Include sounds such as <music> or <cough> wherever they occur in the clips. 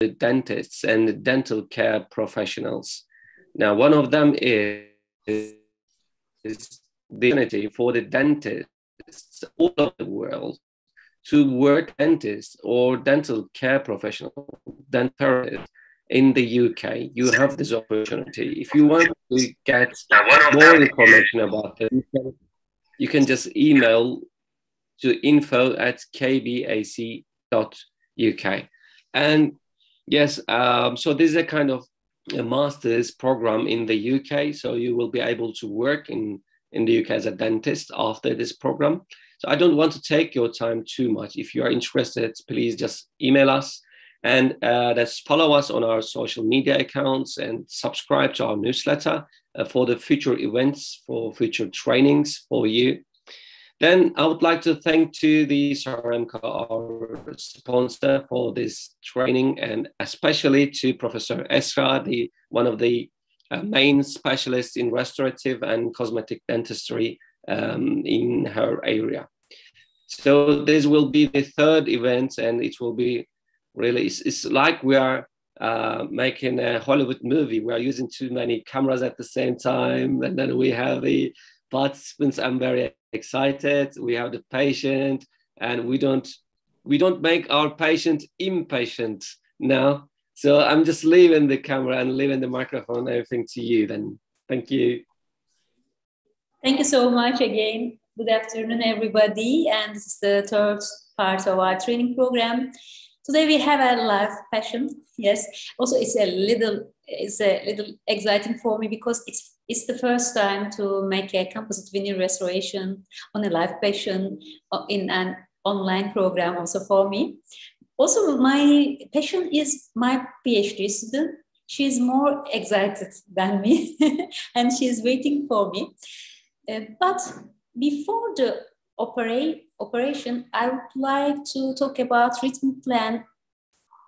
the dentists and dental care professionals. Now, one of them is, is the opportunity for the dentists all over the world to work dentist or dental care professional, dental in the UK. You have this opportunity. If you want to get more information about it, you can, you can just email to info at kbac.uk. And yes, um, so this is a kind of a master's program in the UK. So you will be able to work in, in the UK as a dentist after this program. So I don't want to take your time too much. If you are interested, please just email us and uh, let's follow us on our social media accounts and subscribe to our newsletter uh, for the future events, for future trainings for you. Then I would like to thank to the Saremco, our sponsor for this training, and especially to Professor Esra, the one of the uh, main specialists in restorative and cosmetic dentistry um, in her area. So this will be the third event, and it will be really it's, it's like we are uh, making a Hollywood movie. We are using too many cameras at the same time, and then we have the participants. I'm very excited. We have the patient, and we don't we don't make our patient impatient now. So I'm just leaving the camera and leaving the microphone, everything to you. Then thank you. Thank you so much again. Good afternoon, everybody. And this is the third part of our training program. Today we have a live passion. Yes. Also, it's a little it's a little exciting for me because it's it's the first time to make a composite veneer restoration on a live patient uh, in an online program also for me. Also, my patient is my PhD student. She's more excited than me <laughs> and she's waiting for me. Uh, but before the operate, operation, I would like to talk about treatment plan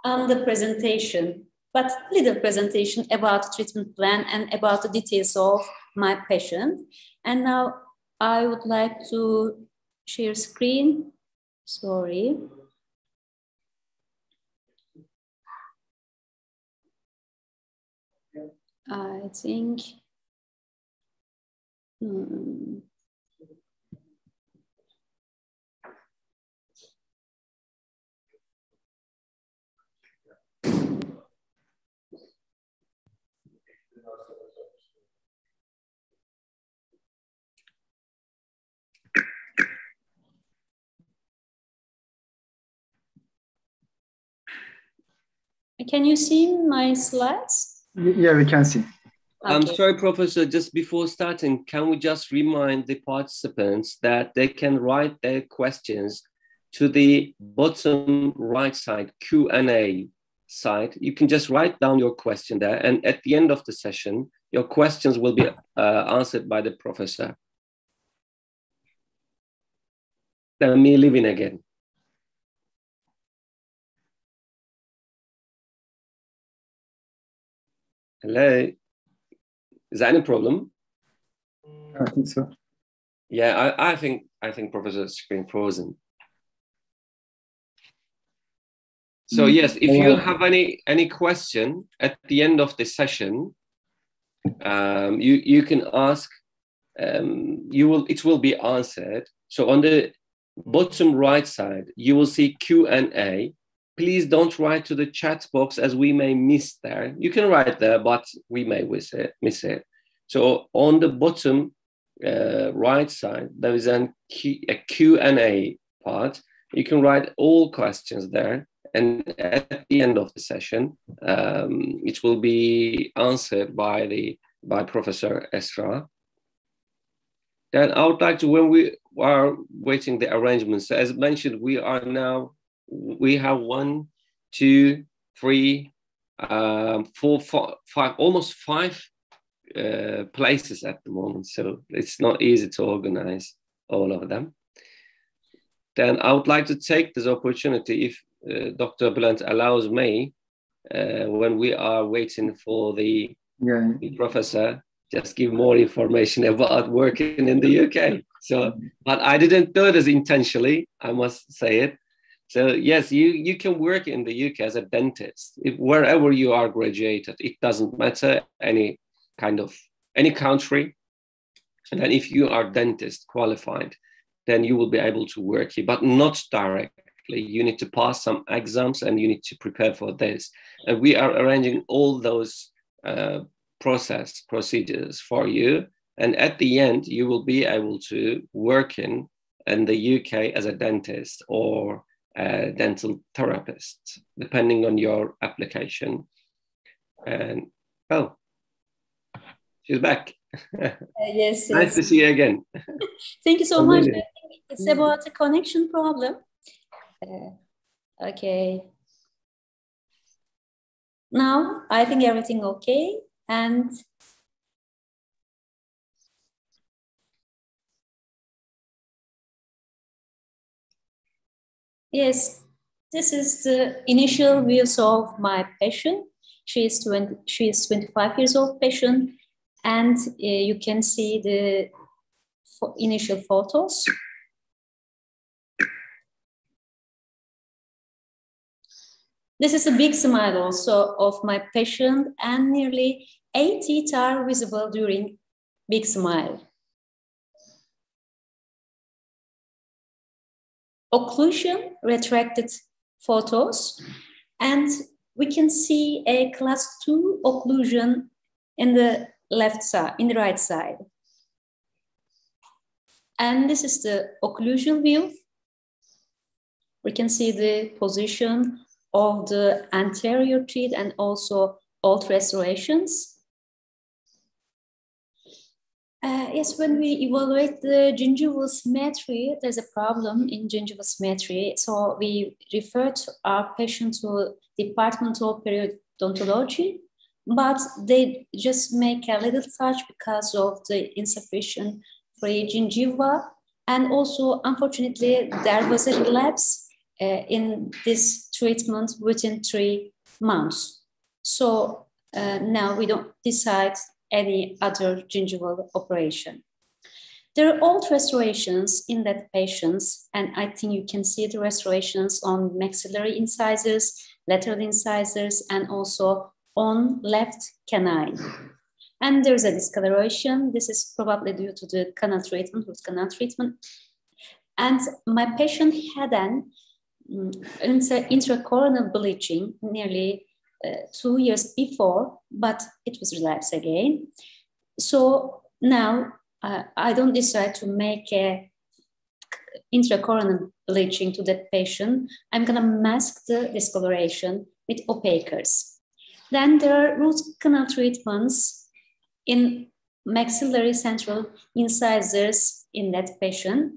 and the presentation, but little presentation about treatment plan and about the details of my patient. And now I would like to share screen. Sorry. I think. Hmm. Can you see my slides? Yeah, we can see. Okay. I'm sorry, Professor, just before starting, can we just remind the participants that they can write their questions to the bottom right side Q&A side. You can just write down your question there and at the end of the session, your questions will be uh, answered by the professor. Let me leave in again. Hello. Is that any problem? I think so. Yeah, I, I think I think professors screen frozen. So mm. yes, if you have any any question at the end of the session, um, you you can ask. Um, you will it will be answered. So on the bottom right side, you will see Q and A please don't write to the chat box as we may miss there. You can write there, but we may miss it. Miss it. So on the bottom uh, right side, there is an Q, a Q&A part. You can write all questions there. And at the end of the session, um, it will be answered by the by Professor Esra. Then I would like to, when we are waiting the arrangements, as mentioned, we are now we have one, two, three, um, four, four, five, almost five uh, places at the moment. So it's not easy to organize all of them. Then I would like to take this opportunity, if uh, Dr. Blunt allows me, uh, when we are waiting for the, yeah. the professor, just give more information about working in the UK. So, but I didn't do this intentionally, I must say it. So yes, you you can work in the UK as a dentist if, wherever you are graduated. It doesn't matter any kind of any country. And then if you are dentist qualified, then you will be able to work here, but not directly. You need to pass some exams and you need to prepare for this. And we are arranging all those uh, process procedures for you. And at the end, you will be able to work in in the UK as a dentist or a dental therapist, depending on your application. And oh, she's back. Uh, yes, <laughs> nice yes. to see you again. <laughs> Thank you so Oh, much. really? I think it's about a connection problem. Uh, okay. Now I think everything okay and yes, this is the initial views of my patient. She is 20, she is 25 years old patient and uh, you can see the pho- initial photos. This is a big smile also of my patient and nearly 80 teeth are visible during big smile. Occlusion retracted photos and we can see a class two occlusion in the left side, in the right side. And this is the occlusion view. We can see the position of the anterior teeth and also old restorations. Uh, yes, when we evaluate the gingival symmetry, there's a problem in gingival symmetry. So we refer to our patient to Department of Periodontology, but they just make a little touch because of the insufficient free gingiva. And also, unfortunately, there was a relapse uh, in this treatment within three months. So uh, now we don't decide any other gingival operation. There are old restorations in that patients, and I think you can see the restorations on maxillary incisors, lateral incisors, and also on left canine. And there's a discoloration. This is probably due to the canal treatment, root canal treatment. And my patient had an mm, intra- intracoronal bleaching nearly uh, two years before, but it was relapse again. So now uh, I don't decide to make a intracoronal bleaching to that patient. I'm gonna mask the discoloration with opacers. Then there are root canal treatments in maxillary central incisors in that patient.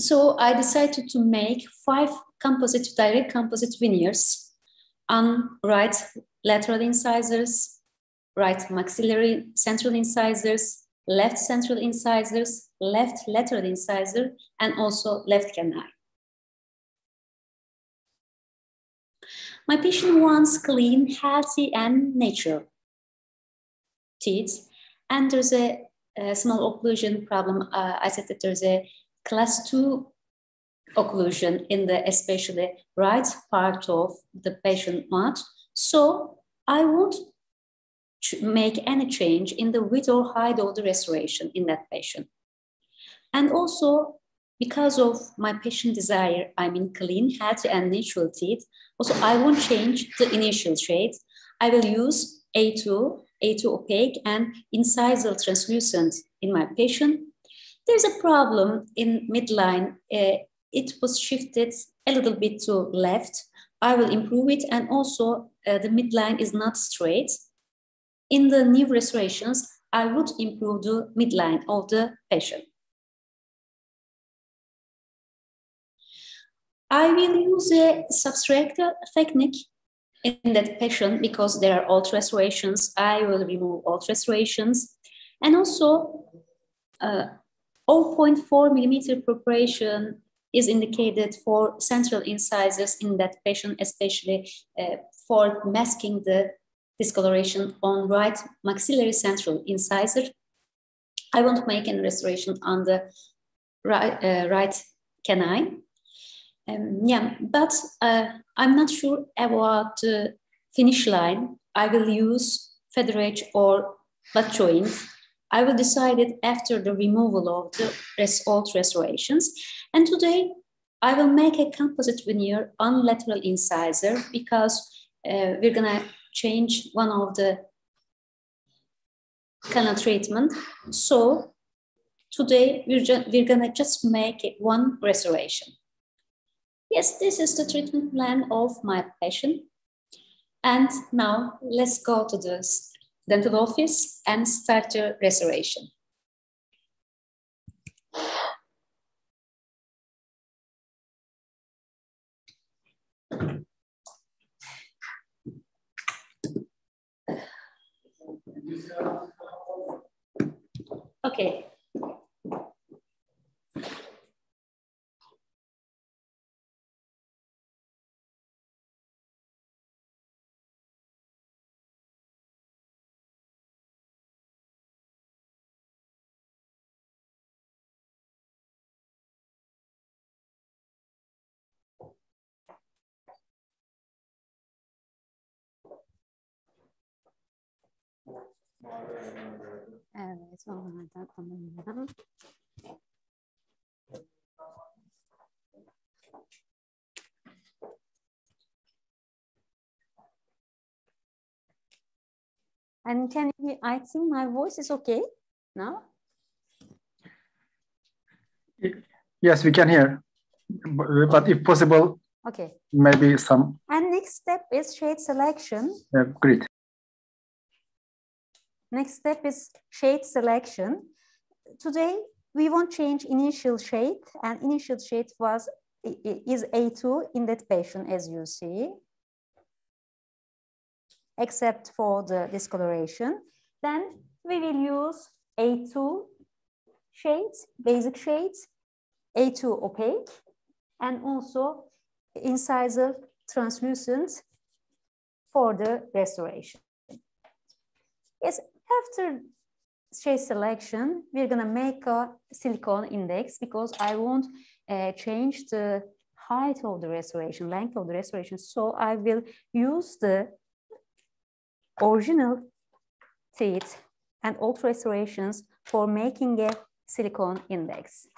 So I decided to make five composite, direct composite veneers on right lateral incisors, right maxillary central incisors, left central incisors, left lateral incisor, and also left canine. My patient wants clean, healthy, and natural teeth. And there's a, a small occlusion problem. Uh, I said that there's a class two occlusion in the especially right part of the patient mouth. So I won't make any change in the width or height of the restoration in that patient. And also because of my patient desire, I mean clean, healthy, and natural teeth. Also, I won't change the initial shade. I will use A2, A2 opaque, and incisal translucent in my patient. There's a problem in midline. Uh, it was shifted a little bit to left. I will improve it, and also uh, the midline is not straight. In the new restorations, I would improve the midline of the patient. I will use a subtractor technique in that patient because there are old restorations. I will remove old restorations. And also, uh, 0.4 millimeter preparation is indicated for central incisors in that patient, especially uh, for masking the discoloration on right maxillary central incisor. I won't make any restoration on the right, uh, right canine. Um, yeah, but uh, I'm not sure about the finish line. I will use feather edge or butt joint. I will decide it after the removal of the rest, old restorations. And today I will make a composite veneer on lateral incisor because uh, we're gonna change one of the canal treatment. So today we're, we're gonna just make it one restoration. Yes, this is the treatment plan of my patient. And now let's go to the dental office and start the restoration. Okay. Evet, onlardan tamamlayalım. And can you, I think my voice is okay now? Yes, we can hear. But if possible, okay. maybe some. And next step is shade selection. Yeah, great. Next step is shade selection. Today, we won't change initial shade and initial shade was is A2 in that patient as you see, except for the discoloration. Then we will use A2 shades, basic shades, A2 opaque, and also incisor translucent for the restoration. After shade selection, we're gonna make a silicone index because I won't uh, change the height of the restoration, length of the restoration. So I will use the original teeth and old restorations for making a silicone index.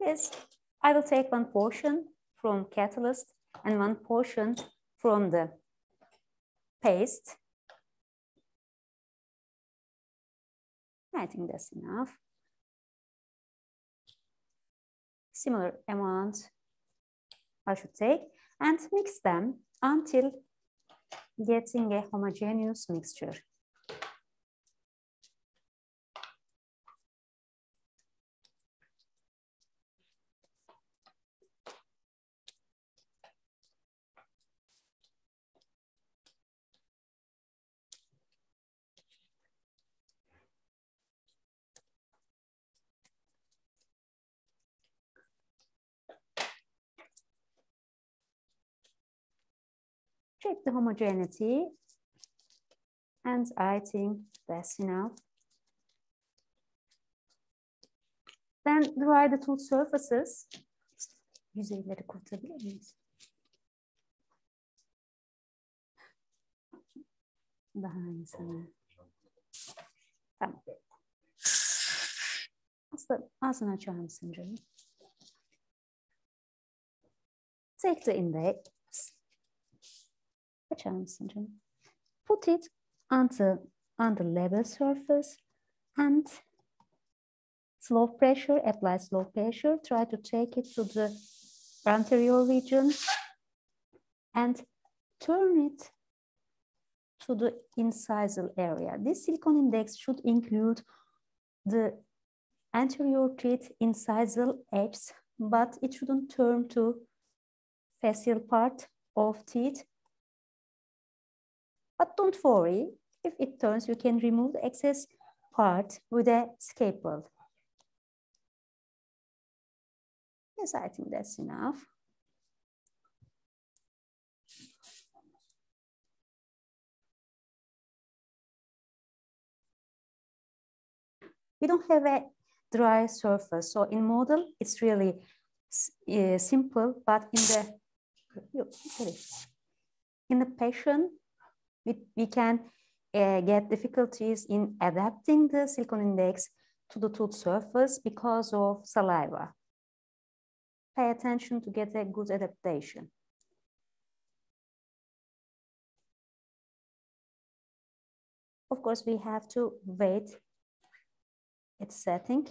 Yes, I will take one portion from catalyst and one portion from the paste. I think that's enough. Similar amount I should take and mix them until getting a homogeneous mixture. The homogeneity. And I think that's enough. Then dry the two surfaces. Yüzeyleri kurtarabilir miyiz? Daha iyisini. Tamam. Aslında ağzını açar mısın canım? Take the index Açar mısın canım? Put it on the, on the level surface and slow pressure, apply slow pressure. Try to take it to the anterior region and turn it to the incisal area. This silicone index should include the anterior teeth incisal edge, but it shouldn't turn to facial part of teeth but don't worry, if it turns, you can remove the excess part with a scalpel. Yes, I think that's enough. We don't have a dry surface. So in model, it's really uh, simple, but in the in the patient, we, we can uh, get difficulties in adapting the silicon index to the tooth surface because of saliva. Pay attention to get a good adaptation. Of course, we have to wait its setting.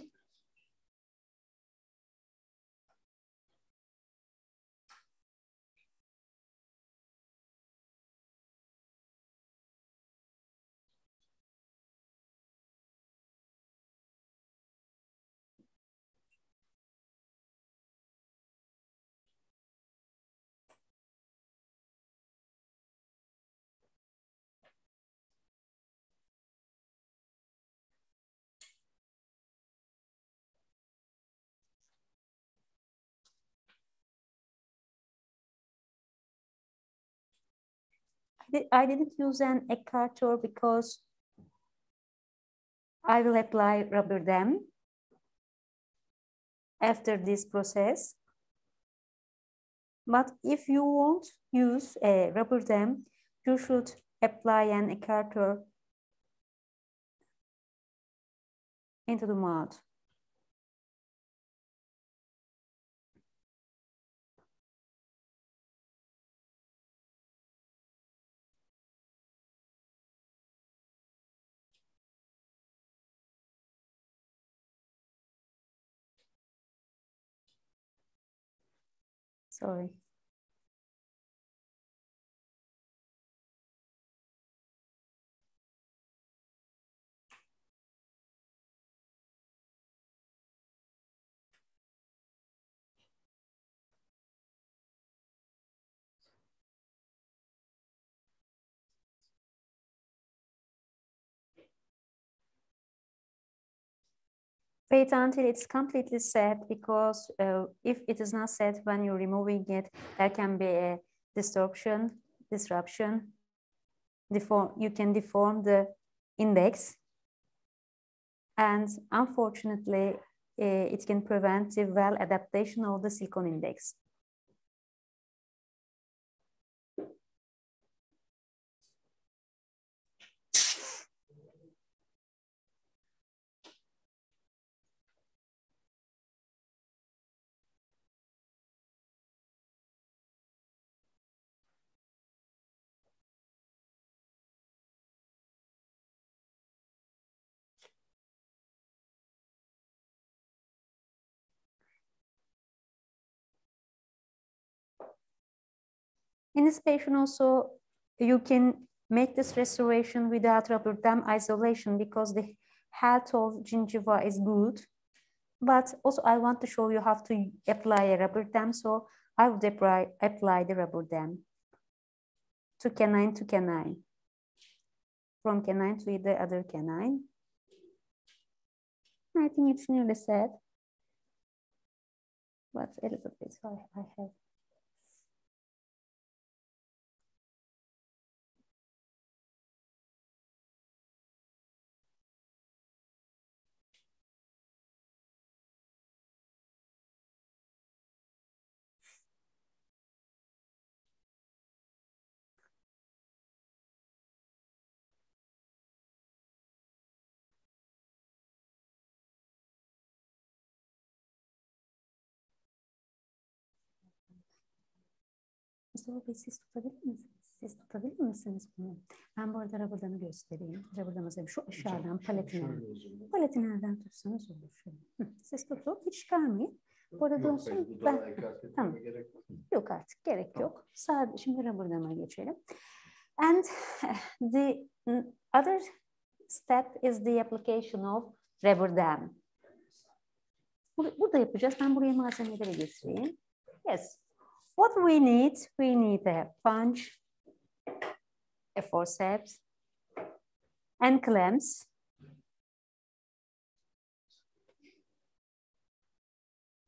I didn't use an Ecartor because I will apply rubber dam after this process. But if you won't use a rubber dam, you should apply an Ecartor into the mouth. Sorry. Wait until it's completely set because uh, if it is not set when you're removing it, there can be a distortion, disruption. Deform, you can deform the index. And unfortunately, uh, it can prevent the well adaptation of the silicon index. In this patient also, you can make this restoration without rubber dam isolation because the health of gingiva is good. But also I want to show you how to apply a rubber dam. So I would apply, apply the rubber dam to canine to canine. From canine to the other canine. I think it's nearly set. But a little bit, I have Mustafa Bey siz tutabilir misiniz? Siz tutabilir misiniz bunu? Ben bu arada rabırdamı göstereyim. Rabırdamı şu aşağıdan paletine. Paletini nereden tutsanız olur. Şöyle. Siz tutun. Hiç çıkarmayın. Bu arada dönsün. Ben... Tamam. Yok artık gerek yok. Sadece şimdi rabırdama geçelim. And <laughs> the other step is the application of rubber dam. Burada yapacağız. Ben buraya malzemeleri getireyim. Yes. What we need, we need a punch, a forceps, and clamps.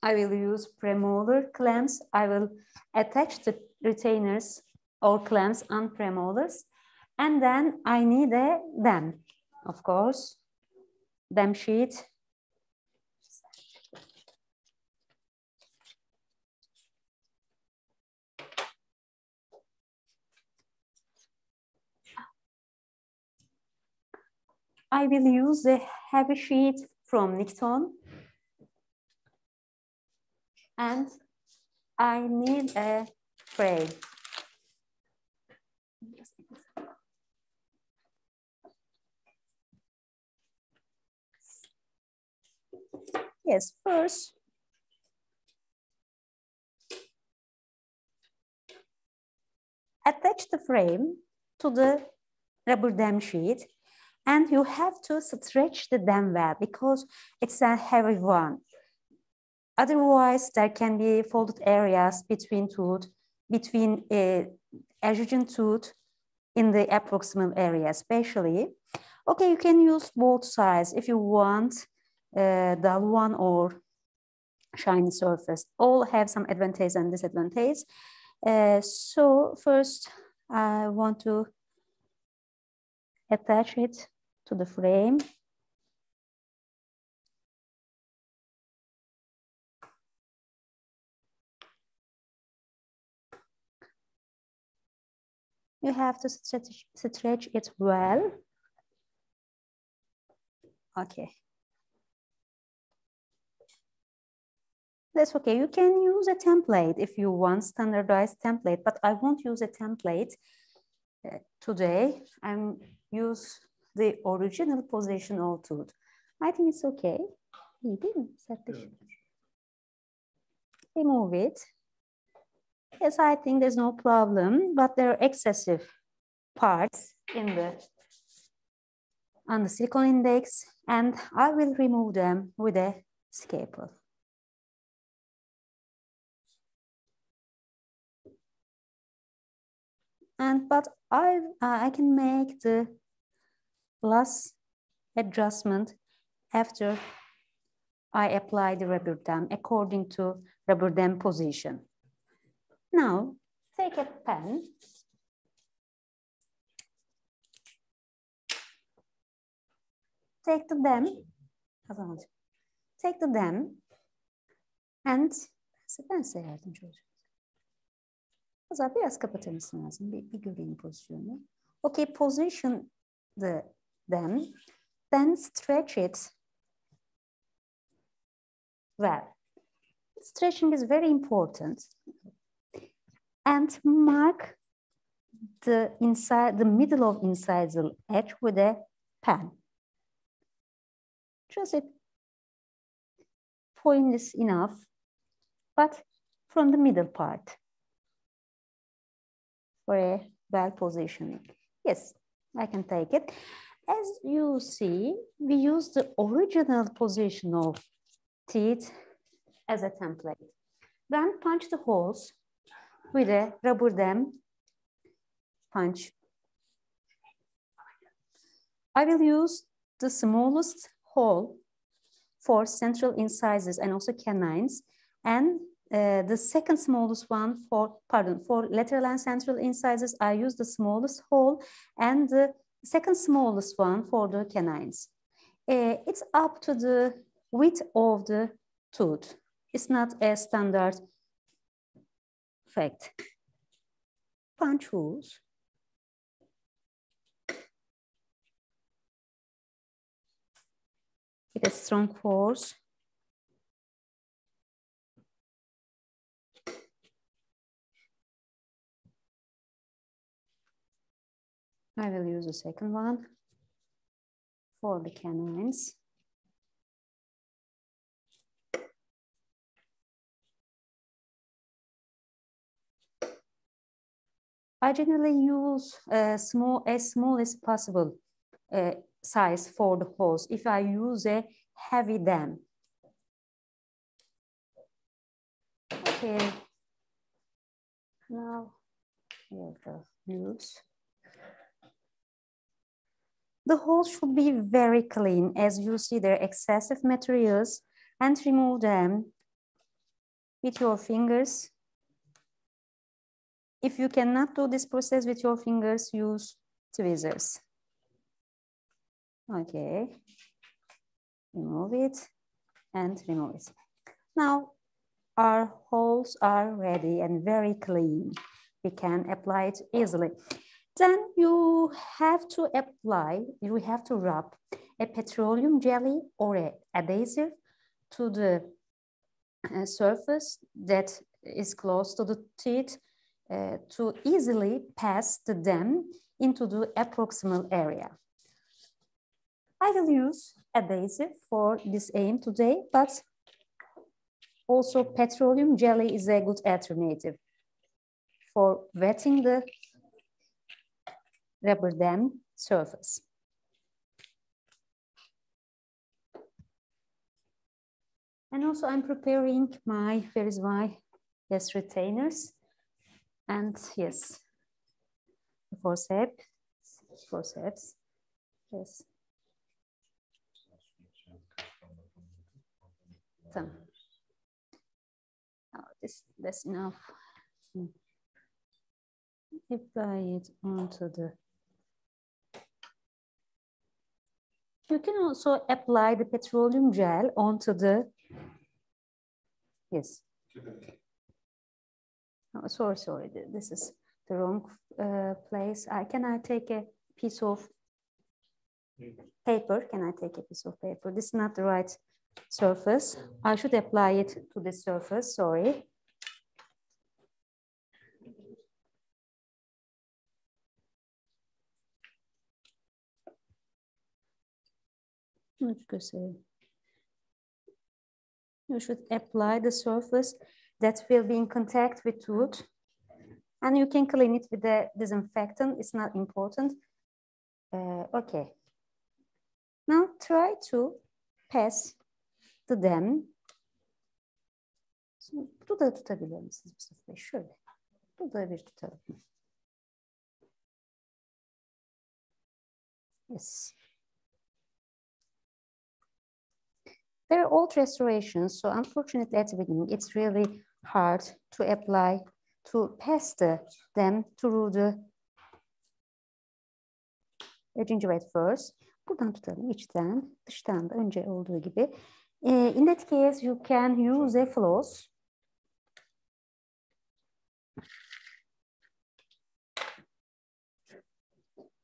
I will use premolar clamps. I will attach the retainers or clamps on premolars. And then I need a dam, of course, dam sheet, I will use the heavy sheet from Nic Tone. And I need a frame. Yes, first, attach the frame to the rubber dam sheet and you have to stretch the dam well because it's a heavy one. Otherwise, there can be folded areas between tooth, between a adjacent tooth in the approximal area, especially. Okay, you can use both sides if you want uh, dull one or shiny surface. All have some advantage and disadvantage. Uh, so first, I want to attach it to the frame. You have to stretch, it well. Okay. That's okay. You can use a template if you want standardized template, but I won't use a template uh, today. I'm use the original position of tooth. I think it's okay. Remove it. Yes, I think there's no problem, but there are excessive parts in the on the silicone index, and I will remove them with a scalpel. And but I uh, I can make the last adjustment after I apply the rubber dam according to rubber dam position. Now, take a pen. Take the dam. Take the dam and ben size yardımcı olacağım. Azar biraz kapatır mısın lazım? Bir, bir göreyim pozisyonu. Okay, position the them, then stretch it well. Stretching is very important. And mark the inside, the middle of incisal edge with a pen. Just it point is enough, but from the middle part for a well positioning. Yes, I can take it. As you see, we use the original position of teeth as a template. Then punch the holes with a rubber dam punch. I will use the smallest hole for central incisors and also canines and uh, the second smallest one for, pardon, for lateral and central incisors, I use the smallest hole and the second smallest one for the canines. Uh, it's up to the width of the tooth. It's not a standard fact. Punch holes. With a strong force. I will use the second one for the canines. I generally use a small, as small as possible uh, size for the hose if I use a heavy dam. Okay, now here the use. The holes should be very clean as you see there are excessive materials and remove them with your fingers. If you cannot do this process with your fingers, use tweezers. Okay, remove it and remove it. Now our holes are ready and very clean. We can apply it easily. Then you have to apply, you have to rub a petroleum jelly or a adhesive to the uh, surface that is close to the teeth uh, to easily pass the dam into the approximal area. I will use adhesive for this aim today, but also petroleum jelly is a good alternative for wetting the rubber dam surface. And also I'm preparing my, where is my, yes, retainers. And yes, forceps, forceps, yes. So, oh, this, that's enough. Hmm. Apply it onto the You can also apply the petroleum gel onto the, yes. Oh, sorry, sorry, this is the wrong uh, place. I, can I take a piece of paper? Can I take a piece of paper? This is not the right surface. I should apply it to the surface, sorry. You should apply the surface that will be in contact with wood. And you can clean it with the disinfectant. It's not important. Uh, okay. Now try to pass the dam. Bu da tutabilir misiniz? Şöyle. Bu da bir tutalım. Yes. They're old restorations, so unfortunately at the beginning, it's really hard to apply, to paste them through the gingiva first. Buradan tutalım içten, dıştan da önce olduğu gibi. Uh, in that case, you can use a floss.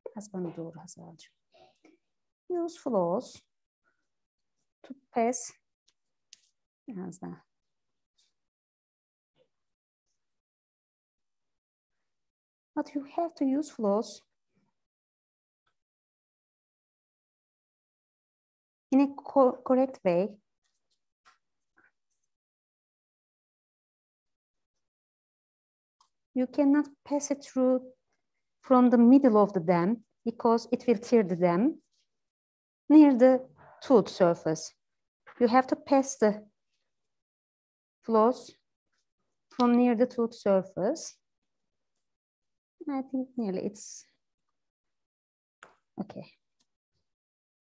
Biraz bana doğru Hazal'cığım. Use floss to pass biraz daha. But you have to use floss in a co correct way. You cannot pass it through from the middle of the dam because it will tear the dam near the tooth surface. You have to pass the floss from near the tooth surface. I think nearly it's, okay.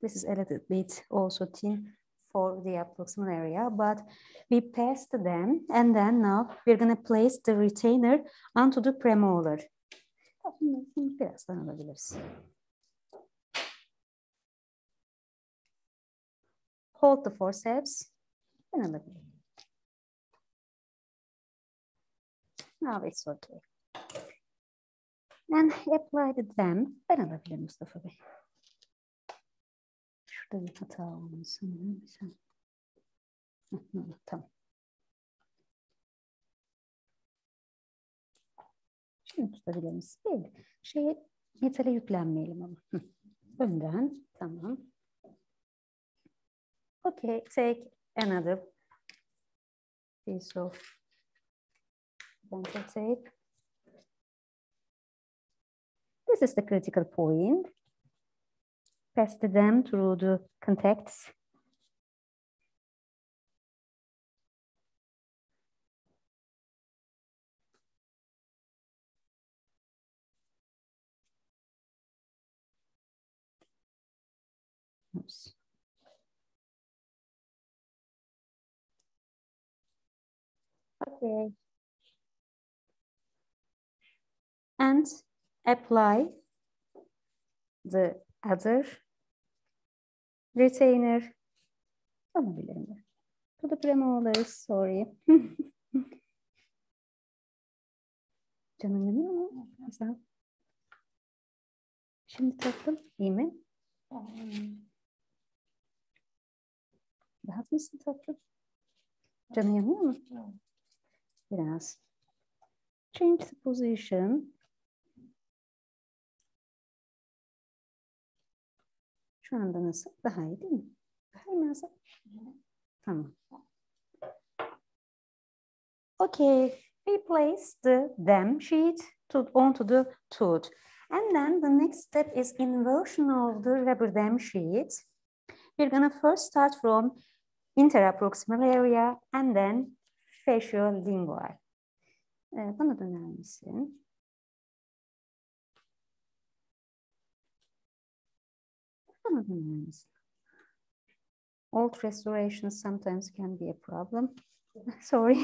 This is a little bit also thin for the approximate area, but we passed them and then now we're gonna place the retainer onto the premolar. Hold the forceps and alabilirim. Now it's okay. And apply the them. Ben alabilirim Mustafa Bey. Şurada bir hata olmuş. Tamam. Şimdi tutabilir misin? Değil. Şey, metale yüklenmeyelim ama. Önden. Tamam. Okay, take another piece of dental tape. This is the critical point. Pass them through the contacts. Okay. And apply the other retainer. Alabilirim ben. To the premolars, sorry. <laughs> Canım yanıyor mu? Güzel. Şimdi tatlım iyi mi? Rahat mısın tatlım? Canı yanıyor mu? Biraz. Change the position. Şu anda nasıl? Daha iyi değil mi? Daha iyi nasıl? Tamam. Okay, we place the them sheet to, onto the tooth. And then the next step is inversion of the rubber dam sheet. We're gonna first start from interproximal area and then facial-lingual. Ee, bana döner misin? Bana döner misin? Old restorations sometimes can be a problem. <laughs> Sorry.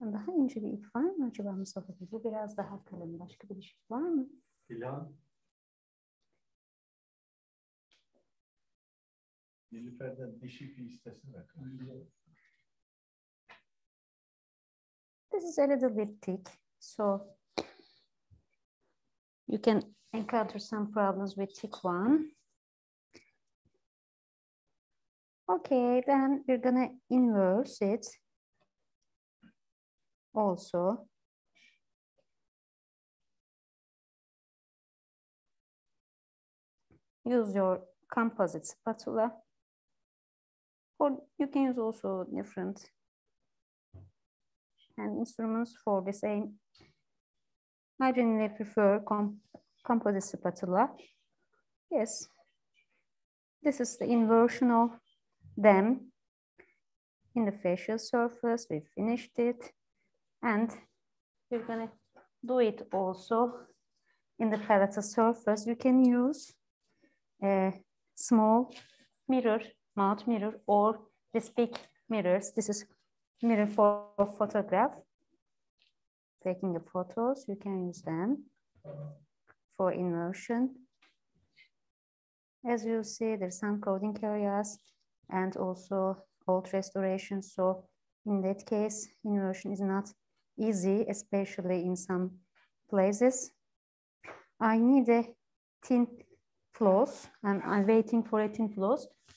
Daha ince bir ip var mı acaba Mustafa Bey? Bu biraz daha kalın. Başka bir şey var mı? Plan. Nilüfer'den dişi bir istesene. This is a little bit thick, so you can encounter some problems with thick one. Okay, then we're gonna inverse it also. Use your composite spatula. Or you can use also different and instruments for the same. I generally prefer com composite spatula. Yes. This is the inversion of them in the facial surface. We finished it. And we're gonna do it also in the palatal surface. You can use a small mirror, mount mirror, or this big mirrors. This is mirror for photograph. Taking the photos, you can use them for inversion. As you see, there's some coding areas and also old restoration. So in that case, inversion is not easy, especially in some places. I need a thin floss and I'm waiting for a thin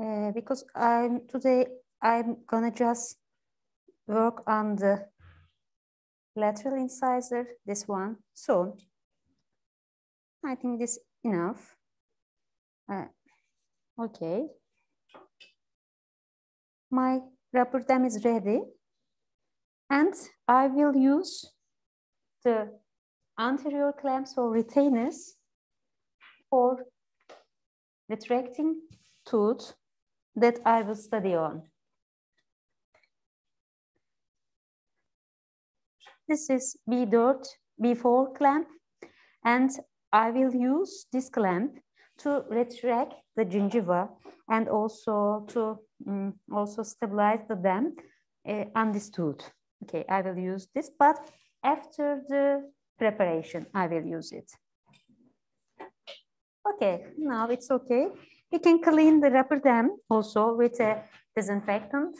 Uh, because I'm today I'm gonna just work on the lateral incisor, this one. So I think this enough. Uh, okay. My rubber dam is ready. And I will use the anterior clamps or retainers for retracting tooth that I will study on. This is B dot B4 clamp, and I will use this clamp to retract the gingiva and also to um, also stabilize the dam uh, this tooth. Okay, I will use this, but after the preparation, I will use it. Okay, now it's okay. We can clean the rubber dam also with a disinfectant.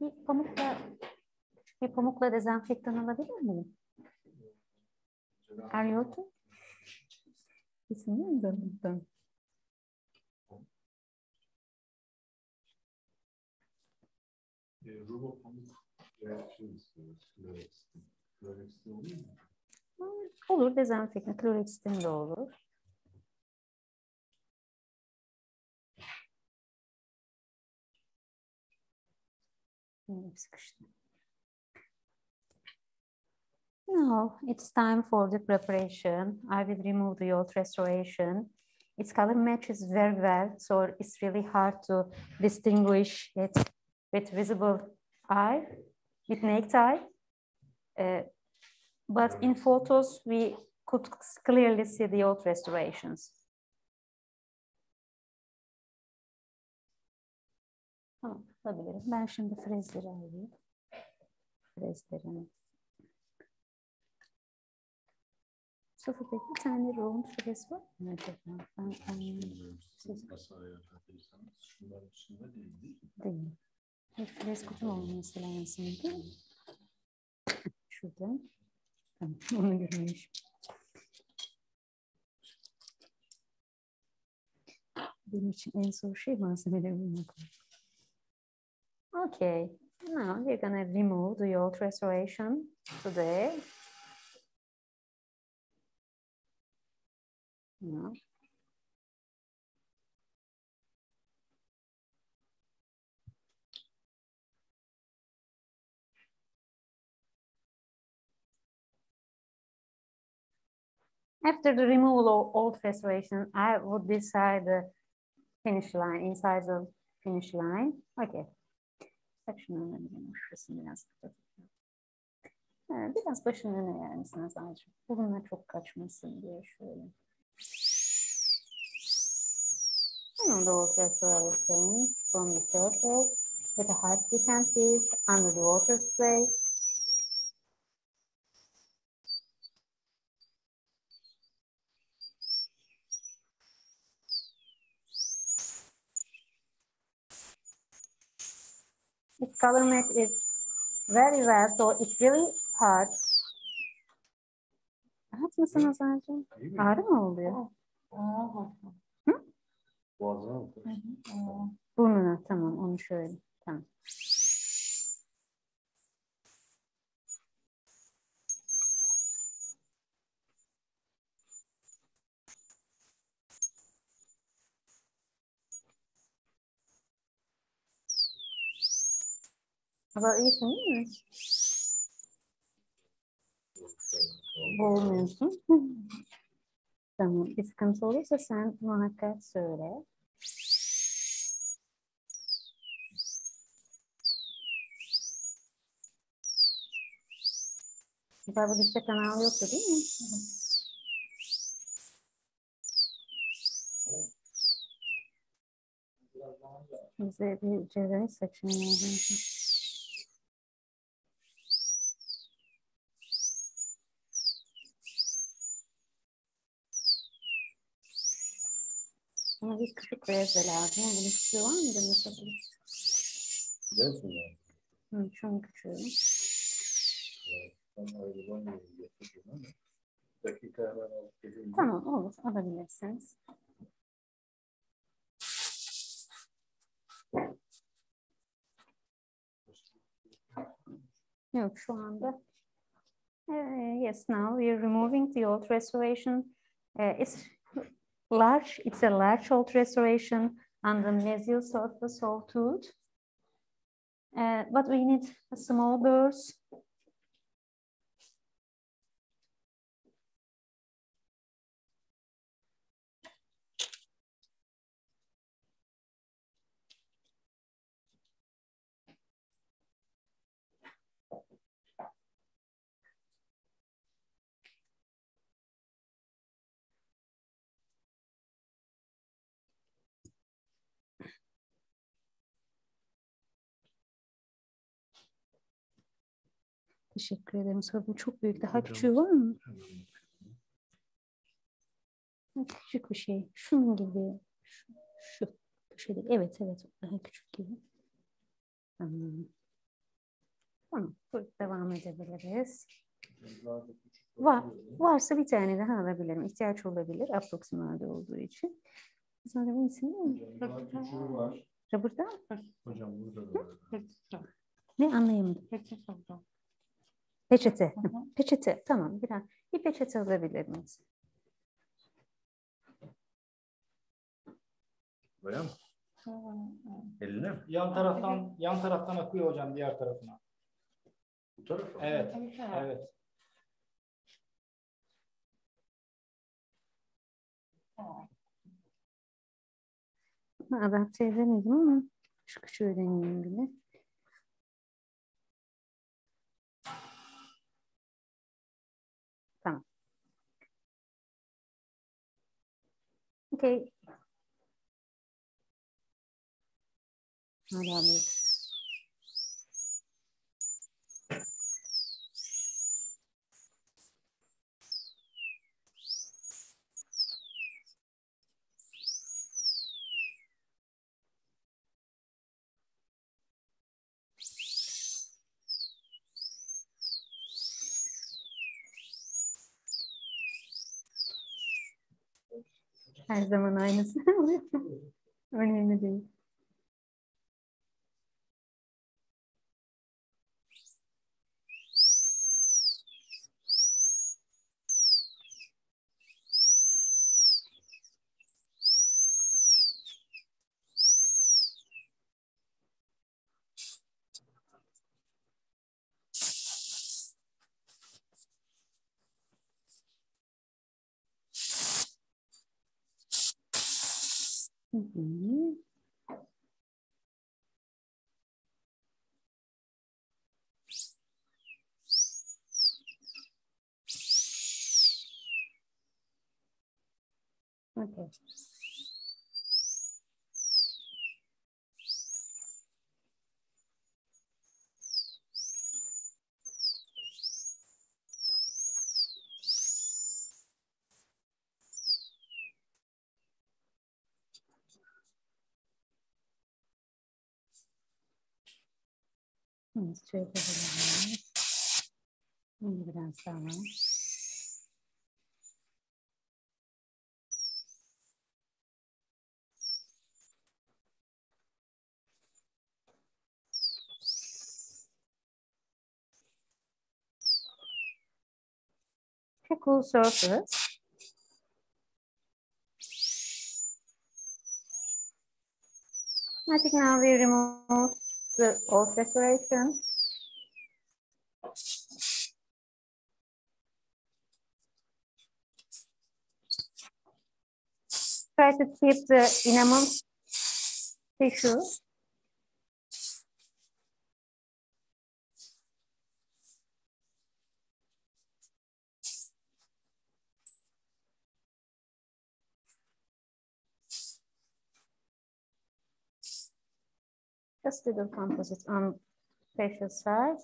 Bir pamukla, bir pamukla dezenfektan alabilir miyim? Are you okay? Kesinlikle. E, rulo pamuk veya istiyoruz. Klorekstin. Klorekstin olur mu? Olur, dezenfektan, klorekstin de olur. Now it's time for the preparation. I will remove the old restoration its color matches very well, so it's really hard to distinguish it with visible eye, with naked eye. Uh, but in photos, we could clearly see the old restorations. Tamam, olabilirim. Ben şimdi frezleri alayım. Frezlerin. Mustafa Bey bir tane round frez var mı acaba? Ben ayarladıysanız şunların üstünde değil. değil. Bir frez kutum olması lazımdı. Şurada. Tamam, onu görmüş. Benim için en zor şey malzemeleri bulmak. Okay, now we're gonna remove the old restoration today. No. After the removal of old restoration, I would decide the finish line, inside the finish line. Okay. Saçını önemli. Şurasını biraz kapatıyorum. Evet, biraz başını öne yer misiniz azıcık? Bununla çok kaçmasın diye şöyle. And the water restoration from the surface with a speed piece under the water spray. Match is very well, so it's really hard. Rahat? İyi mi? Ağrı mı oluyor? Boğazına mı? Burnuna tamam onu şöyle. Tamam. Ama iyisin değil mi? Boğulmuyorsun. <laughs> tamam. Bir sıkıntı olursa sen muhakkak söyle. Galiba dişte kanal yoktu değil mi? Bize bir cerrahi seçimi Biliyorsun yani. Hı, şunun küçüğü. Ben ayrılan yeri getirdim ama. bir Dakika hemen alıp geleyim. Tamam olur. Alabilirsiniz. Yok şu anda. Eh, yes, now we are removing the old restoration. Eh, it's large, it's a large old restoration on the mesial surface of tooth. Eh, but we need a small burrs. Teşekkür ederim. Bu çok büyük. Daha Hocam. küçüğü var mı? Hemen Küçük bir şey. Şunun gibi. Şu. şu. Bu değil. Evet evet. Daha küçük gibi. Tamam. Tamam. Devam edebiliriz. Var. Varsa bir tane daha alabilirim. İhtiyaç olabilir. Aproksimalde olduğu için. Sonra bu isim mi? Hocam. Burada Hocam burada da var. ne anlayamadım. Peçete. Hı, Peçete. Tamam. Biraz. Bir peçete alabilir miyiz? Buraya mı? Eline mi? Yan taraftan yan taraftan akıyor hocam diğer tarafına. Bu tarafa mı? Evet. Evet. adapte edemedim ama şu küçüğü deneyeyim bile. Okay. Her zaman aynısı. <laughs> Önemli değil. Hı hı. Okay. Evet, şöyle yapalım. Bunu biraz daha. A cool surface. I think now we remove the decoration. Try to keep the enamel tissue. Just little composite on facial side.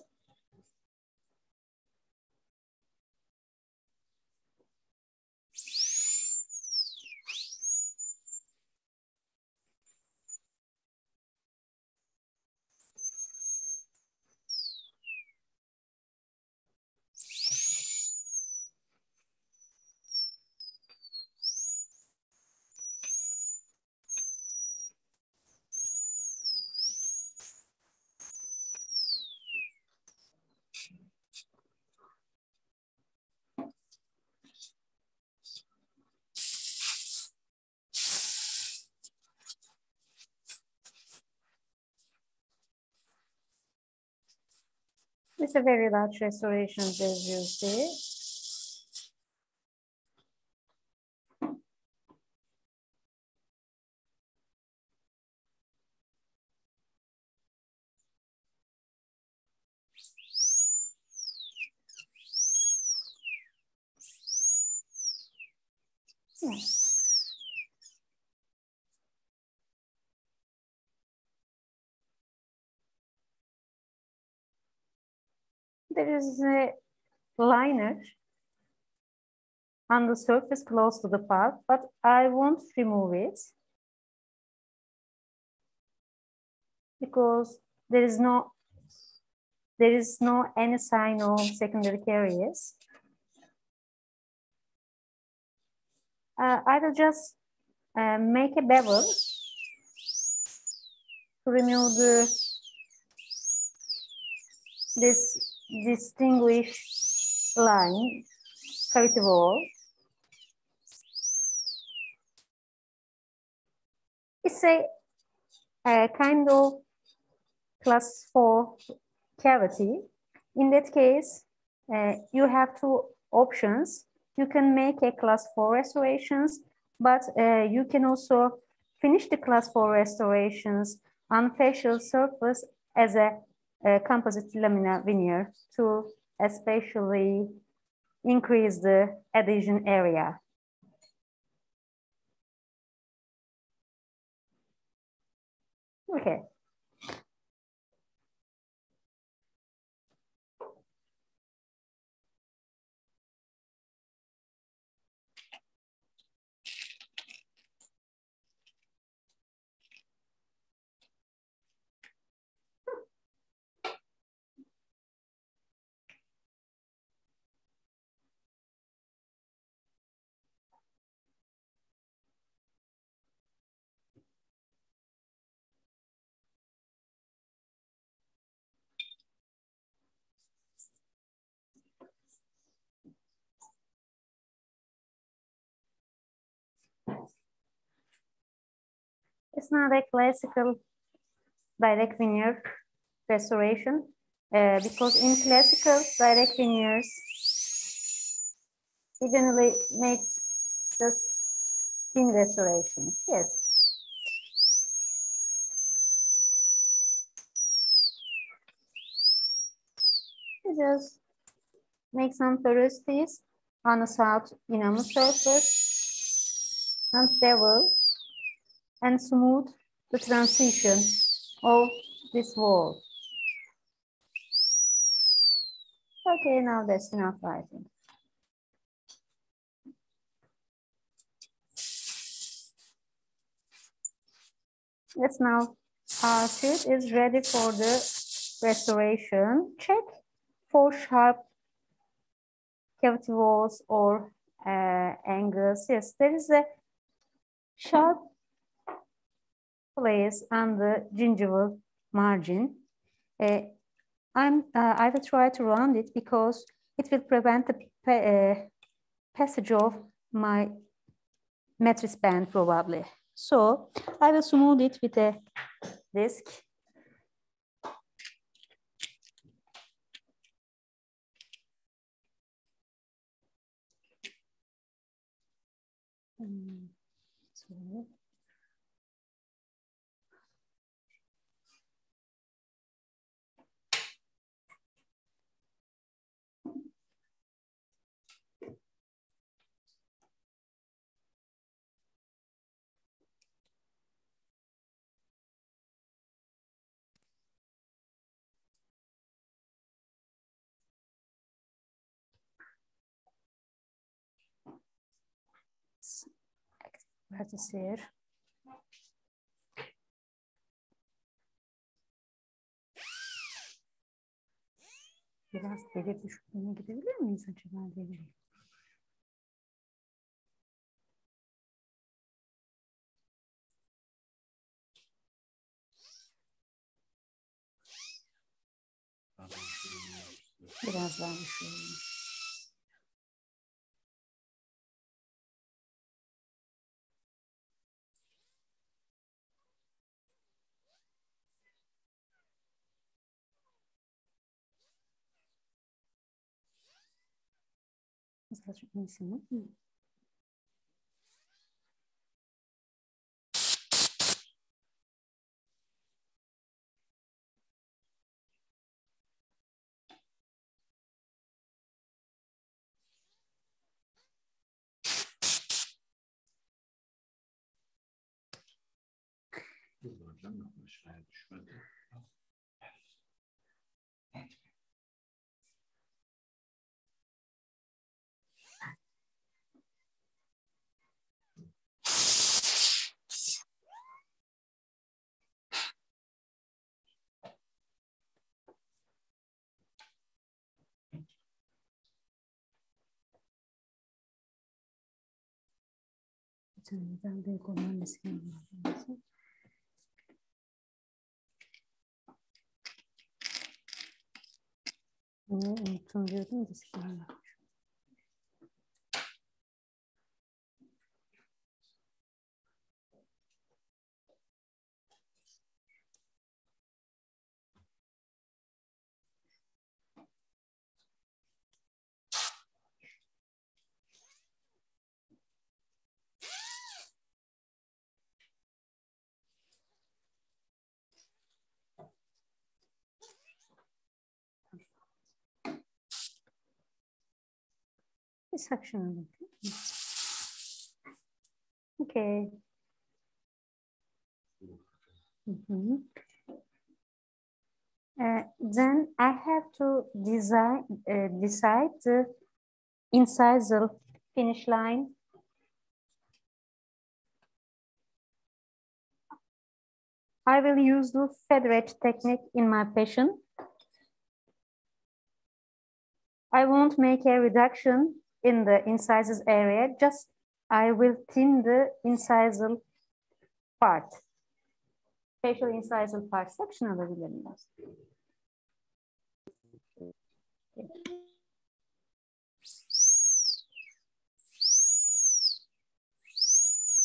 It's a very large restoration as you see. Yeah. There is a liner on the surface close to the part, but I won't remove it because there is no there is no any sign of secondary caries. Uh, I will just uh, make a bevel to remove the this distinguished line, cavity wall. It's a, a kind of class four cavity. In that case, uh, you have two options. You can make a class four restorations, but uh, you can also finish the class four restorations on facial surface as a, a composite laminar veneer to especially increase the adhesion area. Okay. It's not a classical direct veneer restoration uh, because in classical direct veneers, we generally make just thin restoration. Yes. Just make some porosities on the south enamel surface and bevel and smooth the transition of this wall. Okay, now that's enough writing. Yes, now our sheet is ready for the restoration. Check for sharp cavity walls or uh, angles. Yes, there is a sharp place on the gingival margin. Uh, I'm, uh, I will try to round it because it will prevent the pa uh, passage of my matrix band probably. So I will smooth it with a disc. Mm. Let's see. Biraz devir düşüklüğüne gidebilir miyiz acaba devir? Biraz daha Zaraz mi samotni. Hocam yokmuş. Düşmedi. さんの残米校なんですけども。おお、その上手ですから。Section. Okay. Mm -hmm. uh, then I have to design, uh, decide the incisal finish line. I will use the edge technique in my patient. I won't make a reduction in the incisors area, just I will thin the incisal part. Facial incisal part section alabilir miyiz?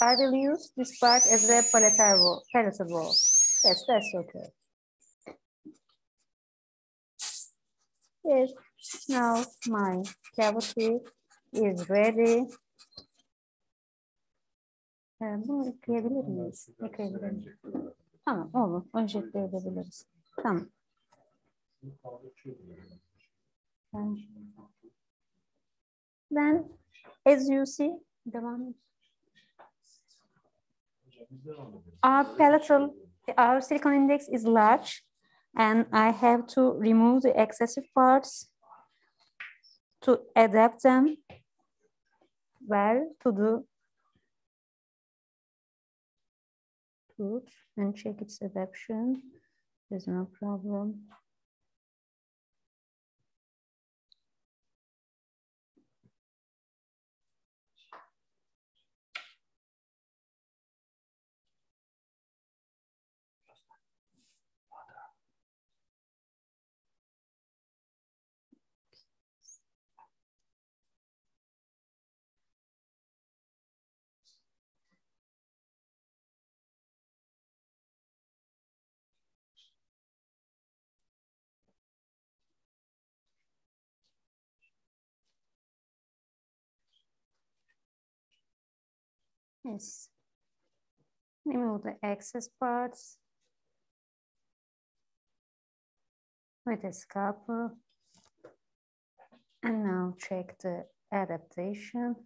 I will use this part as a palatal wall. Palatal. Yes, that's okay. Yes, now my cavity is ready. Bunu ekleyebilir miyiz? Ekleyebilir miyiz? Tamam, olur. Önce ekleyebiliriz. Tamam. Then, as you see, devam Our palatal, our silicon index is large, and I have to remove the excessive parts to adapt them well to the tooth and check its adaptation. There's no problem. Yes. Remove the excess parts with a scalpel. And now check the adaptation.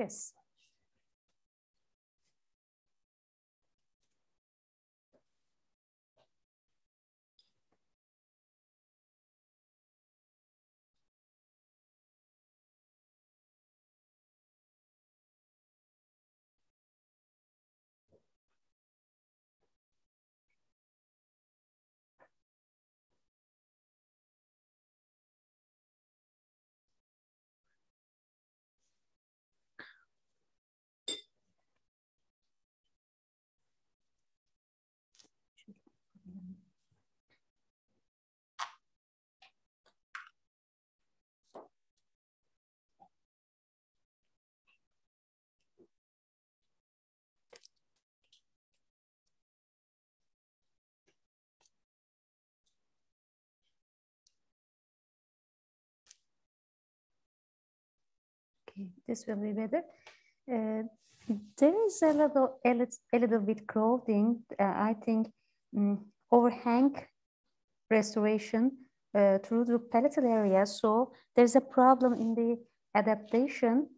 Yes. Okay, this will be better. Uh, there is a little, a little, a little bit crowding, uh, I think, um, overhang restoration uh, through the palatal area. So there's a problem in the adaptation.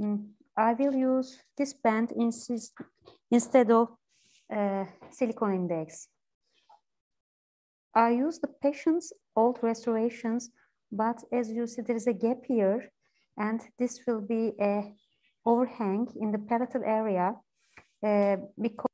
Mm, I will use this band instead of uh, silicone index. I use the patient's old restorations, but as you see, there is a gap here and this will be a overhang in the palatal area uh, because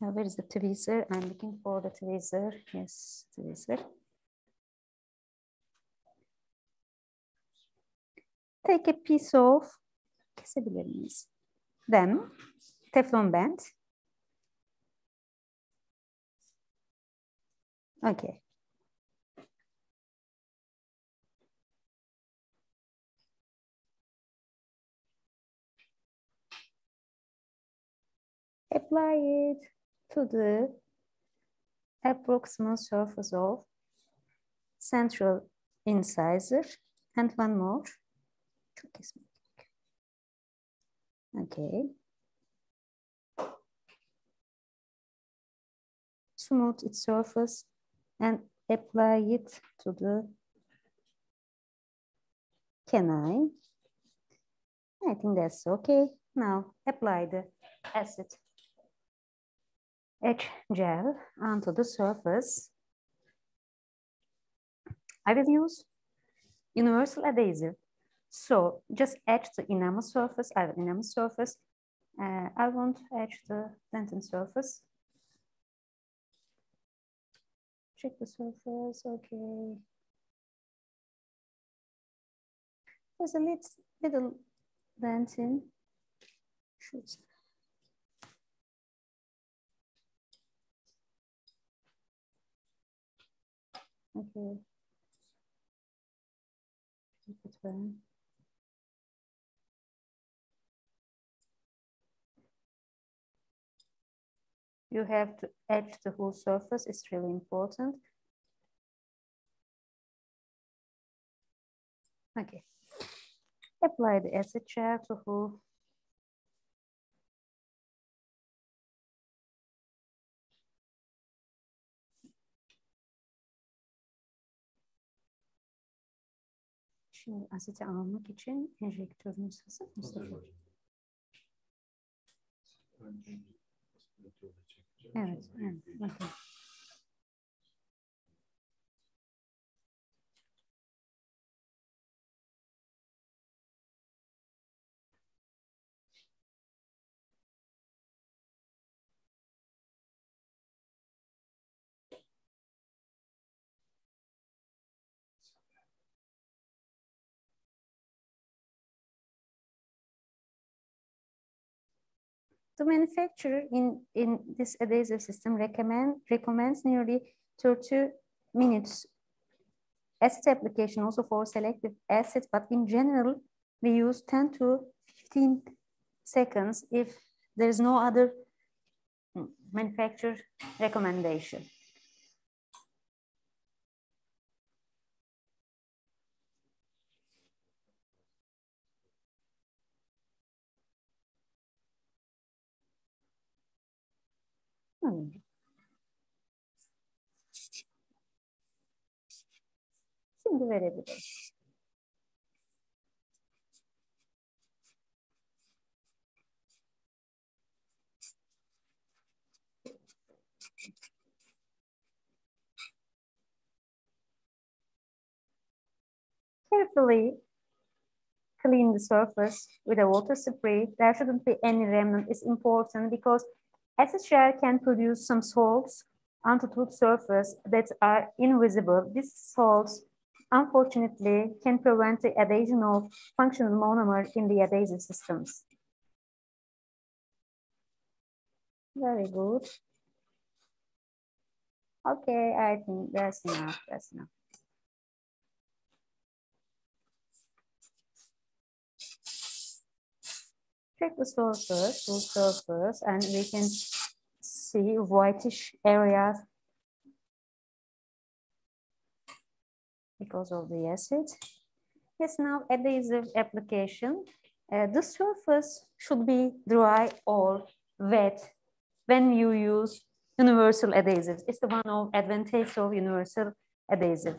Where is the tweezer? I'm looking for the tweezer. Yes, tweezer. Take a piece of? Then Teflon band. Okay. Apply it to the approximate surface of central incisor and one more. Okay. Smooth its surface and apply it to the canine. I think that's okay. Now apply the acid etch gel onto the surface. I will use universal adhesive. So just etch the enamel surface, I have enamel surface. Uh, I want to etch the dentin surface. Check the surface, okay. There's a little, little dentin. Okay. You have to etch the whole surface, it's really important. Okay. Apply the acid gel to whole Şimdi asiti almak için enjektörünüz hazır mı? Hazır hocam. Evet, evet. Bakın. The manufacturer in, in this adhesive system recommend, recommends nearly 30 minutes acid application also for selective acid, but in general, we use 10 to 15 seconds if there is no other manufacturer recommendation. Hmm. Şimdi verebilirim. Carefully clean the surface with a water spray. There shouldn't be any remnant. It's important because acid gel can produce some salts on the surface that are invisible. These salts, unfortunately, can prevent the adhesion of functional monomer in the adhesive systems. Very good. Okay, I think that's enough, that's enough. Check the surface, full surface, and we can see whitish areas because of the acid. Yes, now adhesive application. Uh, the surface should be dry or wet when you use universal adhesives. It's the one of advantage of universal adhesive.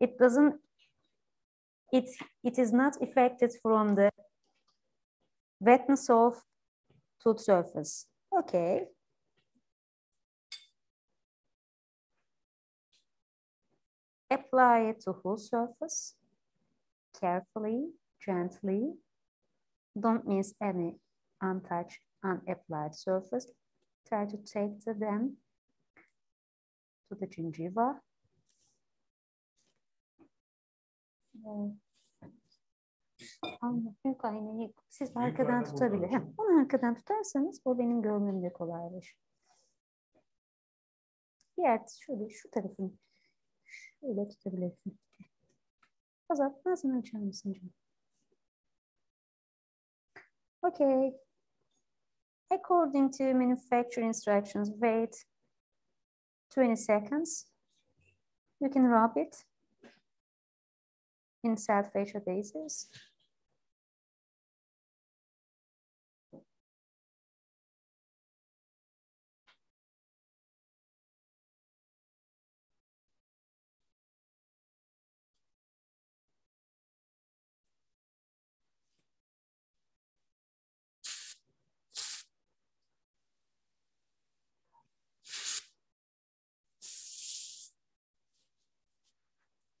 It doesn't, it, it is not affected from the wetness of tooth surface. Okay. Apply it to whole surface carefully, gently. Don't miss any untouched, unapplied surface. try to take the them to the gingiva. Büyük aynayı siz Büyük arkadan tutabilir. Heh, Onu arkadan tutarsanız o benim görmemde kolaylaşır. Diğer şöyle şu tarafını şöyle tutabilirsin. Azat ağzını açar mısın canım? Okay. According to manufacturer instructions, wait 20 seconds. You can rub it in self-facial basis.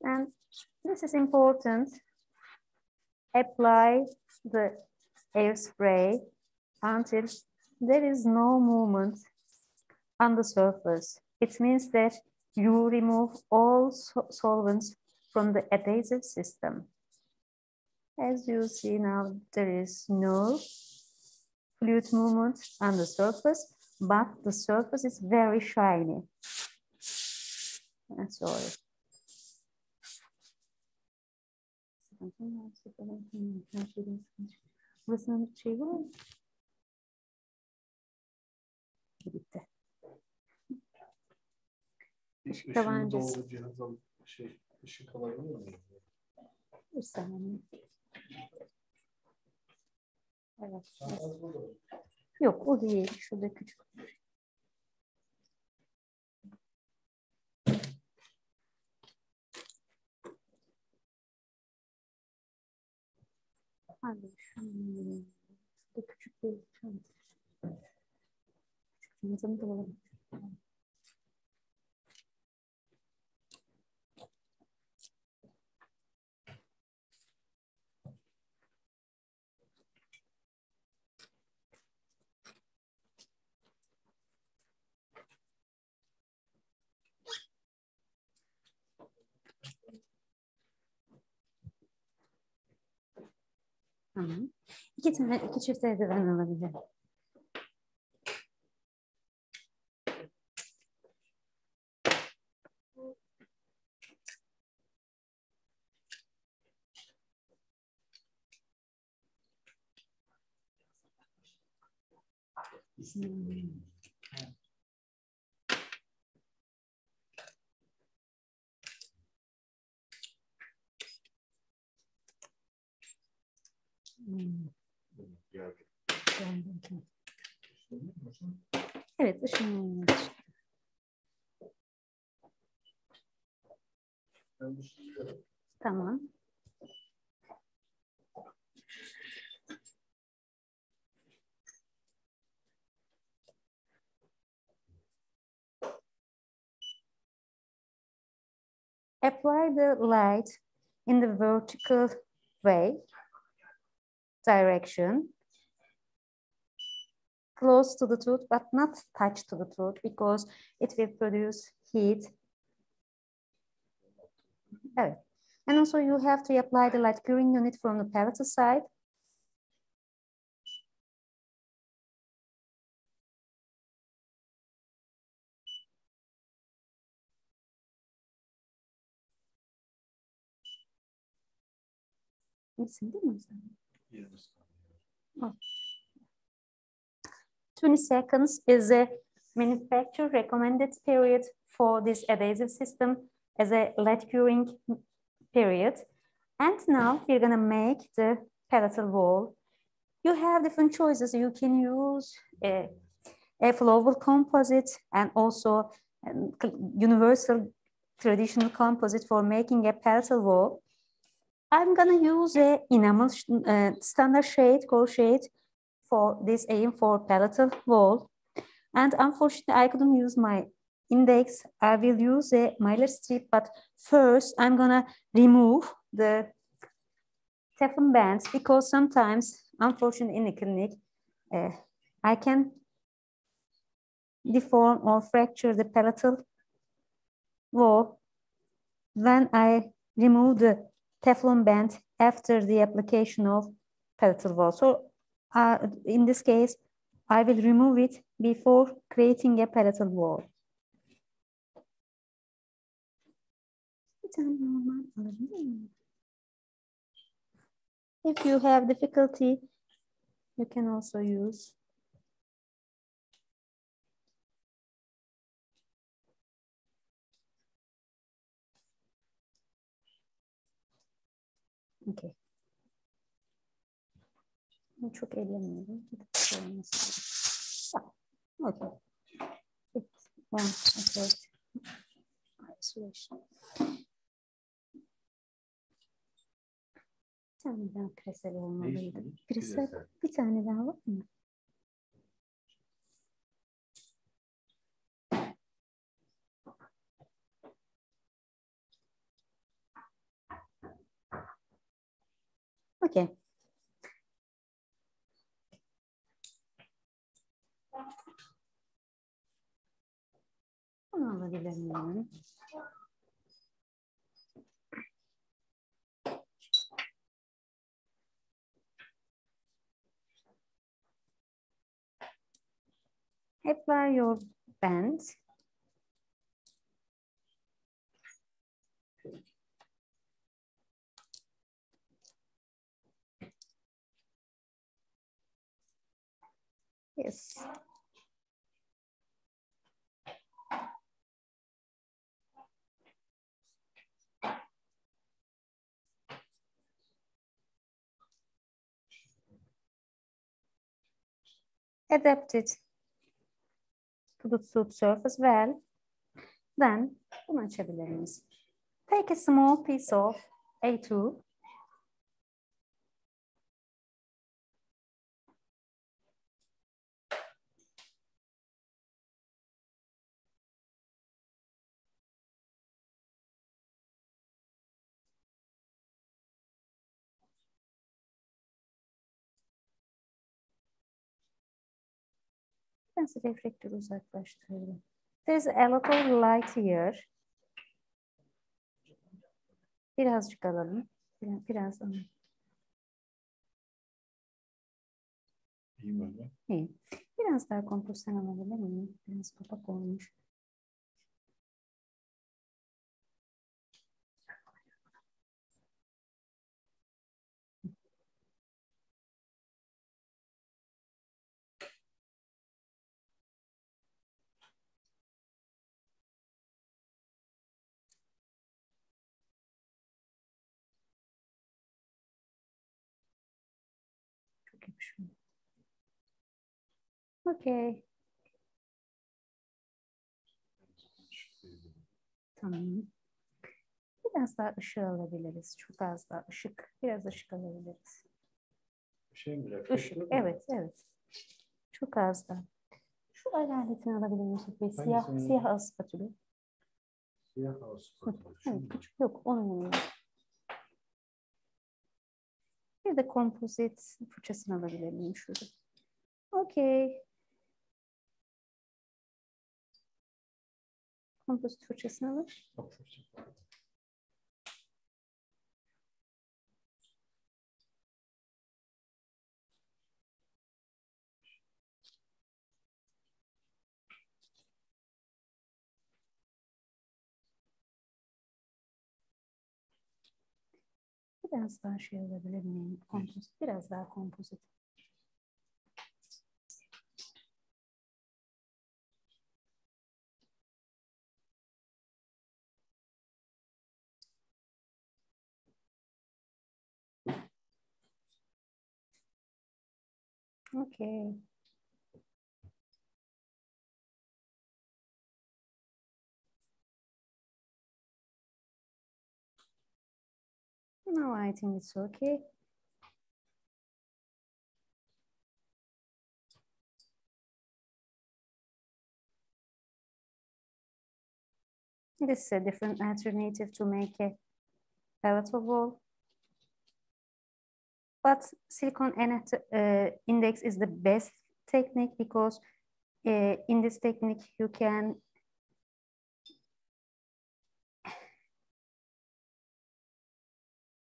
And this is important. Apply the airspray until there is no movement on the surface. It means that you remove all so- solvents from the adhesive system. As you see now, there is no fluid movement on the surface, but the surface is very shiny. I'm sorry. Tamam, falan tamam. Her şeyden sıkıntı yok. Burasının bir şey var mı? Bitti. Tabancası. Şey, ışık alabilir miyim? Bir saniye. Evet. Yok o değil. Şurada küçük. Hadi şunu. Şurada küçük bir çanta. Küçük çantamı da alalım. Tamam. İki tane, iki çift eldiven alabilirim. Hmm, Evet, ışınlanma. Tamam. Apply the light in the vertical way, direction, close to the tooth, but not touch to the tooth because it will produce heat. Evet. And also you have to apply the light curing unit from the palatal side. İyisin değil mi sen? Yerimiz 20 seconds is a manufacturer recommended period for this adhesive system as a lead curing period. And now we're gonna make the palatal wall. You have different choices. You can use a, a flowable composite and also universal traditional composite for making a palatal wall. I'm gonna use a enamel uh, standard shade, core shade for this aim for palatal wall. And unfortunately, I couldn't use my index. I will use a mylar strip, but first I'm gonna remove the Teflon bands because sometimes, unfortunately, in the clinic, uh, I can deform or fracture the palatal wall when I remove the Teflon band after the application of palatal wall. So uh, in this case, I will remove it before creating a palatal wall. If you have difficulty, you can also use Okay. Çok ellemiyorum. Okay. One, okay. Isolation. Bir tane daha presel olmalıydı. Presel, bir tane daha var mı? Okay. Alabilir miyim? Apply your band. Yes. Adapt it to the suit surface well. Then bunu açabiliriz. Take a small piece of A2 Nasıl reflektörü uzaklaştırıyorum? There's a lot of light here. Birazcık alalım. Biraz, biraz alalım. İyi mi? İyi. Biraz daha kompozisyon alabilir miyim? Biraz kapak olmuş. Okay. Tamam. Biraz daha ışığı alabiliriz. Çok az daha ışık. Biraz ışık alabiliriz. Şey mi? Işık. Evet, evet. Çok az da. Şu aletini alabilir misin? Bey? Siyah, Hangisini? siyah az spatülü. Siyah havası. Evet, küçük yok. Onun yanında. Bir de kompozit fırçasını alabilir miyim şurada? Okey. Kompozit fırçasını alır. Biraz daha şey olabilir miyim? Kompozit. Biraz daha kompozit. Okay. No, I think it's okay. This is a different alternative to make a palatal wall. But silicone uh, index is the best technique because uh, in this technique, you can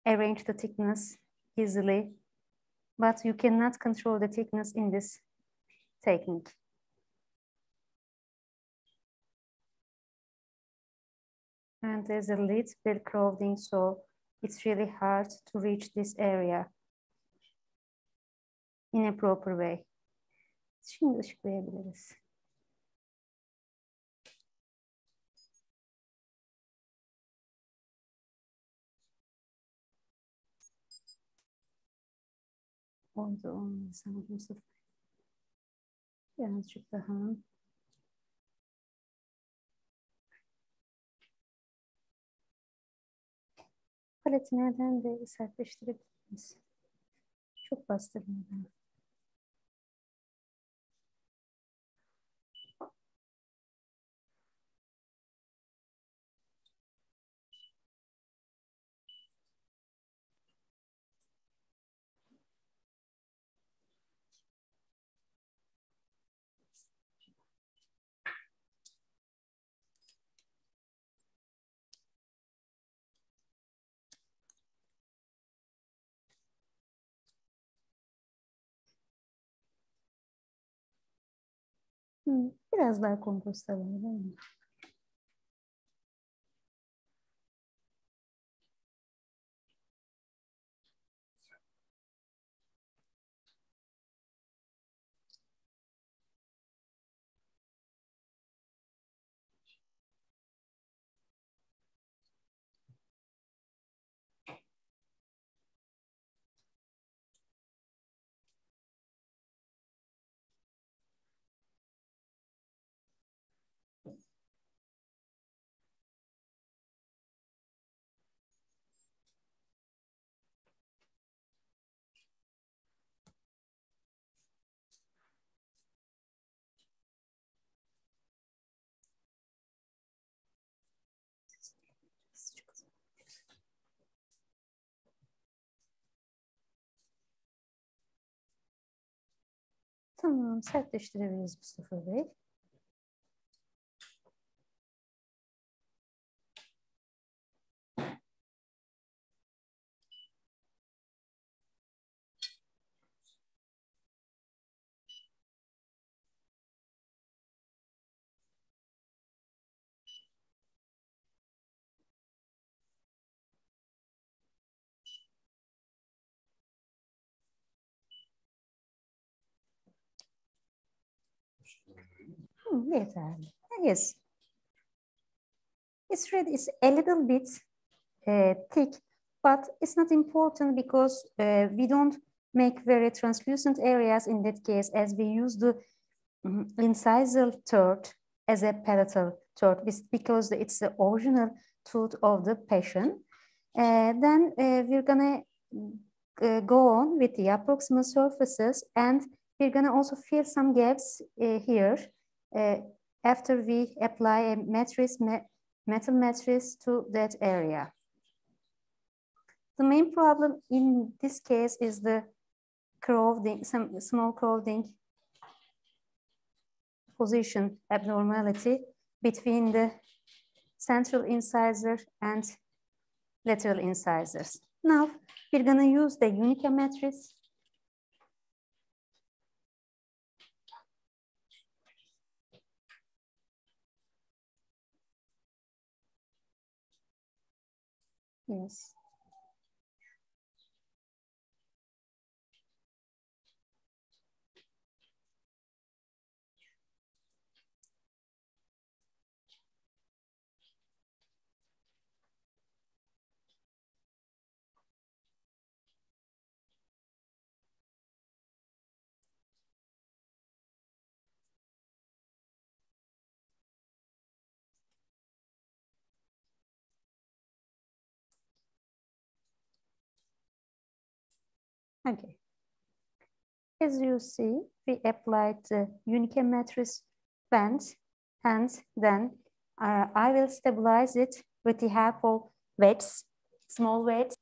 arrange the thickness easily, but you cannot control the thickness in this technique. And there's a little bit crowding, so it's really hard to reach this area in a proper way. Şimdi ışıklayabiliriz. Olmasam bu sefer. Birazcık daha. Paleti nereden de sertleştirebiliriz. Çok bastırmadan. Biraz daha kompost alalım. Tamam, sertleştirebiliriz Mustafa Bey. Yeterli. Yes. It's red is a little bit uh, thick, but it's not important because uh, we don't make very translucent areas in that case as we use the mm, incisal third as a palatal third because it's the original tooth of the patient. Uh, then we're gonna uh, go on with the approximal surfaces and we're gonna also fill some gaps uh, here after we apply a matrix, metal matrix to that area. The main problem in this case is the crowding, some small crowding position abnormality between the central incisor and lateral incisors. Now, we're gonna use the Unica matrix Yes. Okay. As you see, we applied the Unica matrix band and then uh, I will stabilize it with the help of weights, small weights.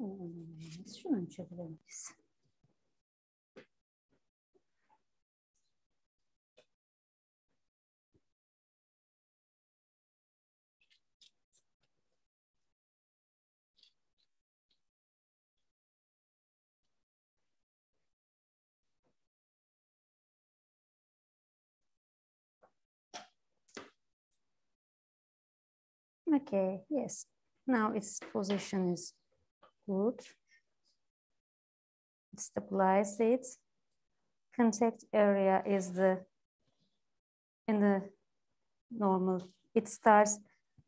Açabilir Okay, yes. Now its position is good. Stabilize it. Contact area is the in the normal. It starts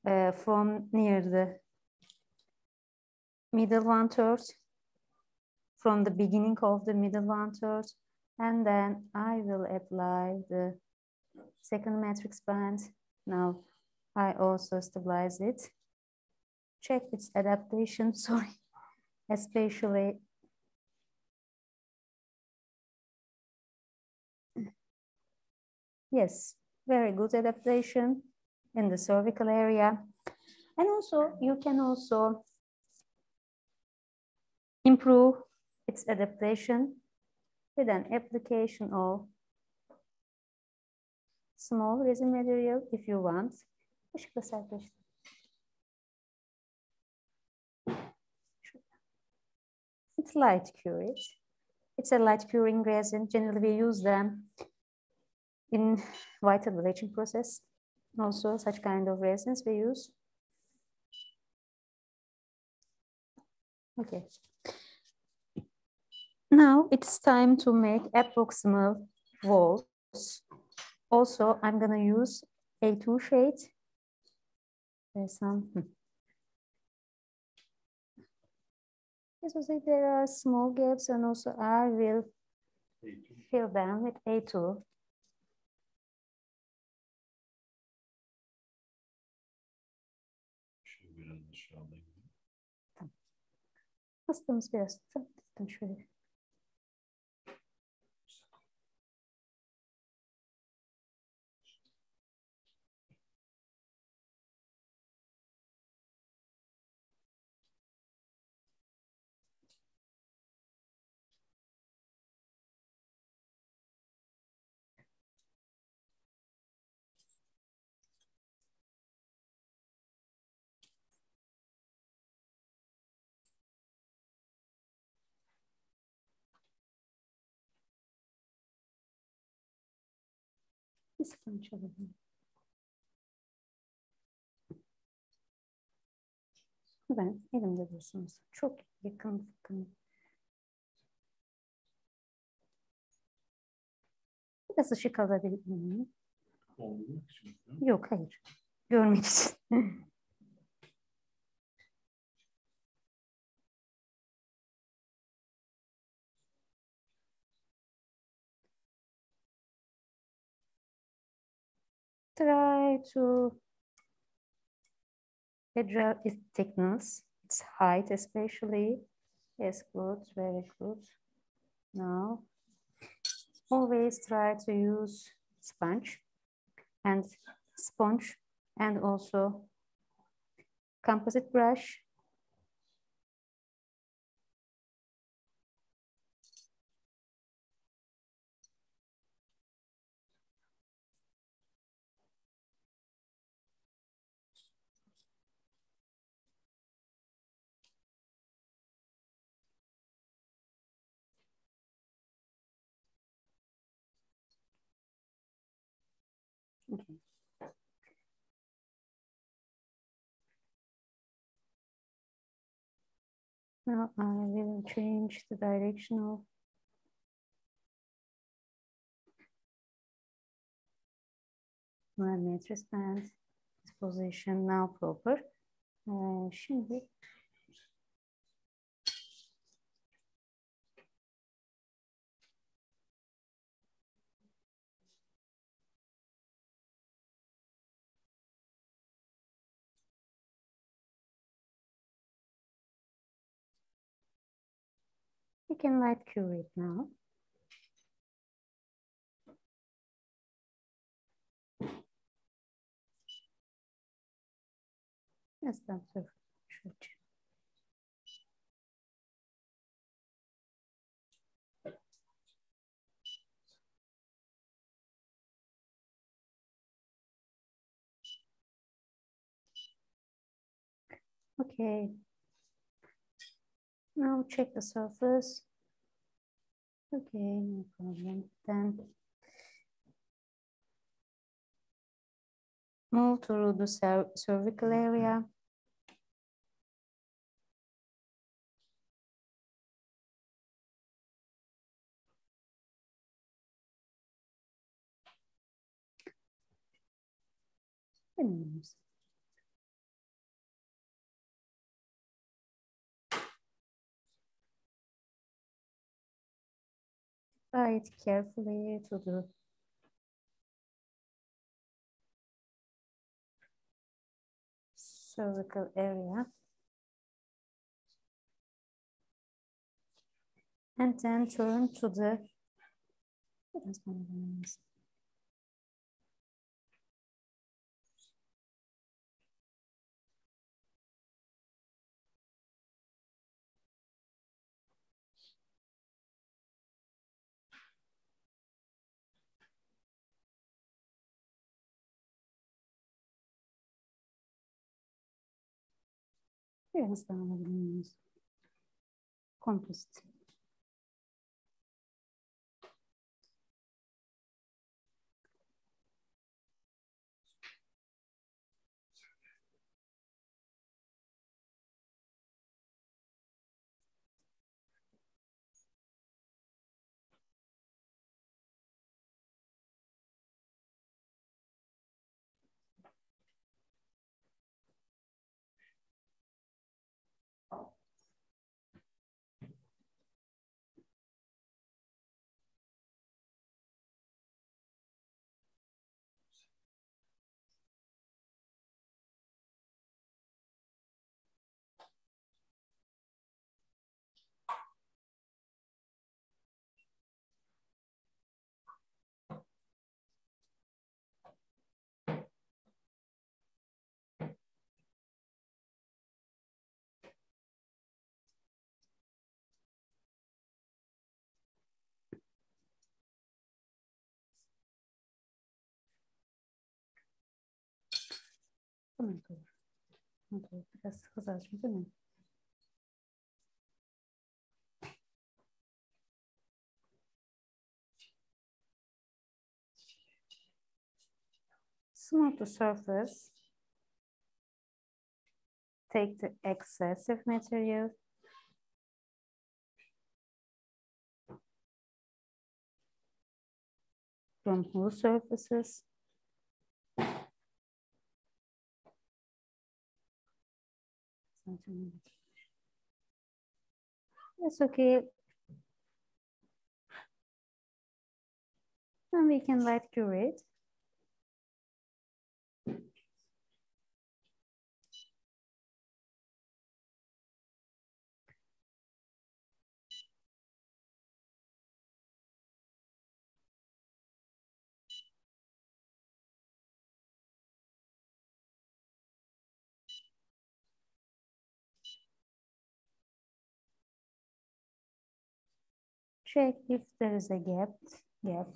uh, from near the middle one third, from the beginning of the middle one third, and then I will apply the second matrix band. Now I also stabilize it. Check its adaptation, <laughs> sorry, especially Yes, very good adaptation in the cervical area. And also you can also improve its adaptation with an application of small resin material if you want. It's light cured. It's a light curing resin. Generally, we use them in vital bleaching process. Also, such kind of resins we use. Okay. Now it's time to make approximal walls. Also, I'm gonna use A2 shade. There's some. Hmm. This was. There are small gaps, and also I will fill them with A2. Hastamız biraz tutun şöyle. Bir sıfırını çalalım. Ben elimde dursunuz. Çok yakın yakın. Biraz ışık alabilir miyim? Yok hayır. Görmek için. <laughs> try to adjust its thickness, its height especially. Yes, good, very good. Now, always try to use sponge and sponge and also composite brush Now I will change the direction of my matrix band position now proper. Ee, şimdi can let cure it now. Yes, that's a switch. Okay. Now check the surface. Okay, no problem. Then Move through the cervical area. Apply it carefully to the cervical area. And then turn to the Biraz daha alabilir miyiz? Kompost. Smooth the surface. Take the excessive material. From whole surfaces. That's okay. And we can light curate. Check if there is a gap. Gap.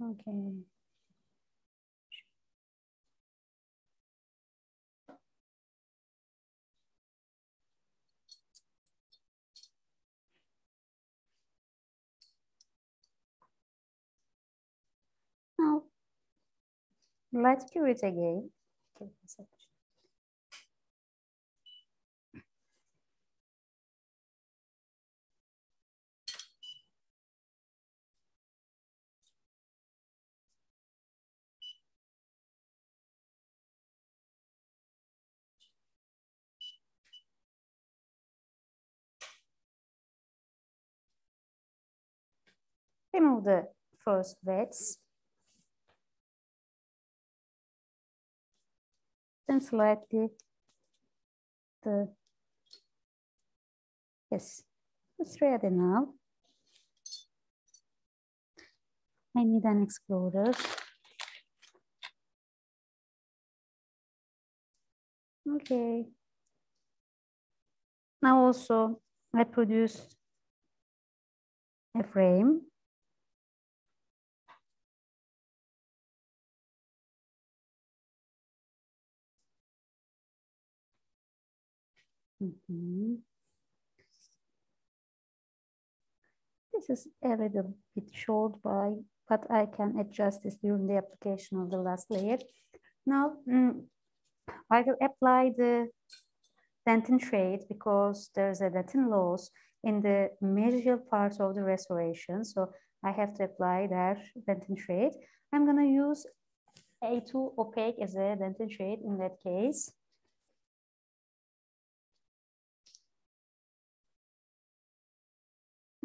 Okay. Now, let's do it again. Remove the first wets. Then slightly the, yes, it's ready now. I need an explorer. Okay. Now also I produced a frame Mm -hmm. This is a little bit short by, but I can adjust this during the application of the last layer. Now, mm, I will apply the dentin shade because there's a dentin loss in the mesial part of the restoration. So I have to apply that dentin shade. I'm gonna use A2 opaque as a dentin shade in that case.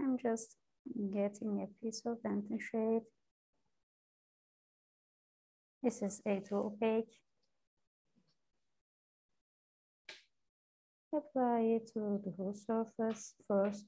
I'm just getting a piece of dentin shade. This is A2 opaque. Apply it to the whole surface first.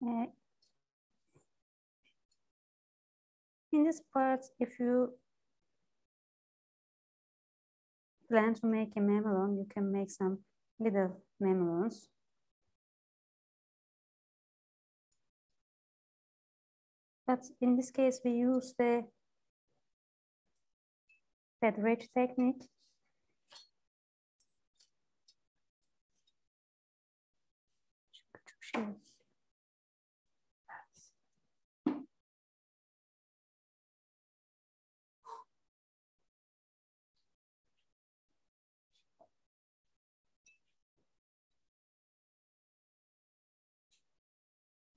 Uh, in this part, if you plan to make a mamelon, you can make some little mamelons. But in this case, we use the feather-edge technique.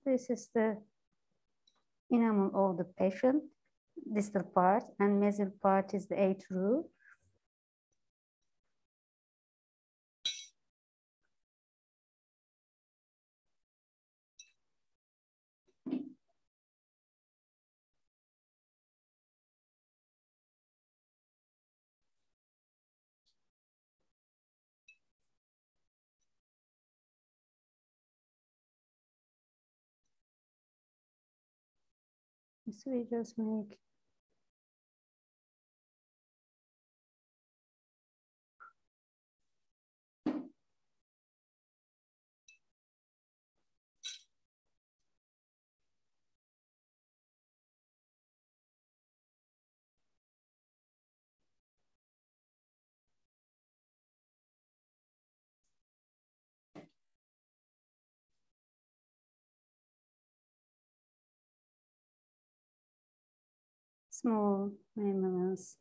This is the enamel of the patient, distal part, and mesial part is the eighth root. We just make small mammals.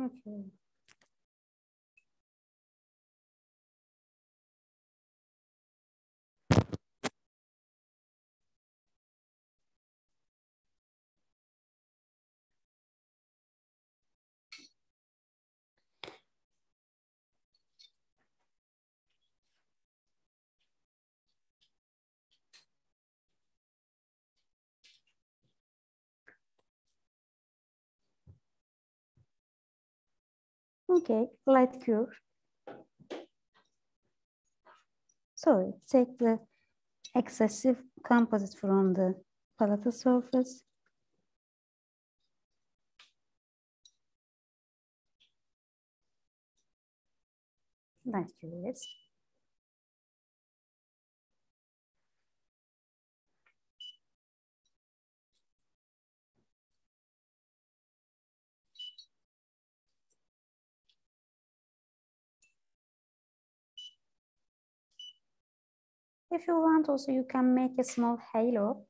Okay. Okay, light cure. So take the excessive composite from the palatal surface. Light cure, yes. If you want also, you can make a small halo.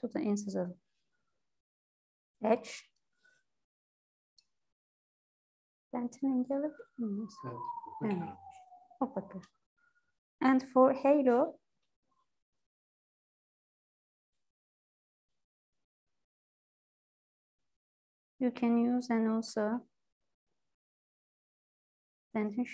To the incisor edge. Miyiz? Evet. O bakın. And for halo, you can use and also Dentin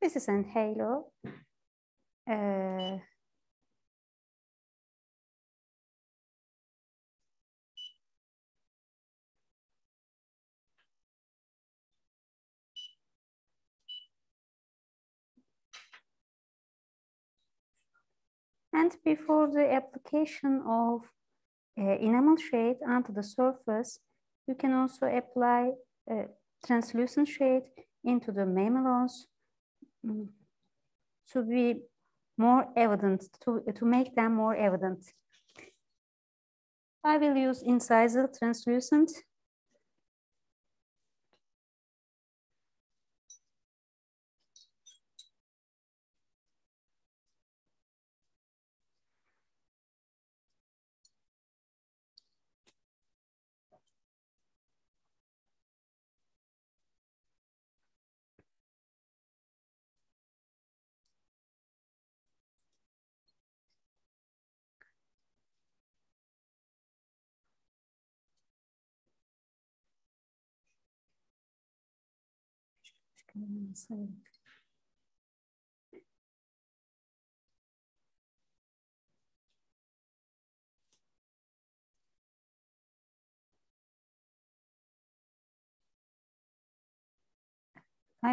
This is an halo. Ee, and before the application of uh, enamel shade onto the surface, you can also apply a translucent shade into the mamelons mm, to be more evident, to, to make them more evident. I will use incisal translucent. I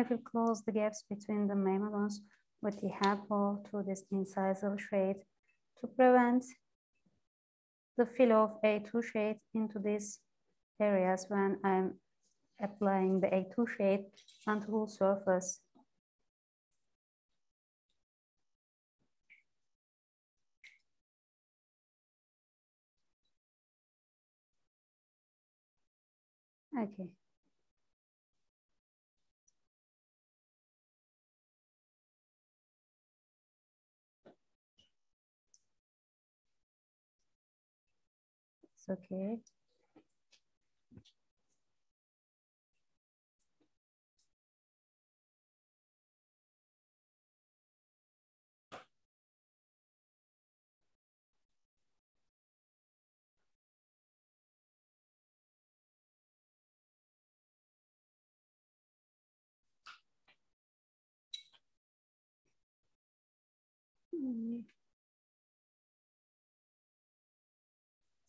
will close the gaps between the mamelons with the help of this incisal shade to prevent the fill of A2 shade into these areas when I'm applying the A2 shade on the whole surface. Okay. It's okay.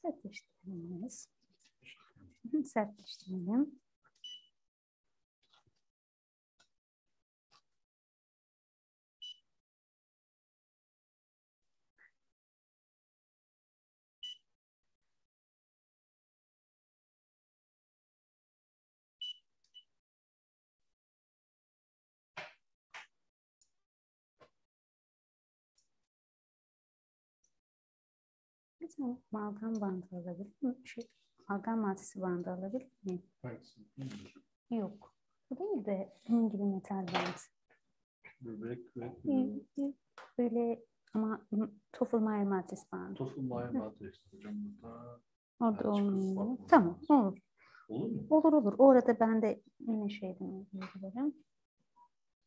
Sertleştirelim. Sertleştirelim. istersen balgam bandı alabilir mi? Şey, balgam maddesi bandı alabilir miyim? Hangisi? Yok. Bu değil de bunun gibi metal band. Böbrek ve... Böyle ama Toffel-Mayer matris bandı. Toffel-Mayer matris hocam burada. Orada olmuyor. Tamam olur. Olur mu? Olur olur. Orada ben de yine şeyden ilgilenirim.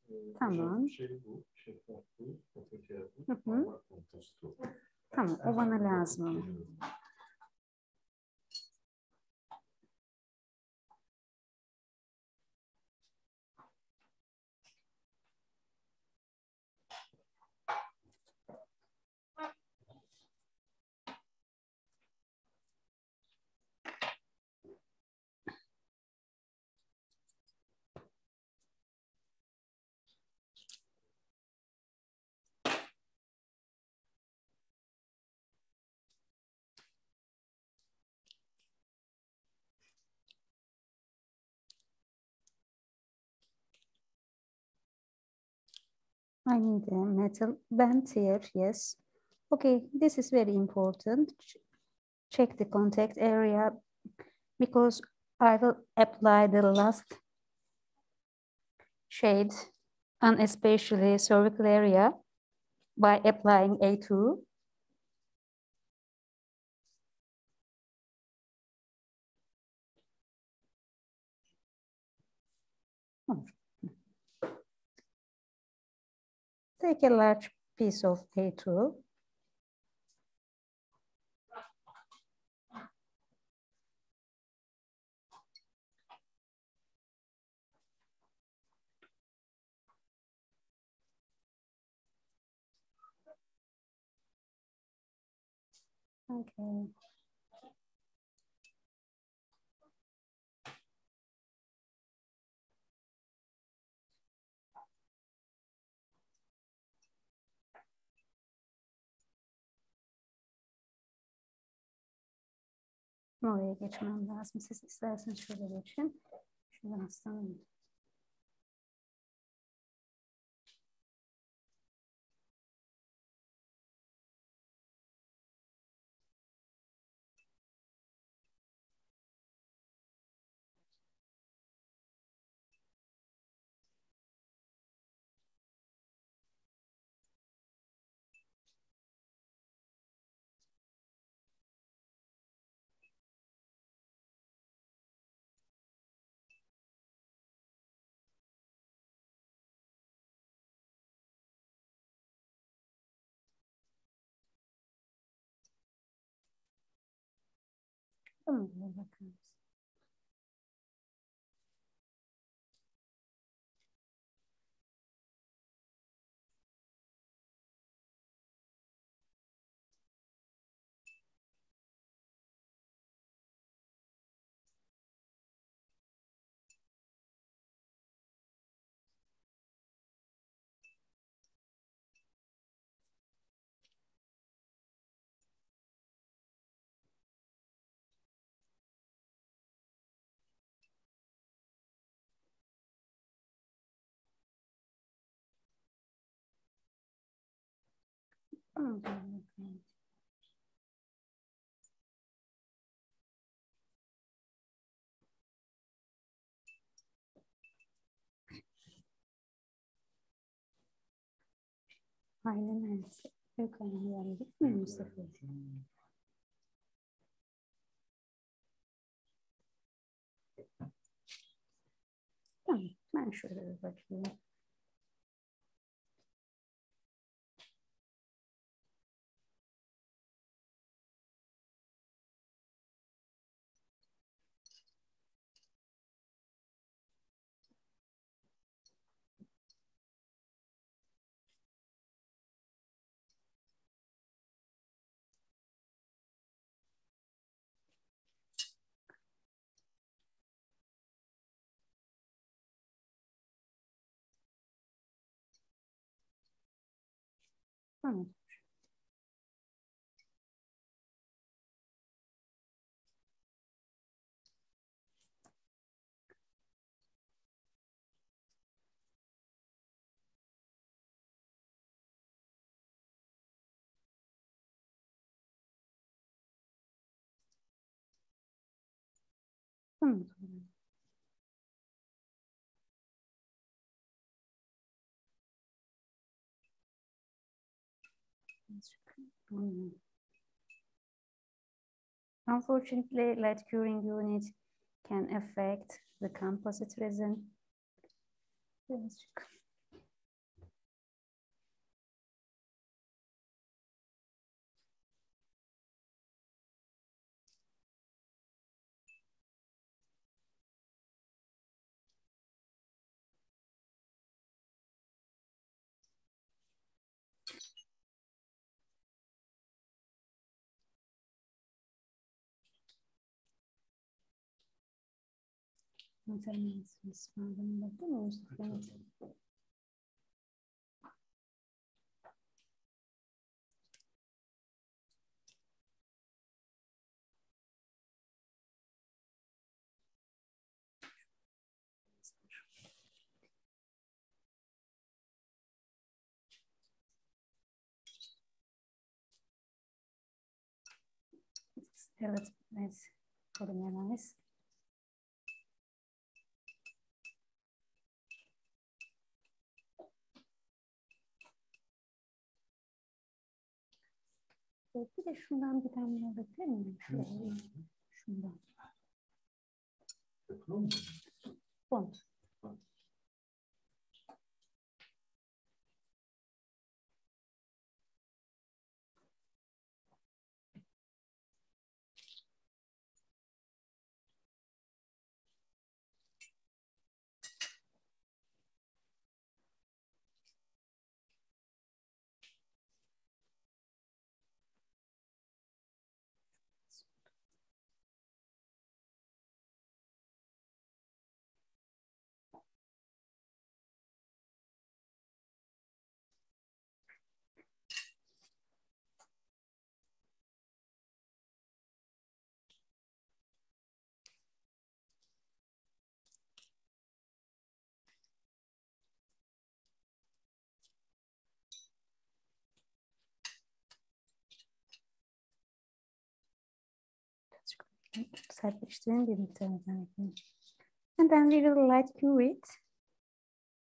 Ee, tamam. Şey bu, şey bu, bu, bu, bu, bu, bu, bu, bu, bu Tamam o bana lazım. I need a metal band here, yes. Okay, this is very important. Check the contact area because I will apply the last shade and especially cervical area by applying A2. take a large piece of A2. Okay. Oraya geçmem lazım. Siz isterseniz şöyle geçin. Şuradan hastaneye Oh, my goodness. Aynen öyle. Yok önemli yani gitmiyor Mustafa. Tamam ben şöyle bir bakayım. 项目，mı? Unfortunately, lead curing unit can affect the composite resin. Konferences waren los. Evet, neyse. Korumaya neyse. Bir de şundan bir tane alabilir miyim? Şuraya. Şundan. Yapıyor mu? Font. sertleştirin bir miktarını ekleyin. And then we will light cure it.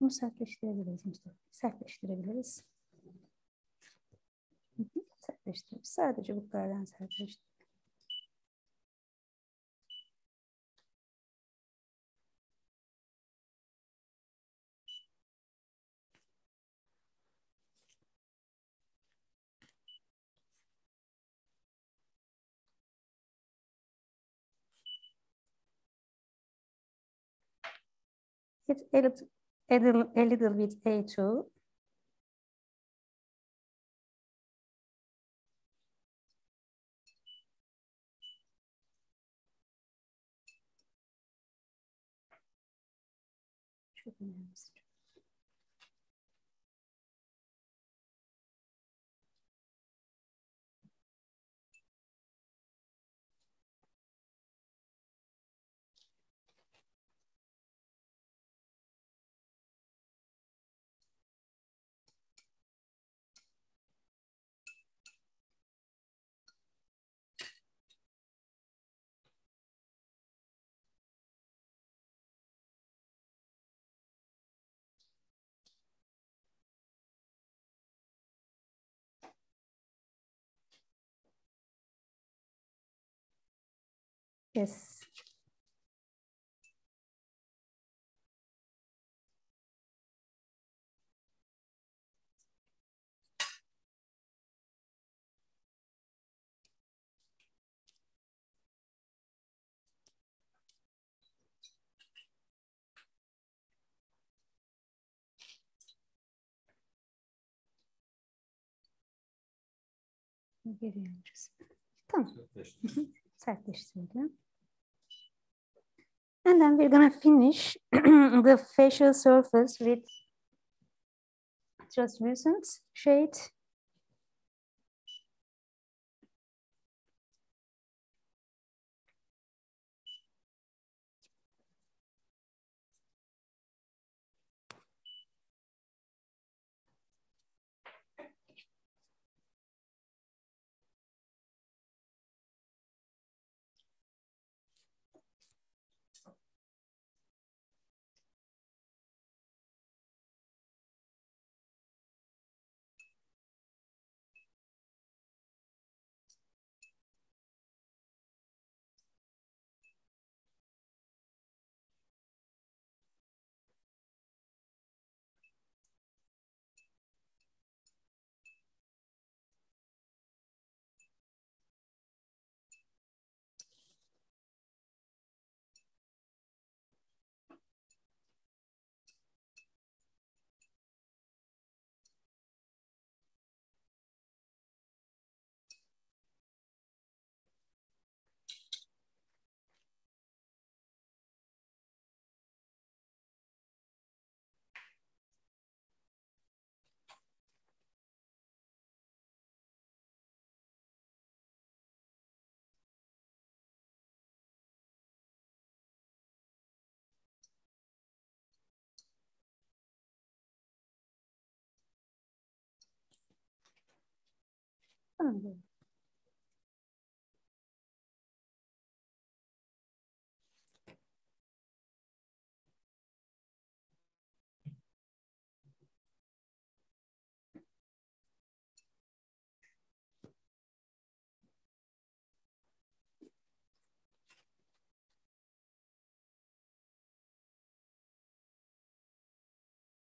Bunu sertleştirebiliriz Mustafa. Sertleştirebiliriz. Hı hı, Sertleştirebiliriz. Sadece bu kadardan sertleştir. It's a little, a little, a little bit A2. Çok önemli. Yes. Geri. Tamam. sertleştirdim. And then we're gonna finish <clears throat> the facial surface with translucent shade.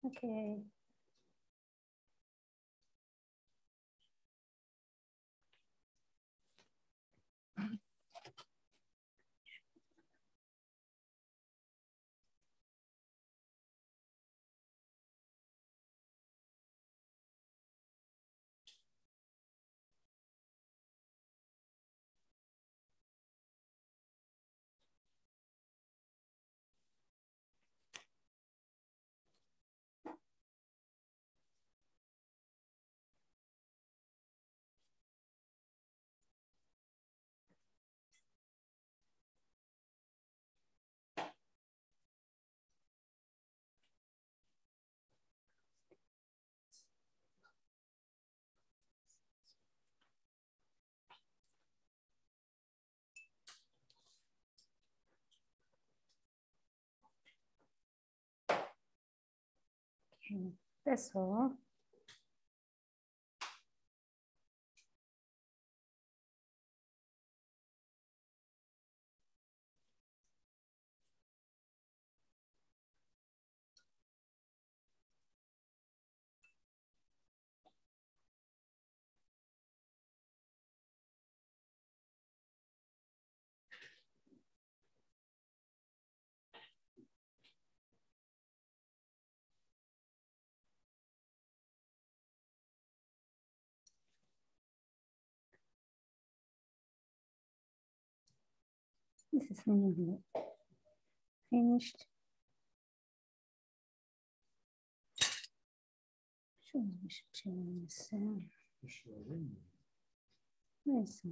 Okay. That's all. This is nearly finished. Şunu bir şey çevirmesem. Neyse.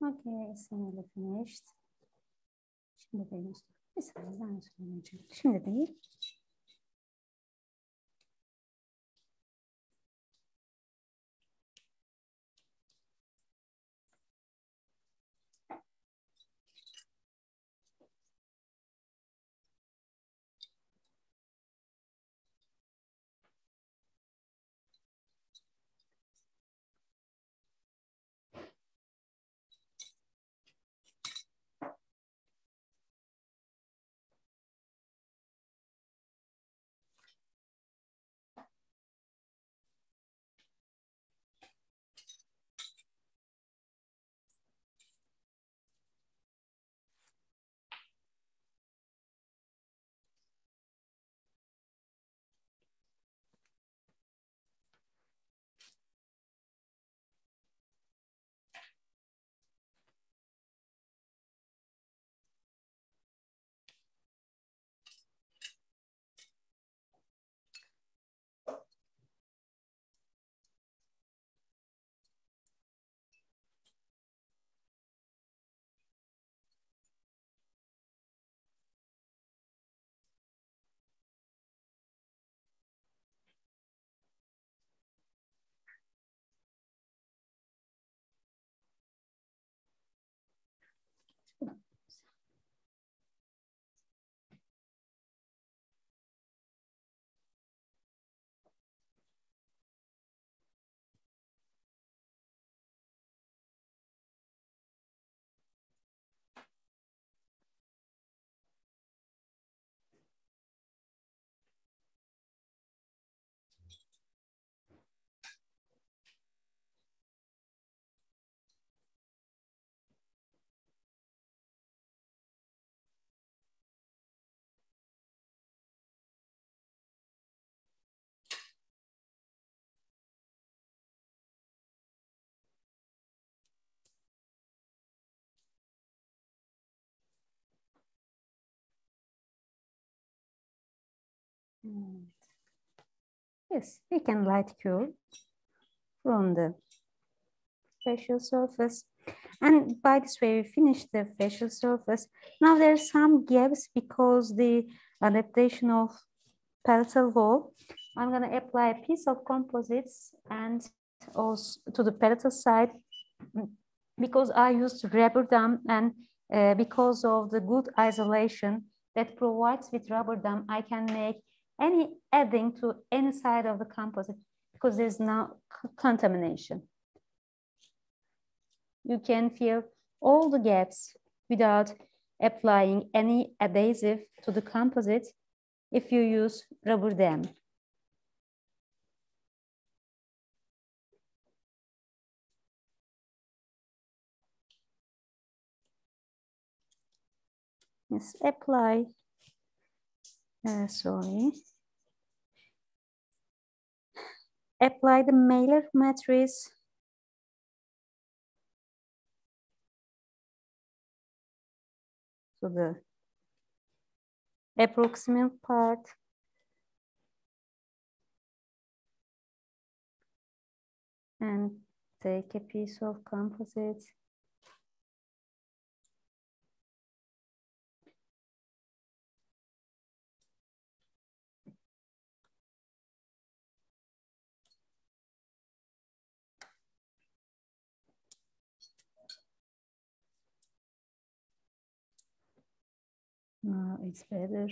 Okay, it's nearly finished. Şimdi değil. Bir ben söyleyeceğim. Şimdi değil. Mm. Yes, we can light cure from the facial surface. And by this way, we finish the facial surface. Now there are some gaps because the adaptation of palatal wall. I'm gonna apply a piece of composites and also to the palatal side because I used rubber dam and uh, because of the good isolation that provides with rubber dam, I can make any adding to any side of the composite because there's no contamination. You can fill all the gaps without applying any adhesive to the composite if you use rubber dam. Yes, apply, sorry. Apply the Mailer matrix to the approximal part. And take a piece of composite Uh, it's better.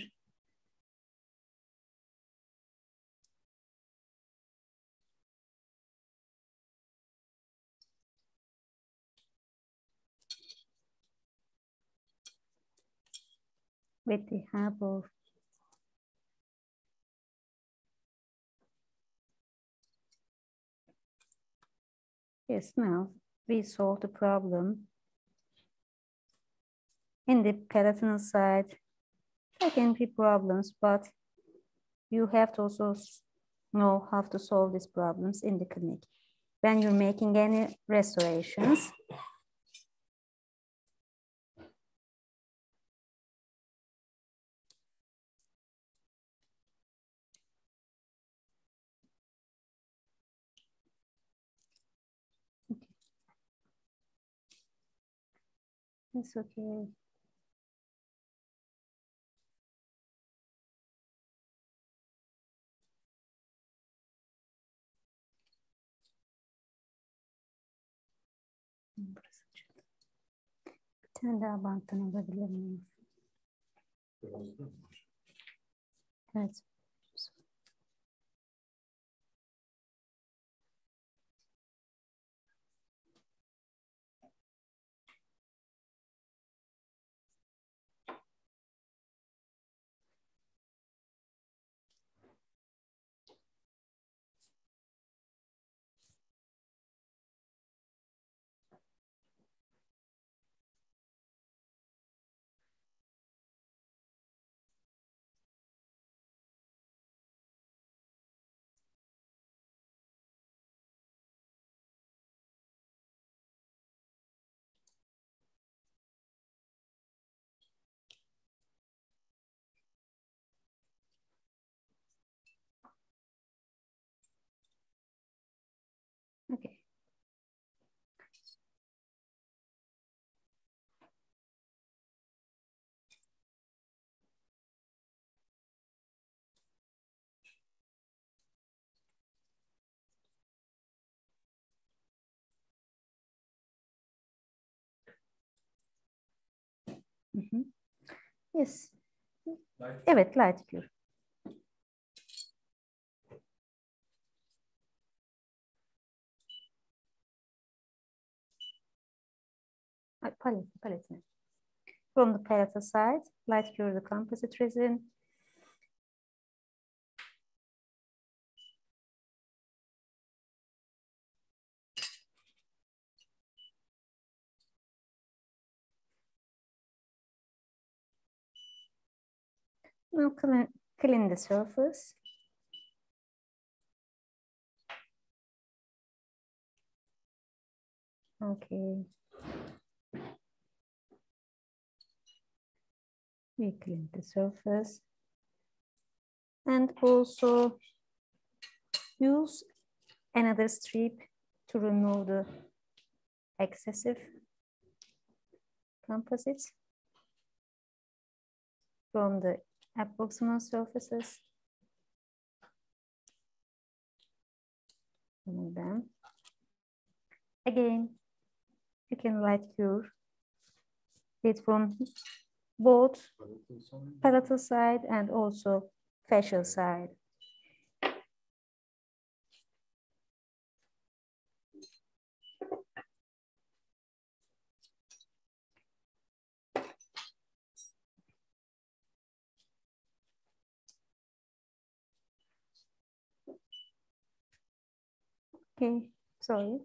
With the help of Yes, now we solve the problem in the palatal side there can be problems, but you have to also know how to solve these problems in the clinic. When you're making any restorations, Okay, It's okay. Tane daha banttan alabilir miyim? Evet. Hı hı. Yes. Evet, light cure. Palate, palate. From the palate side, light cure the composite resin. Now clean, clean the surface. Okay. We clean the surface. And also use another strip to remove the excessive composites from the approximal surfaces. Remove them. Again, you can light cure it from both palatal side and also facial side. Okay, sorry.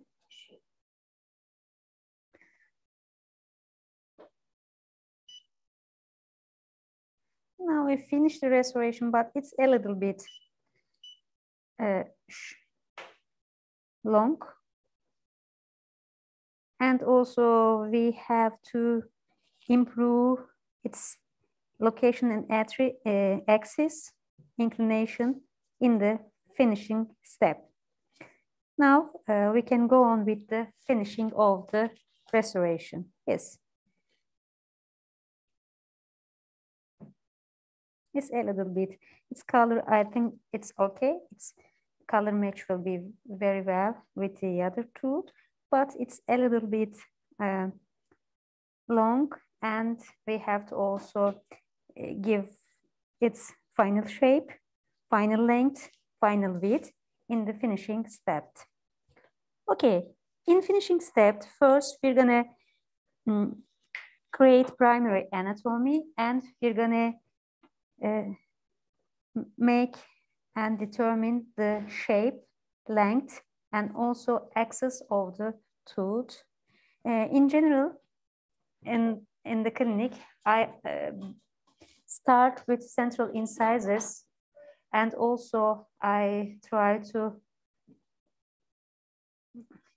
Now we finished the restoration, but it's a little bit uh, long. And also we have to improve its location and uh, axis inclination in the finishing step. Now uh, we can go on with the finishing of the restoration. Yes. It's a little bit, its color, I think it's okay. Its color match will be very well with the other two, but it's a little bit uh, long and we have to also uh, give its final shape, final length, final width in the finishing step. Okay, in finishing step, first we're gonna mm, create primary anatomy and we're gonna uh, make and determine the shape, length, and also axis of the tooth. Uh, in general, in, in the clinic, I uh, start with central incisors and also I try to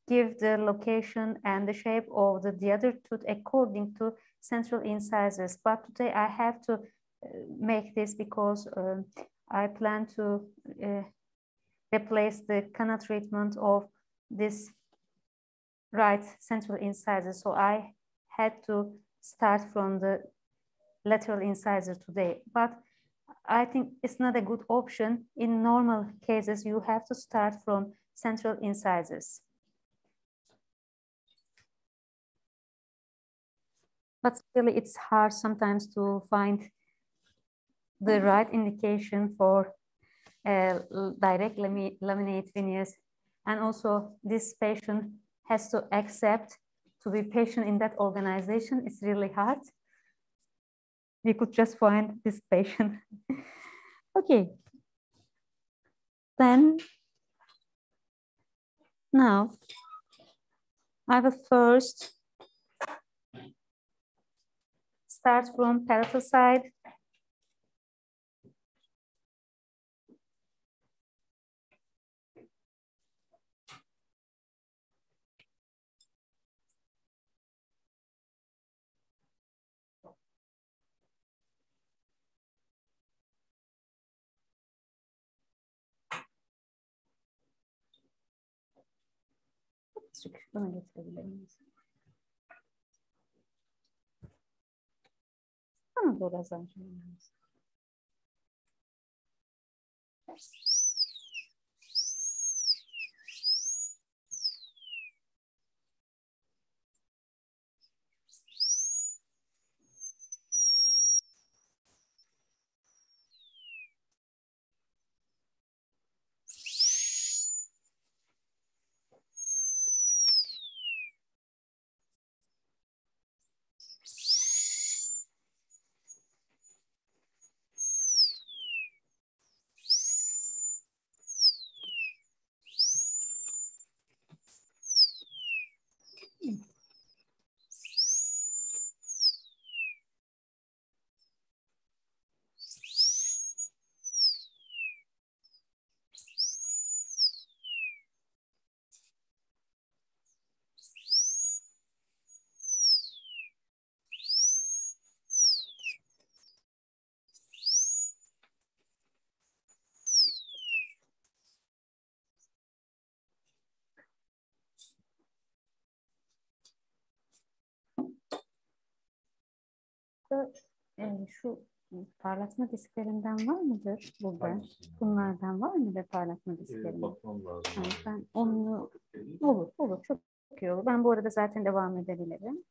give the location and the shape of the, the other tooth according to central incisors. But today I have to uh, make this because uh, I plan to uh, replace the canal treatment of this right central incisor. So I had to start from the lateral incisor today. But I think it's not a good option. In normal cases, you have to start from central incisors. But really, it's hard sometimes to find the right indication for uh, direct laminate veneers. And also this patient has to accept to be patient in that organization. It's really hard we could just find this patient. <laughs> okay. Then now I will first start from palatal side Bana getirebilir miyiz? Bana da biraz daha Burada e, şu parlatma disklerinden var mıdır burada? Bunlardan var mıdır parlatma Ee, disklerinden? bakmam lazım. Yani ben onu olur, olur. Çok iyi olur. Ben bu arada zaten devam edebilirim.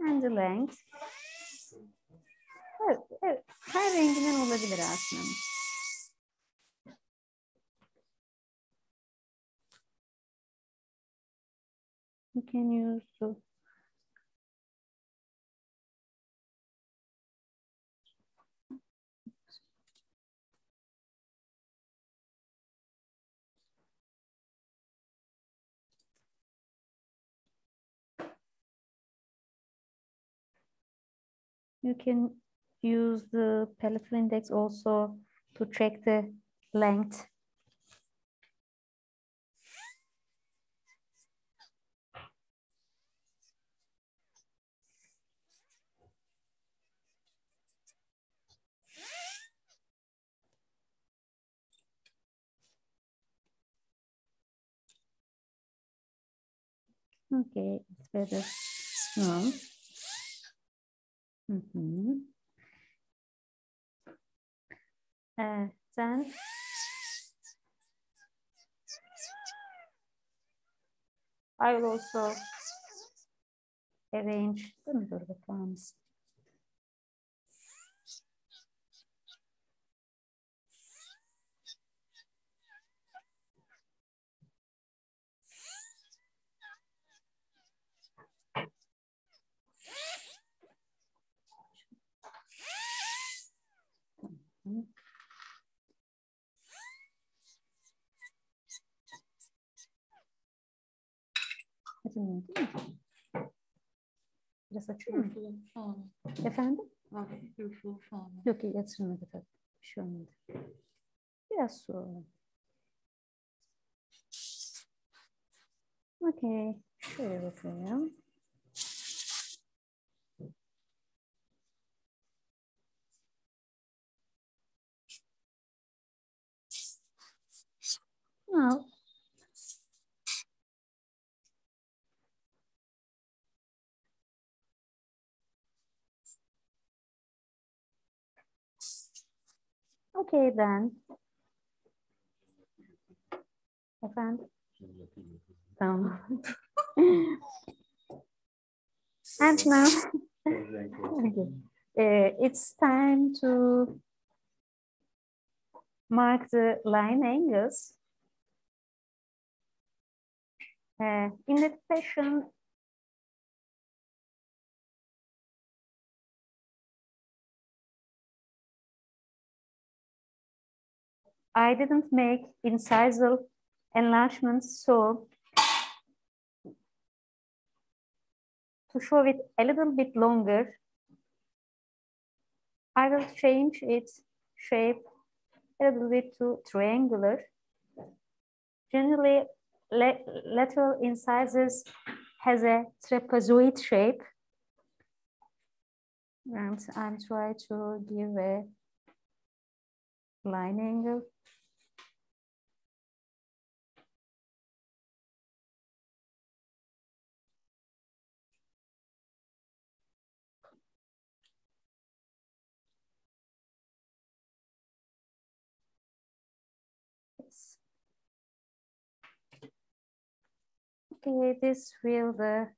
And the length. Evet, evet. Her renginden olabilir aslında. You can use You can use the palatal index also to check the length. Okay, it's better now. Hı hı. Evet, then I will also arrange, değil mi? Dur bakar mısın? Hı. Acımıyor değil mi? Biraz açıyor mu? Efendim? Yok iyi yatırmadı tabii. Bir şey olmadı. Biraz su alalım. Okey. Şöyle bakayım. Now, okay then. And now, okay. Uh, it's time to mark the line angles. Uh, in the fashion, I didn't make incisal enlargements, so to show it a little bit longer, I will change its shape a little bit to triangular. Generally, lateral incisors has a trapezoid shape. And I'm trying to give a line angle. Okay, this will the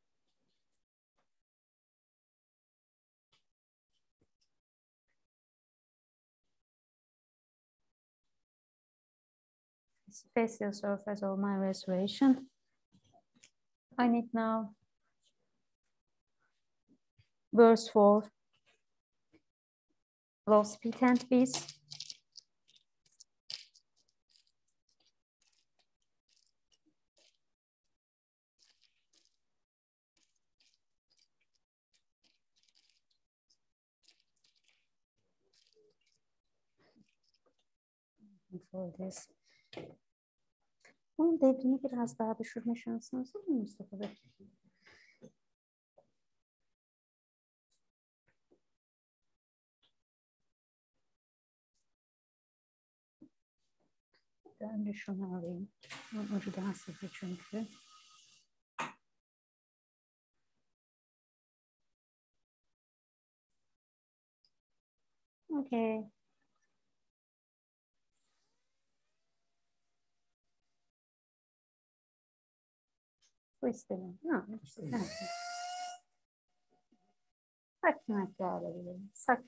facial surface of my restoration. I need now verse low speed and piece. for this. Bunun devrini biraz daha düşürme şansınız var mı Mustafa Bey? Önce şunu alayım. Ucu daha sıkı çünkü. Okay. Bu istemiyorum. Ne olmuş? Saç tırnakları alabilirim. Saç.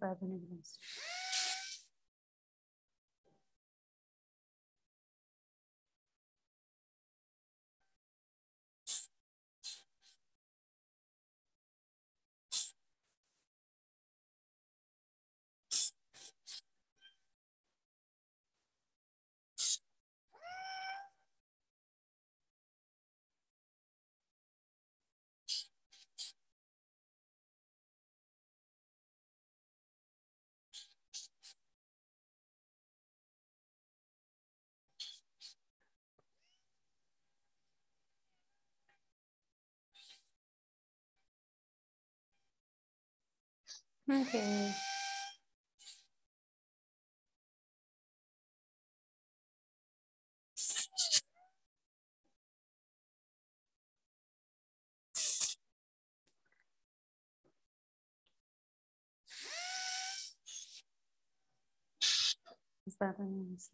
Daha dönebilir misin? Okay. Daha dönebilir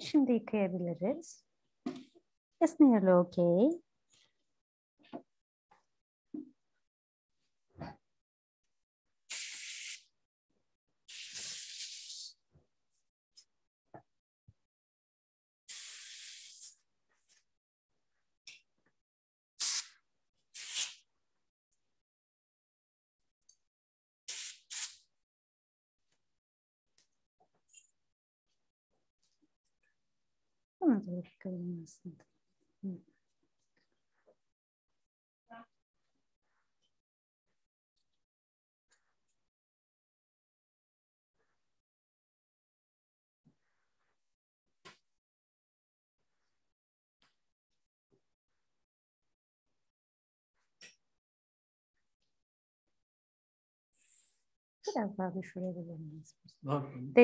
Şimdi yıkayabiliriz. It's nearly okay. Buna da yıkayalım aslında. Hı. Biraz daha düşürebilir miyiz? Ne yapayım?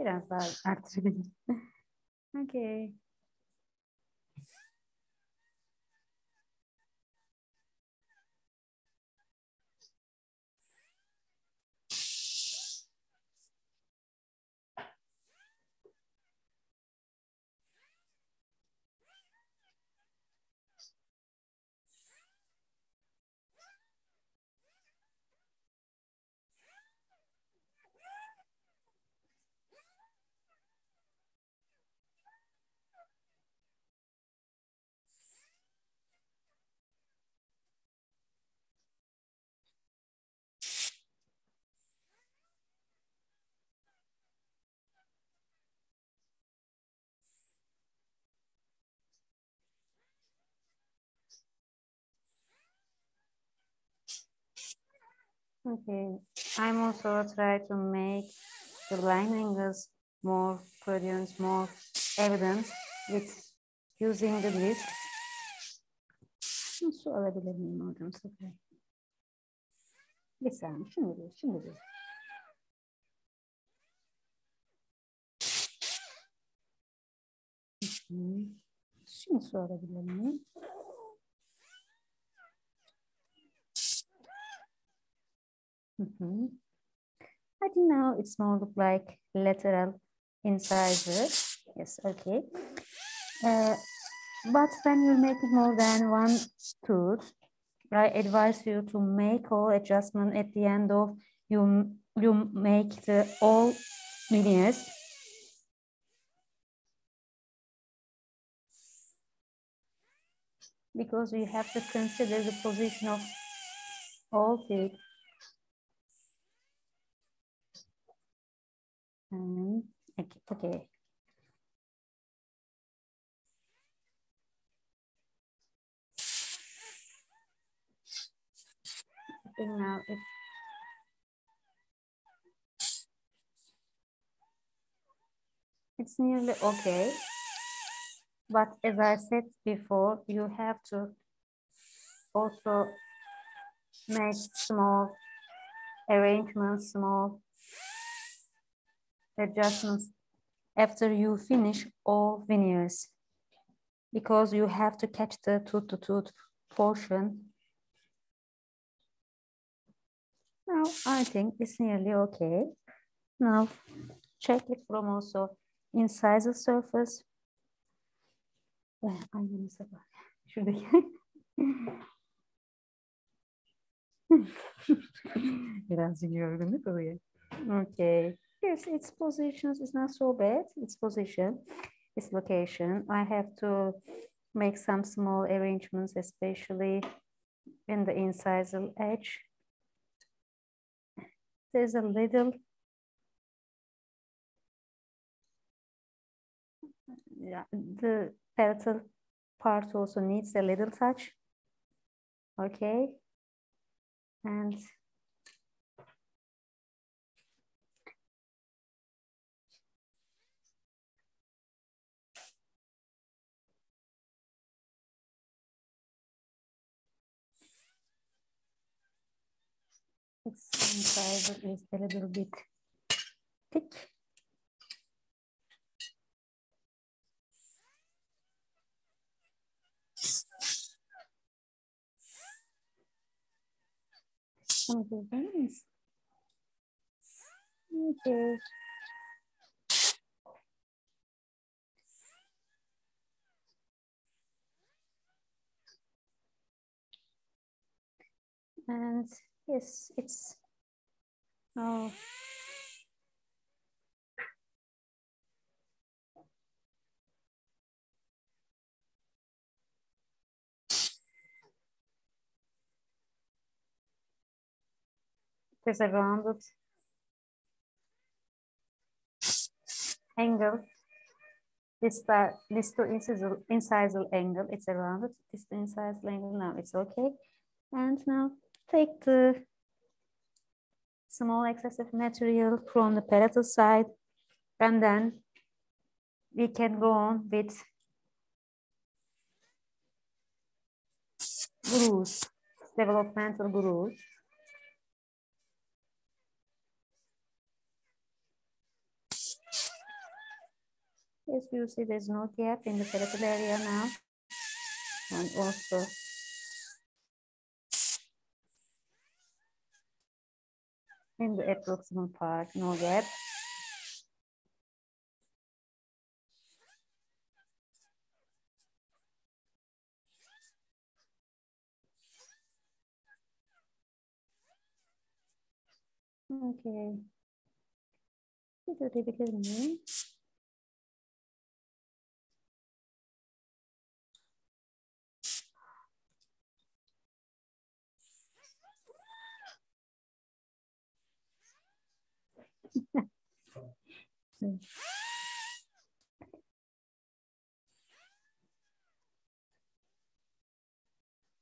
Biraz daha. arttırabilirim. okay. Okay, I'm also try to make the angles more pronounced, more evident with using the list. Su alabilir miyim hocam sıfır? Bir saniye, şimdi değil, şimdi değil. Şimdi su alabilir miyim? Mhm. I think now it's more look like lateral incisor. Yes, okay. Uh, but when you make more than one tooth, I advise you to make all adjustment at the end of you you make the all veneers. Because we have to consider the position of all teeth. Um, okay, okay. Now it it's nearly okay. But as I said before, you have to also make small arrangements, small adjustments after you finish all veneers because you have to catch the tooth to tooth portion. Now I think it's nearly okay. Now check it from also incisor surface. Aynamıza bak. Şuradaki. Birazcık yorgunluk oluyor. Okay. Yes, its positions is not so bad. Its position, its location. I have to make some small arrangements, especially in the incisal edge. There's a little yeah, the palatal part also needs a little touch. Okay. And its incisor is a little bit thick. Some of. Okay. And yes, it's oh there's a rounded angle. This part, this two incisal, incisal angle, it's a rounded, this incisal angle now, it's okay. And now take the small excessive material from the palatal side, and then we can go on with grooves, developmental grooves. As you see, there's no gap in the parietal area now. And also in the approximal part, no gap. Okay. Itu dipikir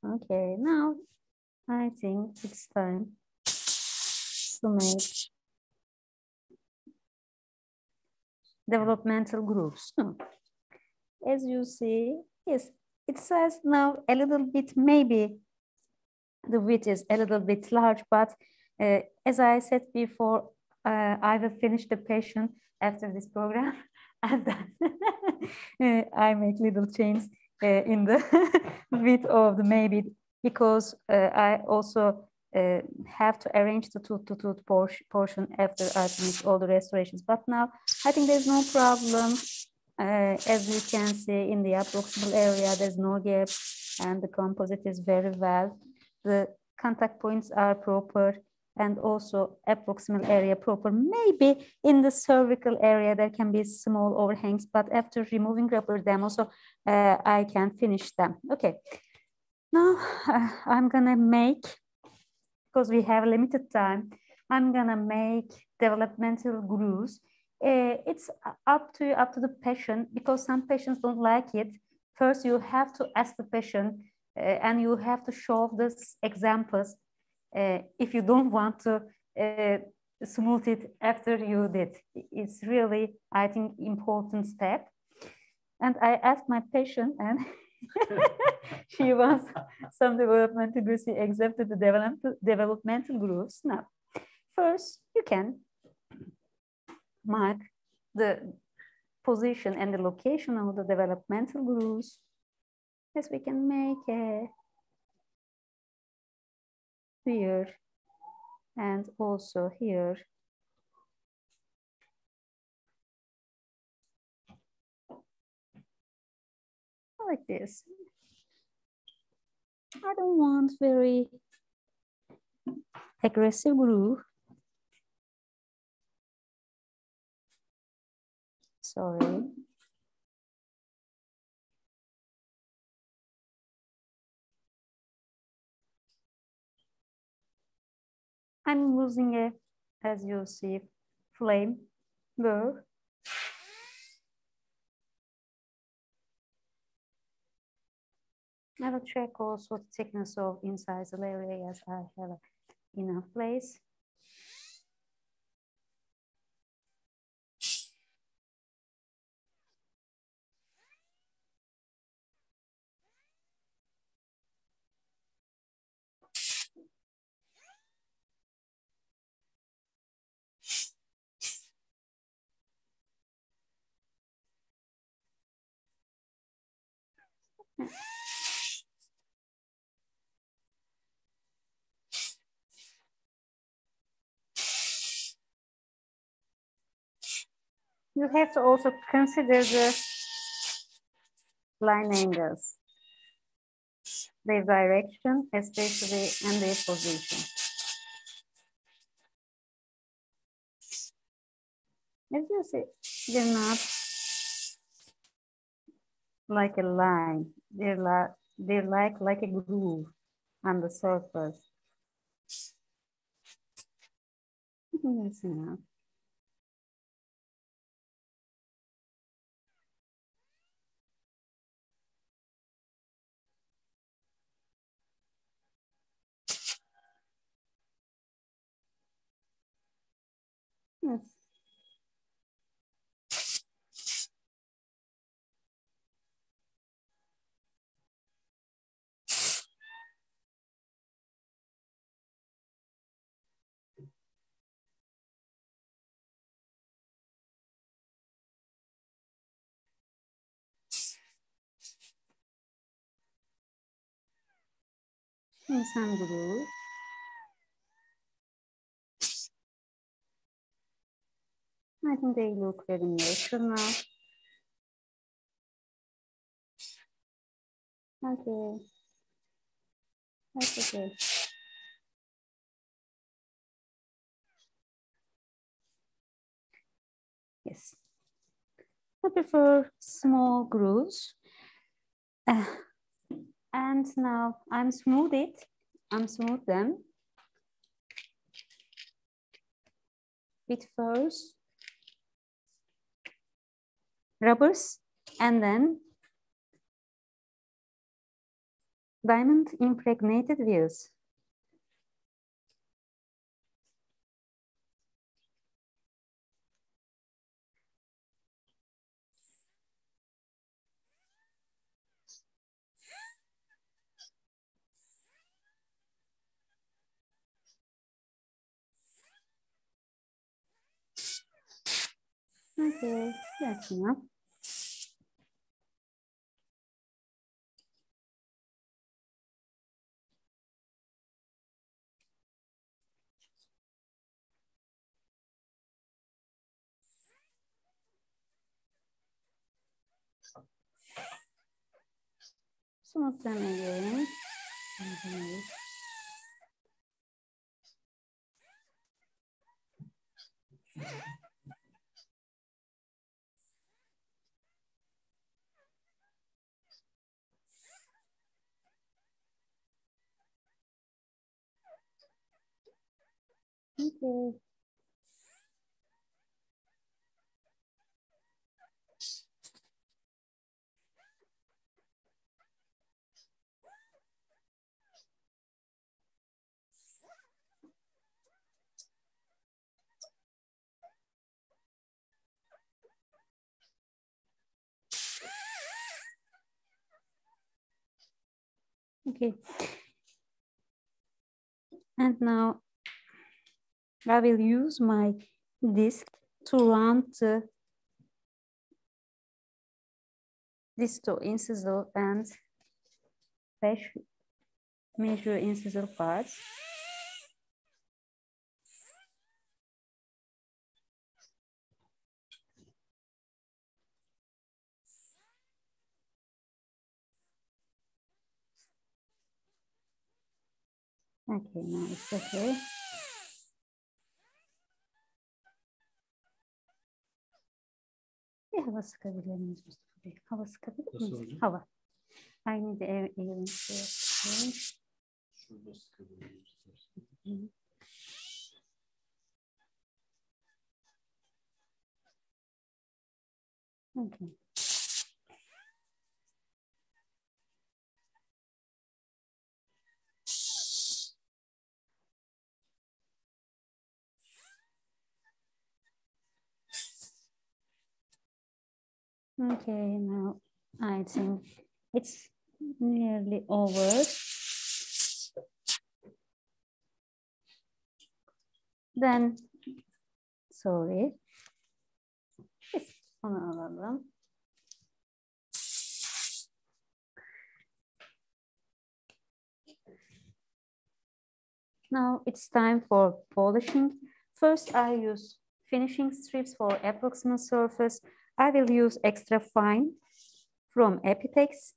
Okay, now I think it's time to make developmental grooves. As you see, yes, it says now a little bit, maybe the width is a little bit large, but uh, as I said before, uh, I will finish the patient after this program <laughs> and uh, <laughs> I make little changes uh, in the <laughs> width of the maybe because uh, I also uh, have to arrange the tooth to tooth portion after I finish all the restorations. But now I think there's no problem. Uh, as you can see in the approximal area, there's no gap and the composite is very well. The contact points are proper and also approximal area proper. Maybe in the cervical area, there can be small overhangs, but after removing rubber dam also, uh, I can finish them. Okay, now uh, I'm gonna make because we have limited time, I'm gonna make developmental grooves. Uh, it's up to you, up to the patient because some patients don't like it. First, you have to ask the patient uh, and you have to show these examples if you don't want to uh, smooth it after you did. It's really, I think, important step. And I asked my patient and <laughs> she wants some developmental grooves. She accepted the developmental, developmental grooves. Now, first you can mark the position and the location of the developmental grooves. Yes, we can make a here and also here. like this. I don't want very aggressive groove. Sorry. I'm using a, as you see, flame burr I will check also the thickness of incisal area as I have enough place. You have to also consider the line angles, their direction, especially and their position. As you see, they're not like a line. They're like they're like like a groove on the surface. Enough. Yes. Some groove. I think they look very natural now. Okay. That's okay. Yes. I prefer small. Uh, and now I'm smooth it. I'm smooth them with first rubbers and then diamond impregnated wheels. なんで、失します。そのためです。Okay. Okay. Okay. And now I will use my disc to run the distal incisor and measure, measure incisor parts. Okay, now it's okay. Bir hava sıkabilir miyiz Mustafa Bey? Hava sıkabilir Nasıl miyiz? hocam? Hava. Aynı de ev, yapalım. Şurada sıkabiliriz istersen. Okay. Okay, now I think it's nearly over. Then, sorry. Now it's time for polishing. First, I use finishing strips for approximal surface. I will use extra fine from Epitex.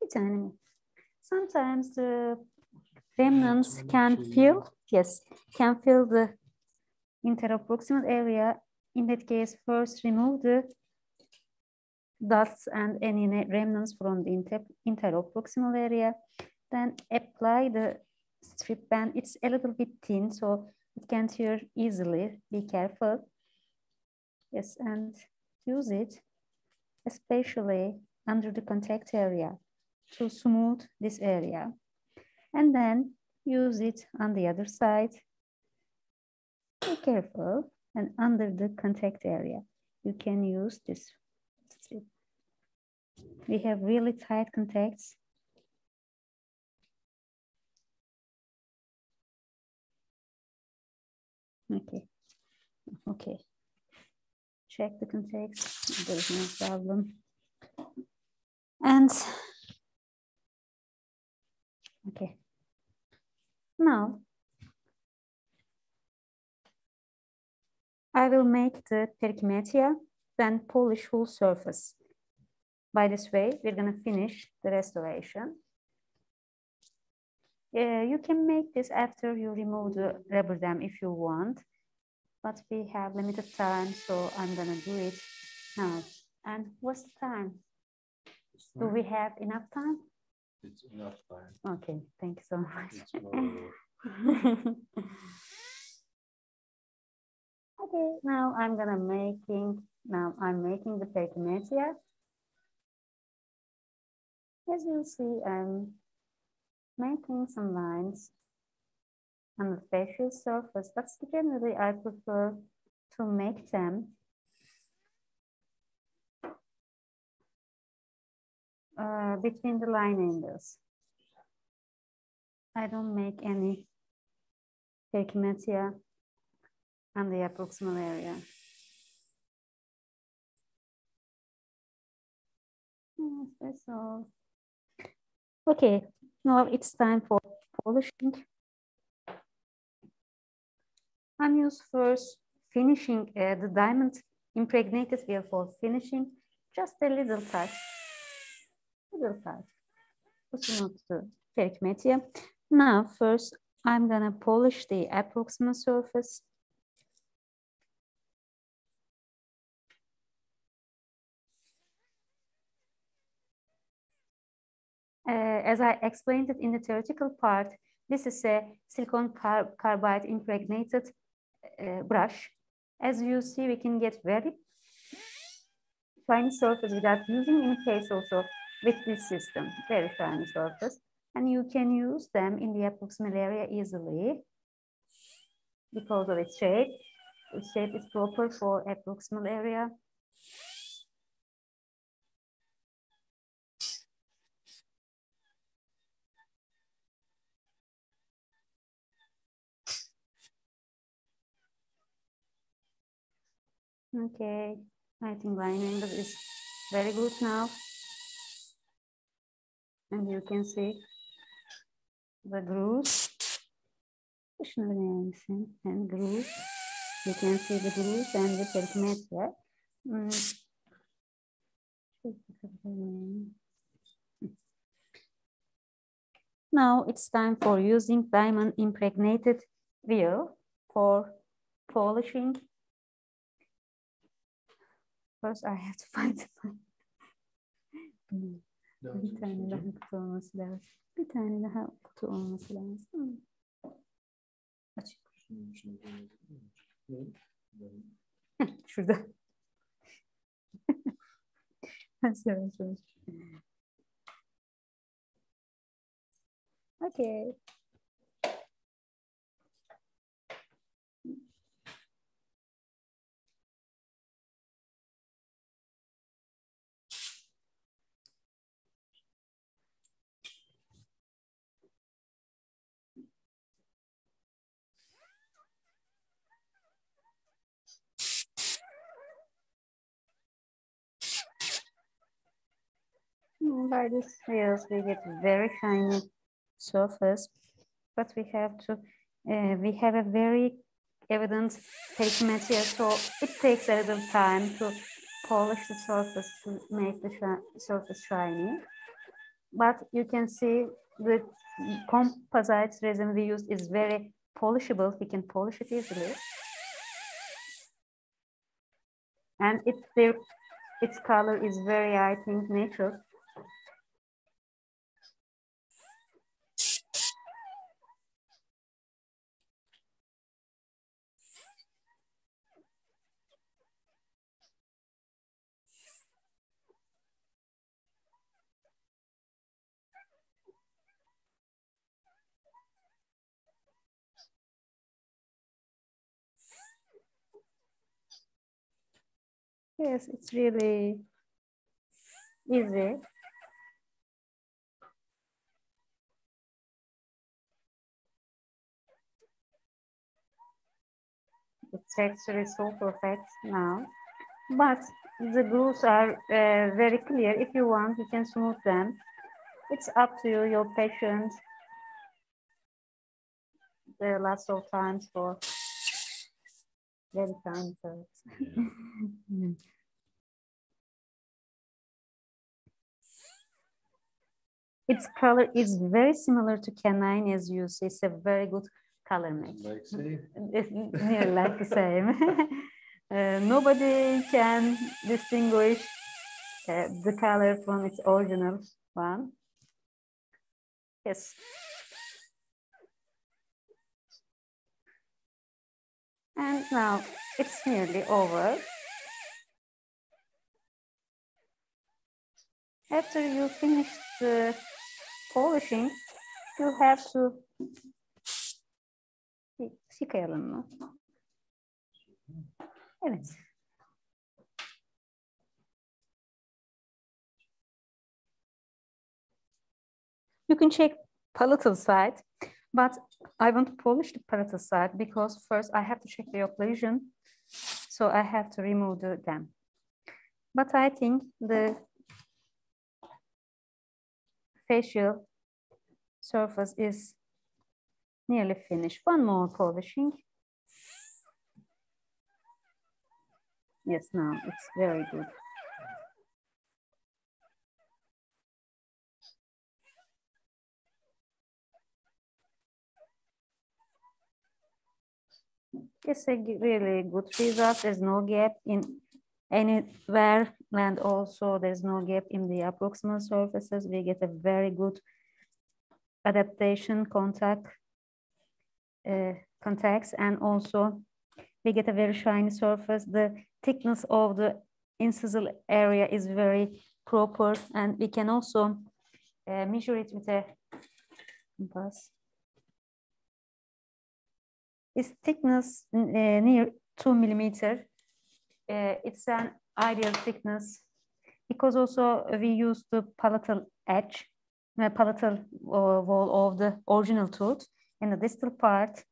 Bir tane? Sometimes the remnants can fill, yes, can fill the interproximal area. In that case, first remove the dusts and any remnants from the inter interproximal area. Then apply the strip band. It's a little bit thin, so it can tear easily. Be careful. Yes, and use it, especially under the contact area to smooth this area. And then use it on the other side. Be careful. And under the contact area, you can use this. We have really tight contacts. Okay. Okay. Check the context. There's no problem. And okay. Now I will make the perikymata, then polish whole surface. By this way, we're gonna finish the restoration. Uh, you can make this after you remove the rubber dam if you want, but we have limited time, so I'm gonna do it now. And what's the time? Do we have enough time? It's enough time. Okay, thank you so much. <laughs> Okay, now I'm gonna making, now I'm making the perikymata. As you'll see, I'm making some lines on the facial surface, but generally I prefer to make them uh, between the line angles. I don't make any perikymata on the approximal area. Yes, that's all. Okay, now it's time for polishing. I'm use first finishing uh, the diamond impregnated wheel for finishing, just a little touch, little touch. Pushing the perikymata. Now first I'm gonna polish the approximal surface. Uh, as I explained it in the theoretical part, this is a silicon car carbide impregnated uh, brush. As you see, we can get very fine surface without using in case also with this system, very fine surface. And you can use them in the approximal area easily because of its shape. Its shape is proper for approximal area. Okay, I think line is very good now. And you can see the grooves. And grooves. You can see the grooves and the perikymata. Hmm. Now it's time for using diamond impregnated wheel for polishing First I have to find Bir tane daha kutu olması lazım. Bir tane daha kutu olması lazım. Açık. <laughs> Şurada. Söyle, söyle. Okay. By these wheels, we get very shiny surface, but we have to, uh, we have a very evident material, so it takes a little time to polish the surface to make the surface shiny. But you can see the composite resin we used is very polishable. We can polish it easily. And it, its color is very, I think, natural. Yes, it's really easy. The texture is so perfect now. But the grooves are uh, very clear. If you want, you can smooth them. It's up to you, your patience. There are lots of times for very kind <laughs> its color is very similar to canine as you see. It's a very good color match. Like same? It's nearly like the same. <laughs> uh, nobody can distinguish uh, the color from its original one. Yes. And now it's nearly over. After you finish the polishing, you have to yıkayalım mı? Evet. You can check palatal side, but I want to polish the palatal side because first I have to check the occlusion. So I have to remove the dam. But I think the facial surface is nearly finished. One more polishing. Yes, now it's very good. It's a really good result. There's no gap in anywhere and also there's no gap in the approximal surfaces. We get a very good adaptation contact uh, contacts and also we get a very shiny surface. The thickness of the incisal area is very proper and we can also uh, measure it with a compass. Its thickness uh, near two millimeter it's an ideal thickness because also we use the palatal edge, the palatal uh, wall of the original tooth in the distal part,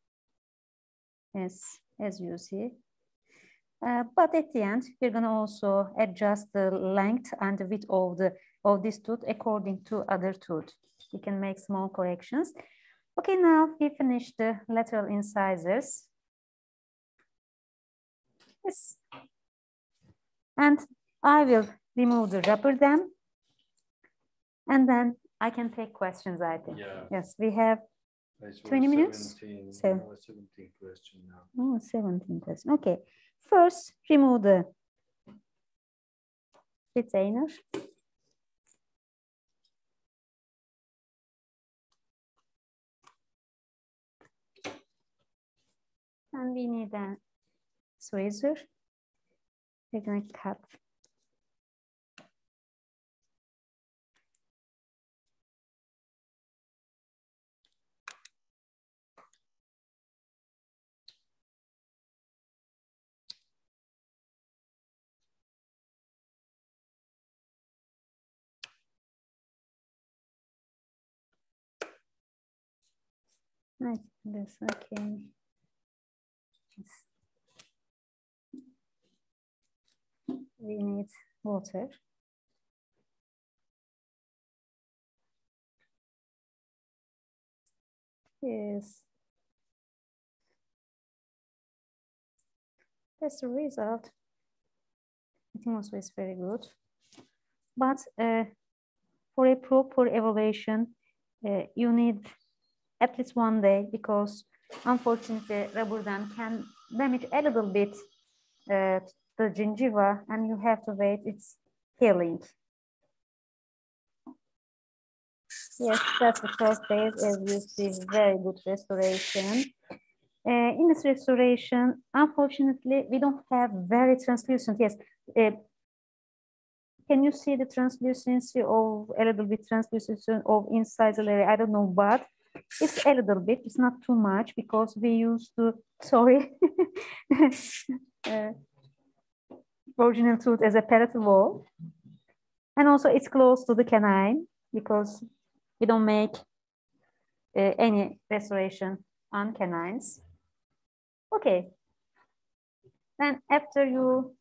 yes, as you see. Uh, but at the end, we're going to also adjust the length and the width of the of this tooth according to other tooth. We can make small corrections. Okay, now we finish the lateral incisors. Yes, and I will remove the rubber dam. And then I can take questions, I think. Yeah. Yes, we have 20 minutes? 17, Seven. no, 17 question now. oh, 17 questions. Okay, first remove the retainer. And we need a tweezer. We're going to cut think this okay. Yes. We need water. Yes. That's the result. I think also is very good. But uh, for a proper evaluation, uh, you need at least one day because unfortunately rubber dam can damage a little bit uh, the gingiva and you have to wait its healing. Yes, that's the first phase as you see very good restoration. Uh, in this restoration, unfortunately, we don't have very translucent. Yes, uh, can you see the translucency of a little bit translucency of inside the layer? I don't know, but it's a little bit, it's not too much because we used to, <laughs> sorry, <laughs> uh, original tooth as a palatal wall. And also it's close to the canine because we don't make uh, any restoration on canines. Okay, Then after you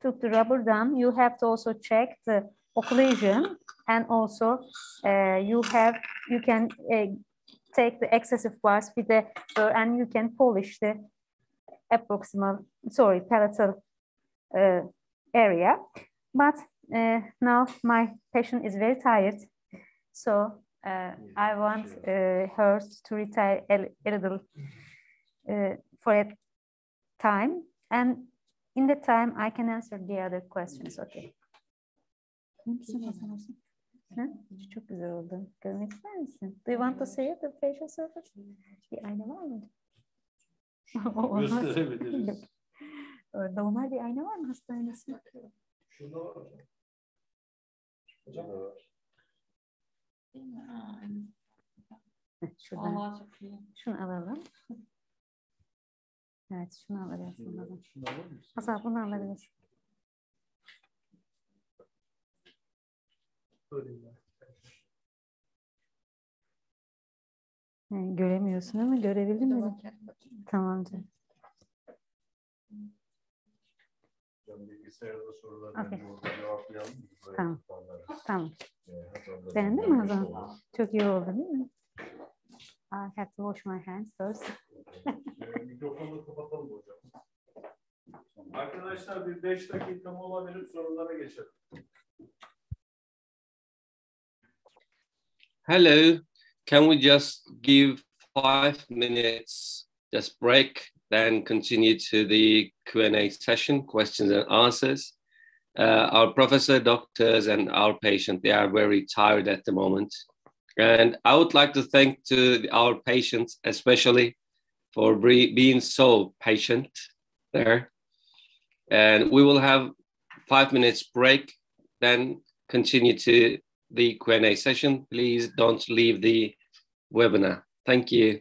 took the rubber dam, you have to also check the occlusion and also uh, you have, you can uh, take the excessive bars with the, and you can polish the approximal, sorry, palatal uh, area. But uh, now my patient is very tired. So uh, I want uh, her to retire a, a little uh, for a time. And in the time, I can answer the other questions. Okay. Ha? Çok güzel oldu. Görmek ister misin? Do you want to see the facial surface? Bir ayna var mı? <laughs> Gösterebiliriz. Normal bir ayna var mı hastanesinde? Şurada var hocam. Hocam da var. Heh, Şuradan. Allah çok iyi. Şunu alalım. Evet, şunu alabilirsin. Hazal. Şunu alır mısın? Hazal bunu alabilirsin. Söyleyeyim göremiyorsun ama görebildin mi? Tamam canım. Bilgisayarda sorular cevaplayalım. Tamam. Tamam. Ee, Beğendin mi Hazal? olur. Çok iyi oldu değil mi? I have to wash my hands first. Ee, Mikrofonu kapatalım hocam. Arkadaşlar bir 5 dakika mola verip sorulara geçelim. Hello, can we just give five minutes, just break, then continue to the Q&A session, questions and answers. Uh, our professor, doctors, and our patient, they are very tired at the moment. And I would like to thank to our patients, especially for being so patient there. And we will have five minutes break, then continue to the Q&A session. Please don't leave the webinar. Thank you.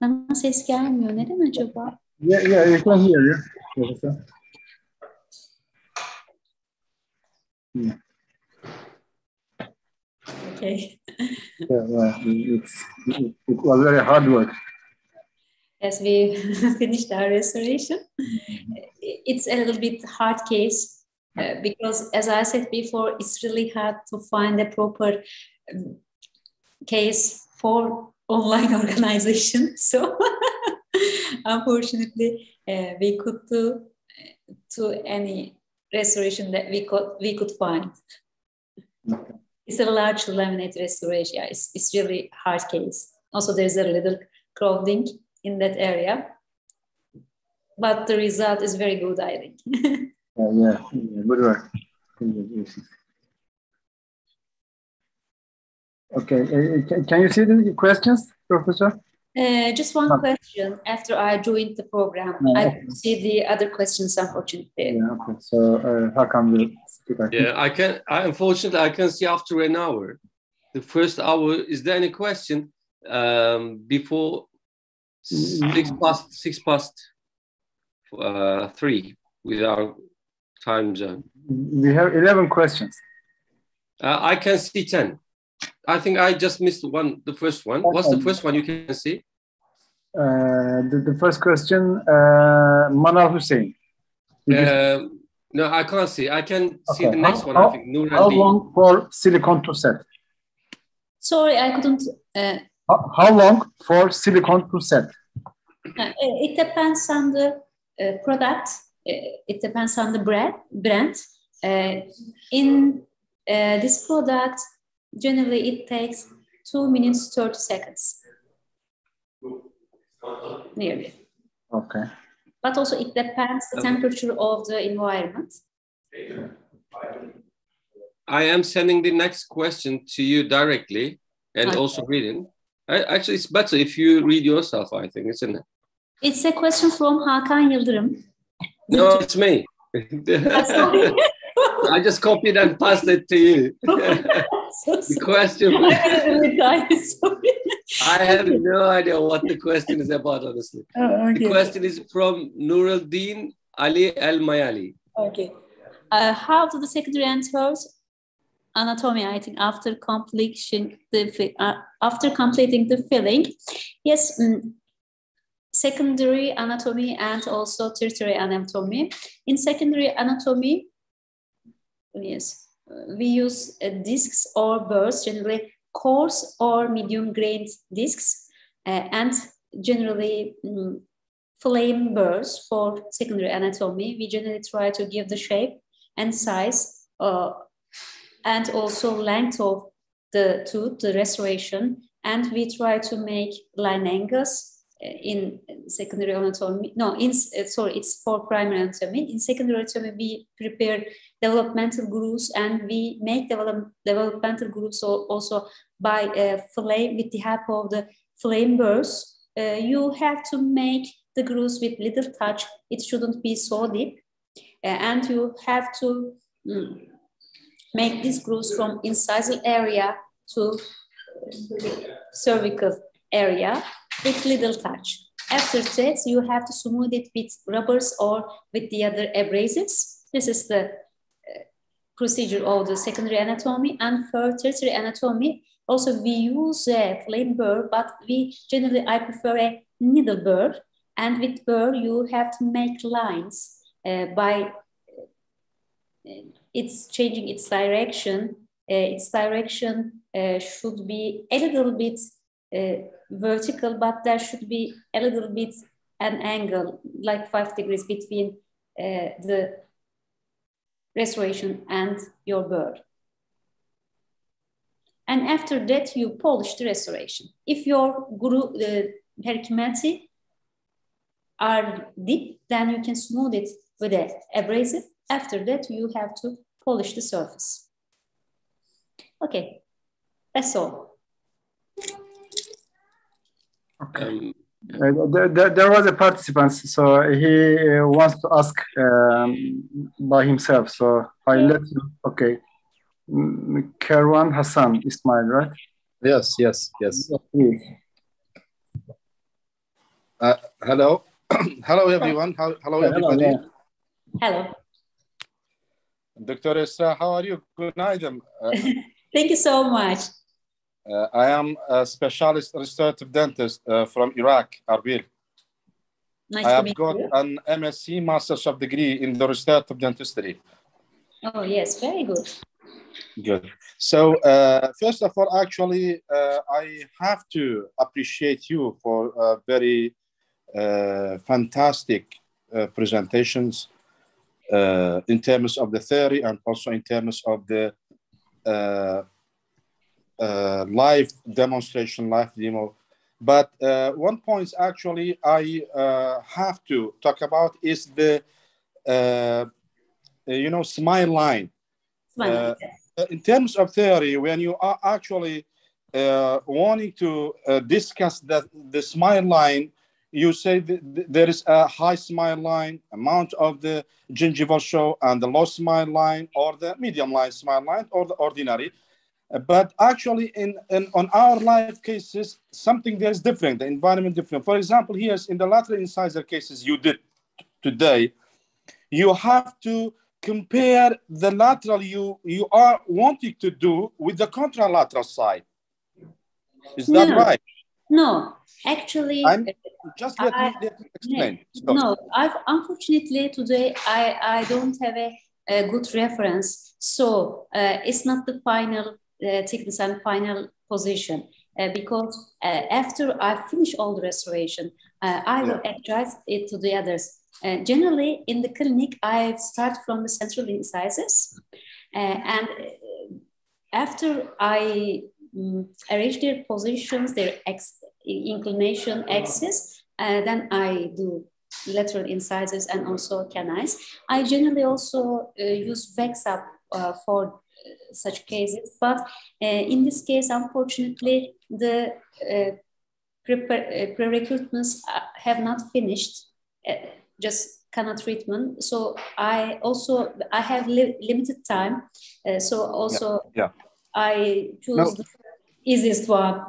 Bana ses gelmiyor. Neden acaba? Yeah, yeah, you can hear you. Yeah, Okay. yeah, yeah. It's, it, it was very hard work. As we <laughs> finished our restoration, it's a little bit hard case uh, because, as I said before, it's really hard to find a proper um, case for online <laughs> organization. So, <laughs> unfortunately, uh, we could do uh, to any restoration that we could we could find. Okay. It's a large laminate restoration. Yeah, it's, it's really hard case. Also, there's a little crowding in that area, but the result is very good, I think. <laughs> Yeah, yeah, yeah, good work. Okay, uh, can, can you see the questions, Professor? Uh, just one Okay. question. After I joined the program, I okay. see the other questions, unfortunately. Yeah, okay. So, uh, how come you speak? I? Yeah, I can. I, unfortunately, I can see after an hour. The first hour. Is there any question um, before six past six past uh, three with our time zone? We have 11 questions. Uh, I can see ten. I think I just missed one. The first one. What's the first one you can see? Uh, the, the first question, uh, Manal Hussein. Did you- Um, no, I can't see. I can see the next How- one. I how- think Nur how Ali. long for silicone to set? Sorry, I couldn't. Uh, How, how long for silicone to set? uh, it depends on the uh, product. Uh, it depends on the brand. Brand. Uh, in uh, this product, generally it takes two minutes thirty seconds. Nearly. Okay. But also it depends the temperature of the environment. I am sending the next question to you directly and Okay. also reading. I, actually, it's better if you read yourself, I think, isn't it? It's a question from Hakan Yıldırım. No, it's me. <laughs> <laughs> I just copied and passed it to you. <laughs> <laughs> so the question, I really tired, sorry. <laughs> I have no idea what the question is about, honestly. The question is from Nuruddin Ali Al Mayali. Okay. Uh, how do the secondary and third anatomy? I think after completion the uh, after completing the filling, yes. mm, secondary anatomy and also tertiary anatomy. In secondary anatomy, yes, uh, we use uh, discs or burrs, generally coarse or medium grained discs, uh, and generally mm, flame burrs for secondary anatomy. We generally try to give the shape and size and also length of the tooth, the restoration, and we try to make line angles in secondary anatomy. No, in uh, sorry, it's for primary anatomy. In secondary anatomy, we prepare developmental grooves and we make develop, developmental grooves also by uh, flame with the help of the flame burrs. Uh, you have to make the grooves with little touch. It shouldn't be so deep. Uh, and you have to mm, make these grooves from incisal area to cervical area with little touch. After that, you have to smooth it with rubbers or with the other abrasives. This is the uh, procedure of the secondary anatomy. And for tertiary anatomy, also we use a flame burr, but we generally, I prefer a needle burr. And with burr, you have to make lines uh, by uh, it's changing its direction. Uh, its direction uh, should be a little bit uh, vertical, but there should be a little bit an angle, like five degrees between uh, the restoration and your bird. And after that, you polish the restoration. If your guru, the perikymata are deep, then you can smooth it with a abrasive. After that, you have to polish the surface. Okay, that's all. Okay. Um, uh, there, there, there, was a participant, so he uh, wants to ask um, by himself. So I let you. Okay, Kerwan Hassan is Ismail, right? Yes, yes, yes. Uh, hello, <clears throat> hello everyone. How, hello everybody. Hello. hello. Dr. Isra, how are you? Good night. Uh, <laughs> Thank you so much. Uh, I am a specialist restorative dentist uh, from Iraq, Arbil. Nice I have got you. an MSc Master's of Degree in the restorative dentistry. Oh, yes, very good. Good. So, uh, first of all, actually, uh, I have to appreciate you for uh, very uh, fantastic presentations in terms of the theory and also in terms of the uh, live demonstration, live demo. But uh, one point actually I uh, have to talk about is the, uh, you know, smile line. Smile uh, in terms of theory, when you are actually uh, wanting to discuss that the smile line, you say there is a high smile line, amount of the gingival show, and the low smile line, or the medium line smile line, or the ordinary. But actually, in, in on our live cases, something there is different, the environment different. For example, here in the lateral incisor cases you did today, you have to compare the lateral you, you are wanting to do with the contralateral side. Is that no, right? No, actually, I'm, just let I, me, let me explain. No, I've, unfortunately today I, I don't have a, a good reference, so uh, it's not the final thickness and final position. Uh, because uh, after I finish all the restoration, uh, I will yeah. adjust it to the others. generally, in the clinic, I start from the central incisors, and after I um, arrange their positions, their ex- inclination axis, then I do lateral incisors and also canines. I generally also uh, use wax-up uh, for such cases. But uh, in this case, unfortunately, the uh, pre-recruitments uh, have not finished, just canal treatment. So I also, I have li limited time. so also yeah. yeah. I choose no. the easiest one.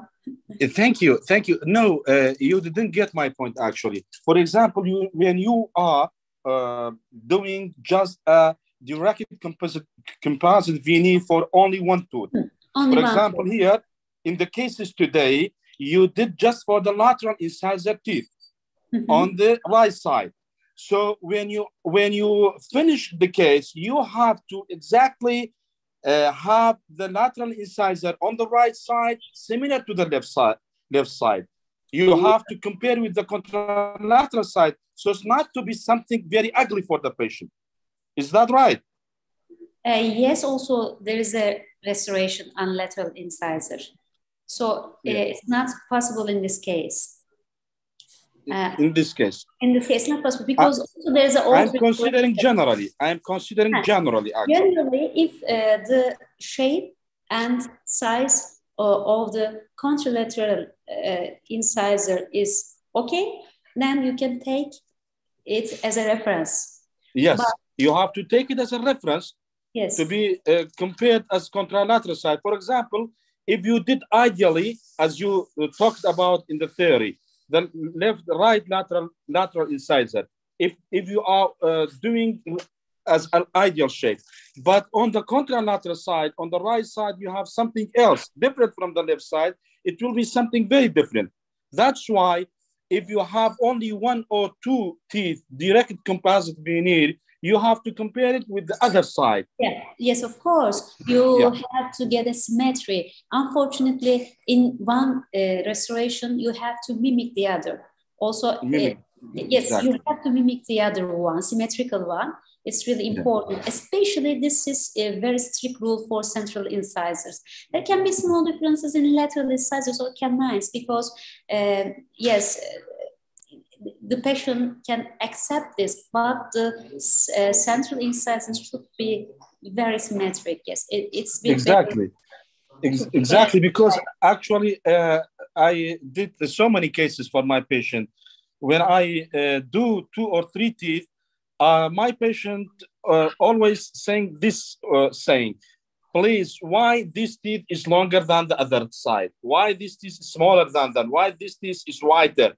Thank you, thank you. No, uh, you didn't get my point actually. For example, you when you are uh, doing just a direct composite, composite veneer for only one tooth. Hmm. Only for example, tooth. here in the cases today, you did just for the lateral incisor teeth Mhm. on the right side. So when you when you finish the case, you have to exactly uh, have the lateral incisor on the right side similar to the left side. Left side. You have to compare with the contralateral side, so it's not to be something very ugly for the patient. Is that right? Uh, yes, also there is a restoration on lateral incisor. So uh, Yeah. it's not possible in this case. Uh, in this case, in this case, not possible because also there is a I'm considering generally. I'm considering Ah. generally actually. Generally, if uh, the shape and size of, of the contralateral uh, incisor is okay, then you can take it as a reference. Yes, But- you have to take it as a reference Yes. to be uh, compared as contralateral side. For example, if you did ideally, as you uh, talked about in the theory, the left, right lateral lateral incisor. If if you are uh, doing as an ideal shape, but on the contralateral side, on the right side, you have something else different from the left side. It will be something very different. That's why if you have only one or two teeth direct composite veneer, you have to compare it with the other side. Yeah, yes, of course. You Yeah. have to get a symmetry. Unfortunately, in one uh, restoration, you have to mimic the other. Also, uh, yes, Exactly. you have to mimic the other one, symmetrical one. It's really important, especially this is a very strict rule for central incisors. There can be small differences in lateral incisors or canines because, uh, yes, the patient can accept this, but the uh, central incisors should be very symmetric. Yes, it, it's exactly. Ex exactly because actually uh, I did so many cases for my patient. When I uh, do two or three teeth, uh, my patient uh, always saying this uh, saying, please, why this teeth is longer than the other side? Why this teeth is smaller than that? Why this teeth is wider?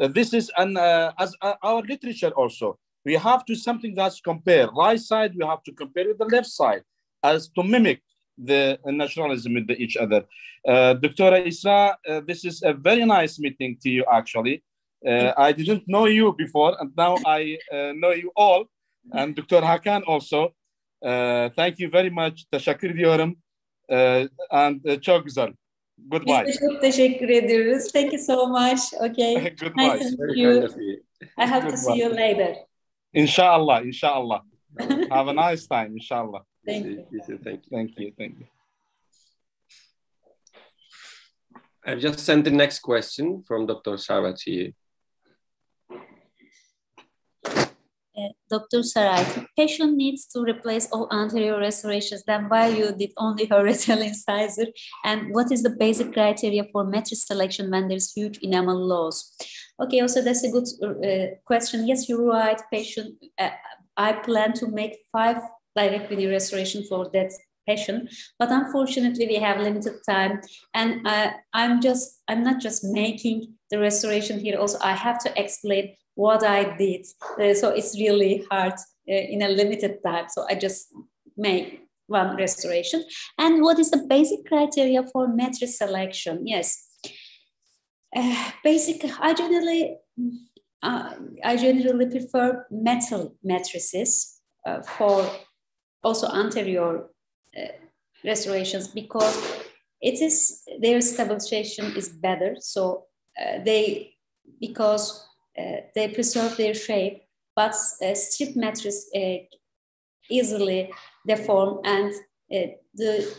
Uh, this is an as our literature also. We have to something that's compare. Right side, we have to compare with the left side as to mimic the nationalism with each other. Uh, Dr. Isra, uh, this is a very nice meeting to you, actually. Uh, I didn't know you before, and now I uh, know you all, and Dr. Hakan also. Uh, thank you very much. Teşekkür ediyorum. Uh, and uh, çok güzel. Goodbye. Biz de çok teşekkür ediyoruz. Thank you so much. Okay. <laughs> Goodbye. Nice to meet you. I hope to see you later. Inshallah, inshallah. <laughs> Have a nice time, inshallah. Thank you. Thank you. Thank you. Thank you. I've just sent the next question from Dr. Sarva to you. Uh, Dr. Sarai, patient needs to replace all anterior restorations, then why you did only horizontal <laughs> incisor? And what is the basic criteria for matrix selection when there's huge enamel loss? Okay, also that's a good uh, question. Yes, you're right, patient. Uh, I plan to make five direct video restoration for that patient, but unfortunately we have limited time. And uh, I'm just, I'm not just making the restoration here. Also, I have to explain what I did. Uh, so it's really hard uh, in a limited time. So I just make one restoration. And what is the basic criteria for matrix selection? Yes. Uh, basic, I generally, uh, I generally prefer metal matrices uh, for also anterior uh, restorations because it is their stabilization is better. So uh, they because Uh, they preserve their shape, but strip matrix uh, easily deform and uh, the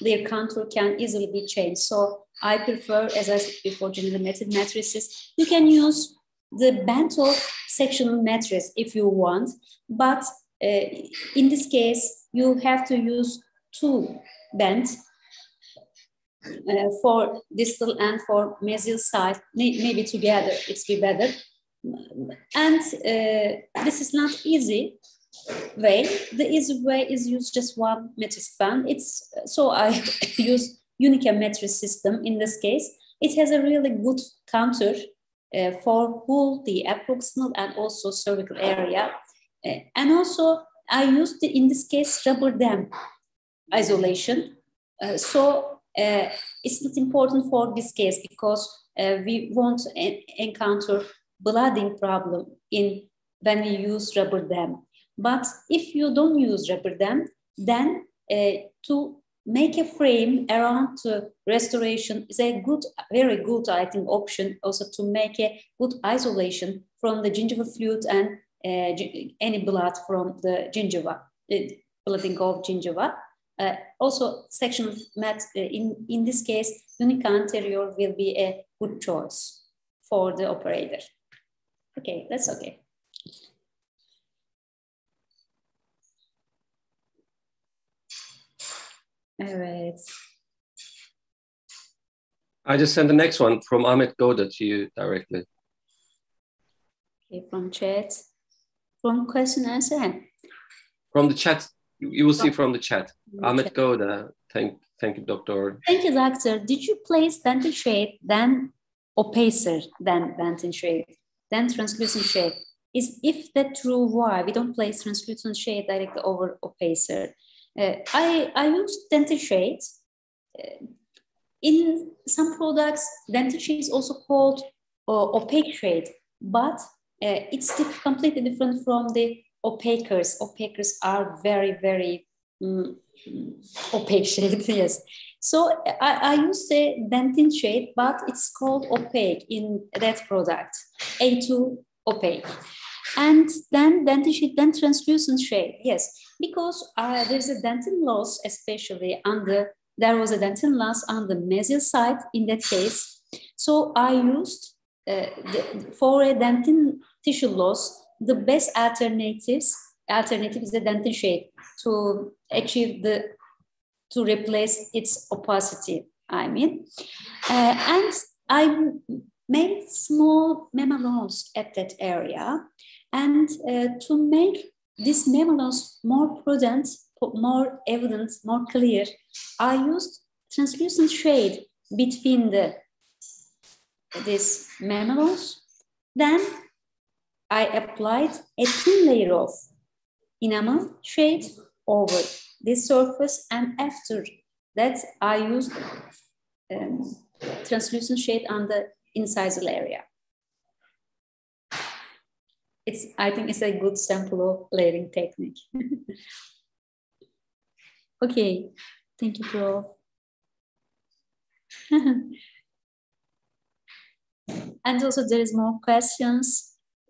their contour can easily be changed. So I prefer, as I said before, general method matrices. You can use the bento sectional matrix if you want, but uh, in this case, you have to use two bends uh, for distal and for mesial side, maybe together it's be better. And uh, this is not easy way. The easy way is use just one matrix band. It's so I <laughs> use Unica matrix system in this case. It has a really good contour uh, for whole the approximal and also cervical area. Uh, and also I used, in this case, rubber dam isolation. Uh, so it's not important for this case because uh, we won't en encounter blooding problem in when we use rubber dam. But if you don't use rubber dam, then uh, to make a frame around restoration is a good, very good, I think, option also to make a good isolation from the gingival fluid and uh, any blood from the gingiva, blooding of gingiva. Uh, also, sectional mat, uh, in, in this case, Unica anterior will be a good choice for the operator. Okay, that's okay. All right. I just sent the next one from Ahmed Goda to you directly. Okay, from chat. From question answer? From the chat, you will see from the chat. Ahmet Goda, thank, thank you, doctor. Thank you, doctor. Did you place dentin shade, then opacer, then dentin shade, then translucent shade? Is if that true, why we don't place translucent shade directly over opacer? Uh, I, I use dentin shade. Uh, in some products, dentin shade is also called uh, opaque shade, but uh, it's completely different from the opacers. Opacers are very, very um, opaque shade, <laughs> yes. So I, I use the dentin shade, but it's called opaque in that product, A2 opaque. And then dentin shade, then translucent shade, yes, because uh, there's a dentin loss, especially on the, there was a dentin loss on the mesial side in that case. So I used uh, the, for a dentin tissue loss, the best alternatives alternative is a dentin shade to achieve the, to replace its opacity, I mean. Uh, and I made small mamelons at that area. And uh, to make these mamelons more prudent, more evident, more clear, I used translucent shade between the these mamelons. Then I applied a thin layer of enamel shade over this surface and after that I used um, translucent shade on the incisal area. It's, I think it's a good sample of layering technique. <laughs> okay, thank you, Prof. <laughs> and also there is more questions.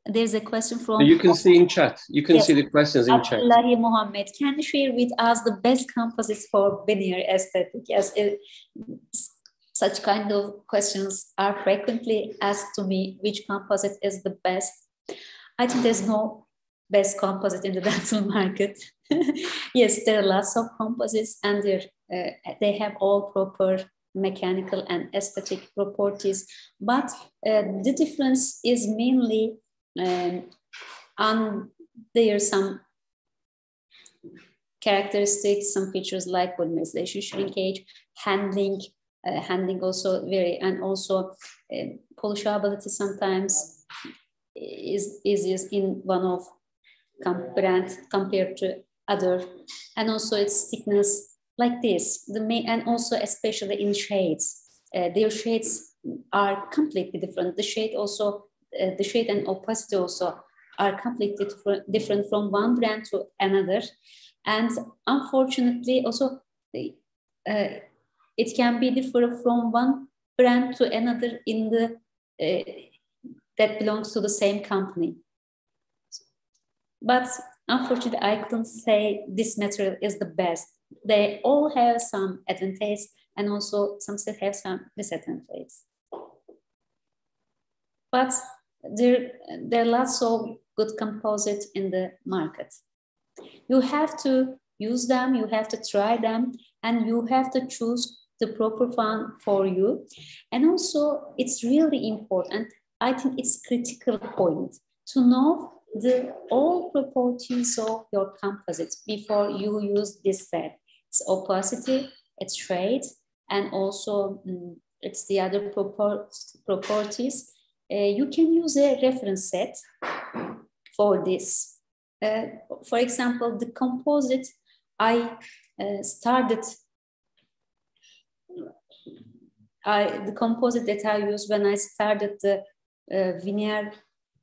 There's a question from- You can see in chat. You can yes. see the questions in chat. Abdullahi Mohammed, can you share with us the best composites for veneer aesthetic? Yes, it, such kind of questions are frequently asked to me, which composite is the best? I think there's no best composite in the <laughs> dental market. <laughs> yes, there are lots of composites and uh, they have all proper mechanical and aesthetic properties. But uh, the difference is mainly um, on there are some characteristics, some features like polymerization shrinkage, handling, uh, handling also very, and also uh, polishability sometimes is easiest in one of brand compared to other, and also its thickness like this. The main, and also especially in shades, uh, their shades are completely different. The shade also, uh, the shade and opacity also are completely different from one brand to another, and unfortunately also uh, it can be different from one brand to another in the uh, that belongs to the same company. But unfortunately, I couldn't say this material is the best. They all have some advantages and also some still have some disadvantages. But there, there are lots of good composites in the market. You have to use them, you have to try them, and you have to choose the proper one for you. And also, it's really important I think it's critical point to know the all properties of your composite before you use this set. It's opacity, its shade, and also um, it's the other properties. Uh, you can use a reference set for this. Uh, for example, the composite I uh, started I, the composite that I used when I started the uh, veneer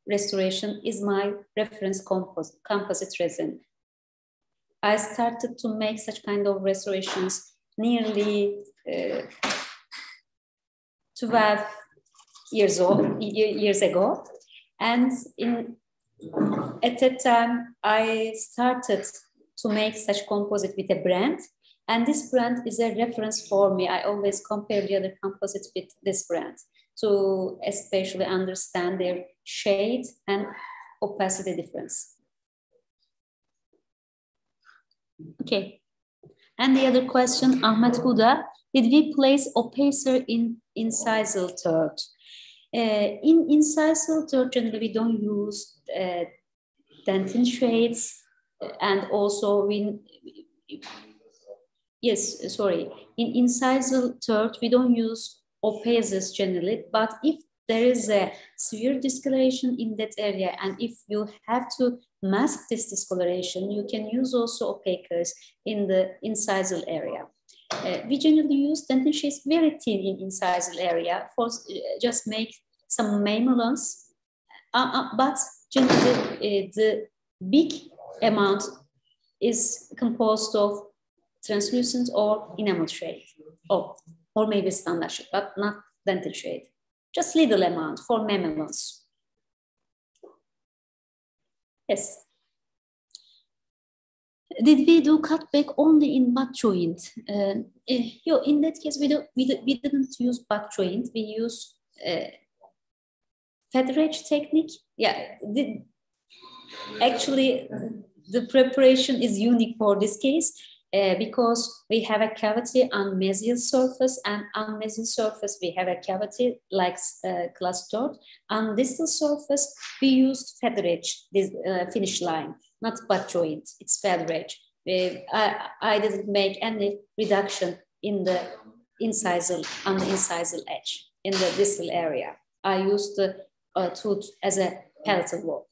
restoration is my reference composite, composite resin. I started to make such kind of restorations nearly uh, 12 years old, years ago. And in, at that time, I started to make such composite with a brand. And this brand is a reference for me. I always compare the other composites with this brand to especially understand their shade and opacity difference. Okay. And the other question, Ahmed Huda, did we place opacer in incisal third? Uh, in incisal third, generally we don't use uh, dentin shades and also we, yes, sorry, in incisal third, we don't use opacers generally, but if there is a severe discoloration in that area, and if you have to mask this discoloration, you can use also opacers in the incisal area. Uh, we generally use dentin shades very thin in incisal area for uh, just make some mamelons, uh, uh, but generally the big amount is composed of translucent or enamel shade. Oh, or maybe standard shade, but not dentin shade. Just little amount for mamelons. Yes. Did we do cutback only in butt joint? Uh, eh, in that case, we, do, we, do, we didn't use butt joint. We use uh, technique. Yeah, the, actually, the preparation is unique for this case uh, because we have a cavity on mesial surface and on mesial surface we have a cavity like uh, clustered. On distal surface we used feather edge, this uh, finish line, not butt joint, it's feather edge. I, I didn't make any reduction in the incisal, on the incisal edge, in the distal area. I used the uh, tooth as a palatal wall.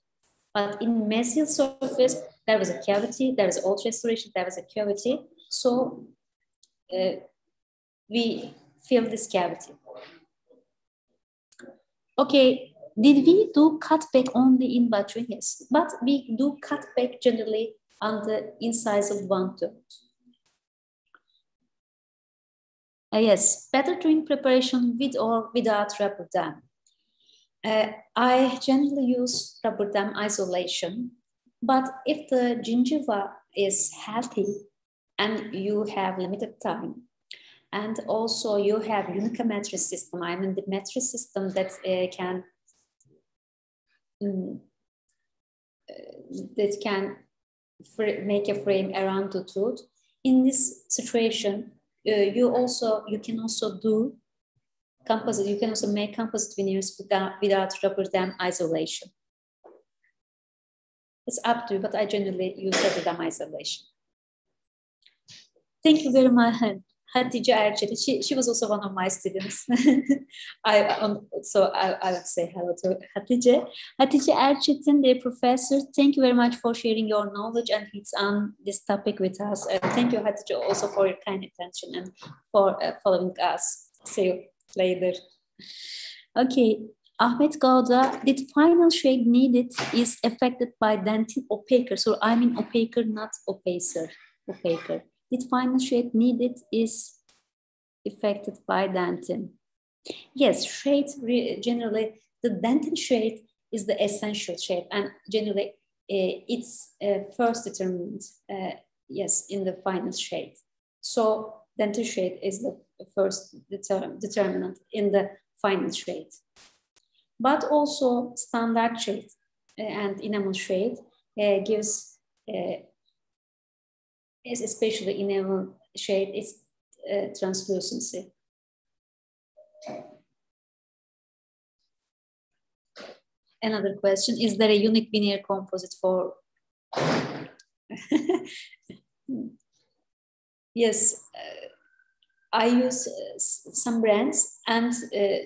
But in mesial surface, there was a cavity, there was old restoration, there was a cavity. So uh, we fill this cavity. Okay, did we do cutback only in butchering? Yes, but we do cutback generally on the incisal one third. Uh, yes, better doing preparation with or without rubber dam. Uh, I generally use rubber dam isolation, but if the gingiva is healthy and you have limited time, and also you have unicametric system, I mean the metric system that uh, can um, that can make a frame around the tooth. In this situation, uh, you also you can also do composite. You can also make composite veneers without, without rubber dam isolation. It's up to you, but I generally use rubber dam isolation. Thank you very much, Hatice Erçetin. She, she was also one of my students. <laughs> I um, So I, I would say hello to Hatice. Hatice Erçetin, the professor, thank you very much for sharing your knowledge and it's on this topic with us. Uh, thank you, Hatice, also for your kind attention and for uh, following us. See you later. Okay, Ahmet Gauda, did final shade needed is affected by dentin opaquer. So I mean opaquer, not opacer, opaquer the final shape needed is affected by dentin. Yes, shade generally, the dentin shade is the essential shape and generally uh, it's uh, first determined, uh, yes, in the final shade. So dentin shade is the first determ determinant in the final shade. But also standard shade and enamel shade gives is especially in enamel shade, its uh, translucency. Another question, is there a unique veneer composite for? <laughs> yes, uh, I use uh, some brands and uh,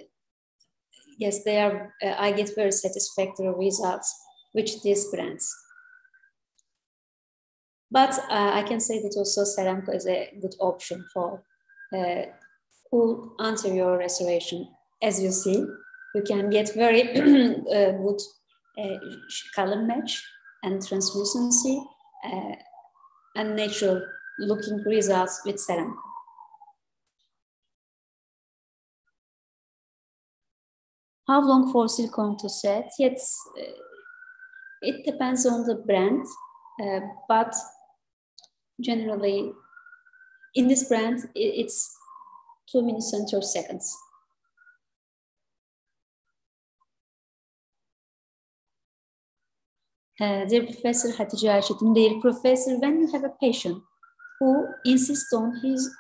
yes, they are, uh, I get very satisfactory results with these brands. But uh, I can say that also Saremco is a good option for uh, cool anterior restoration. As you see, you can get very <clears throat> uh, good uh, color match and translucency uh, and natural looking results with Saremco. How long for silicone to set? Yes, uh, it depends on the brand, but generally in this brand, it's two minutes and 12 seconds. Uh, dear Professor Hatice Erçetin, dear Professor, when you have a patient who insists on his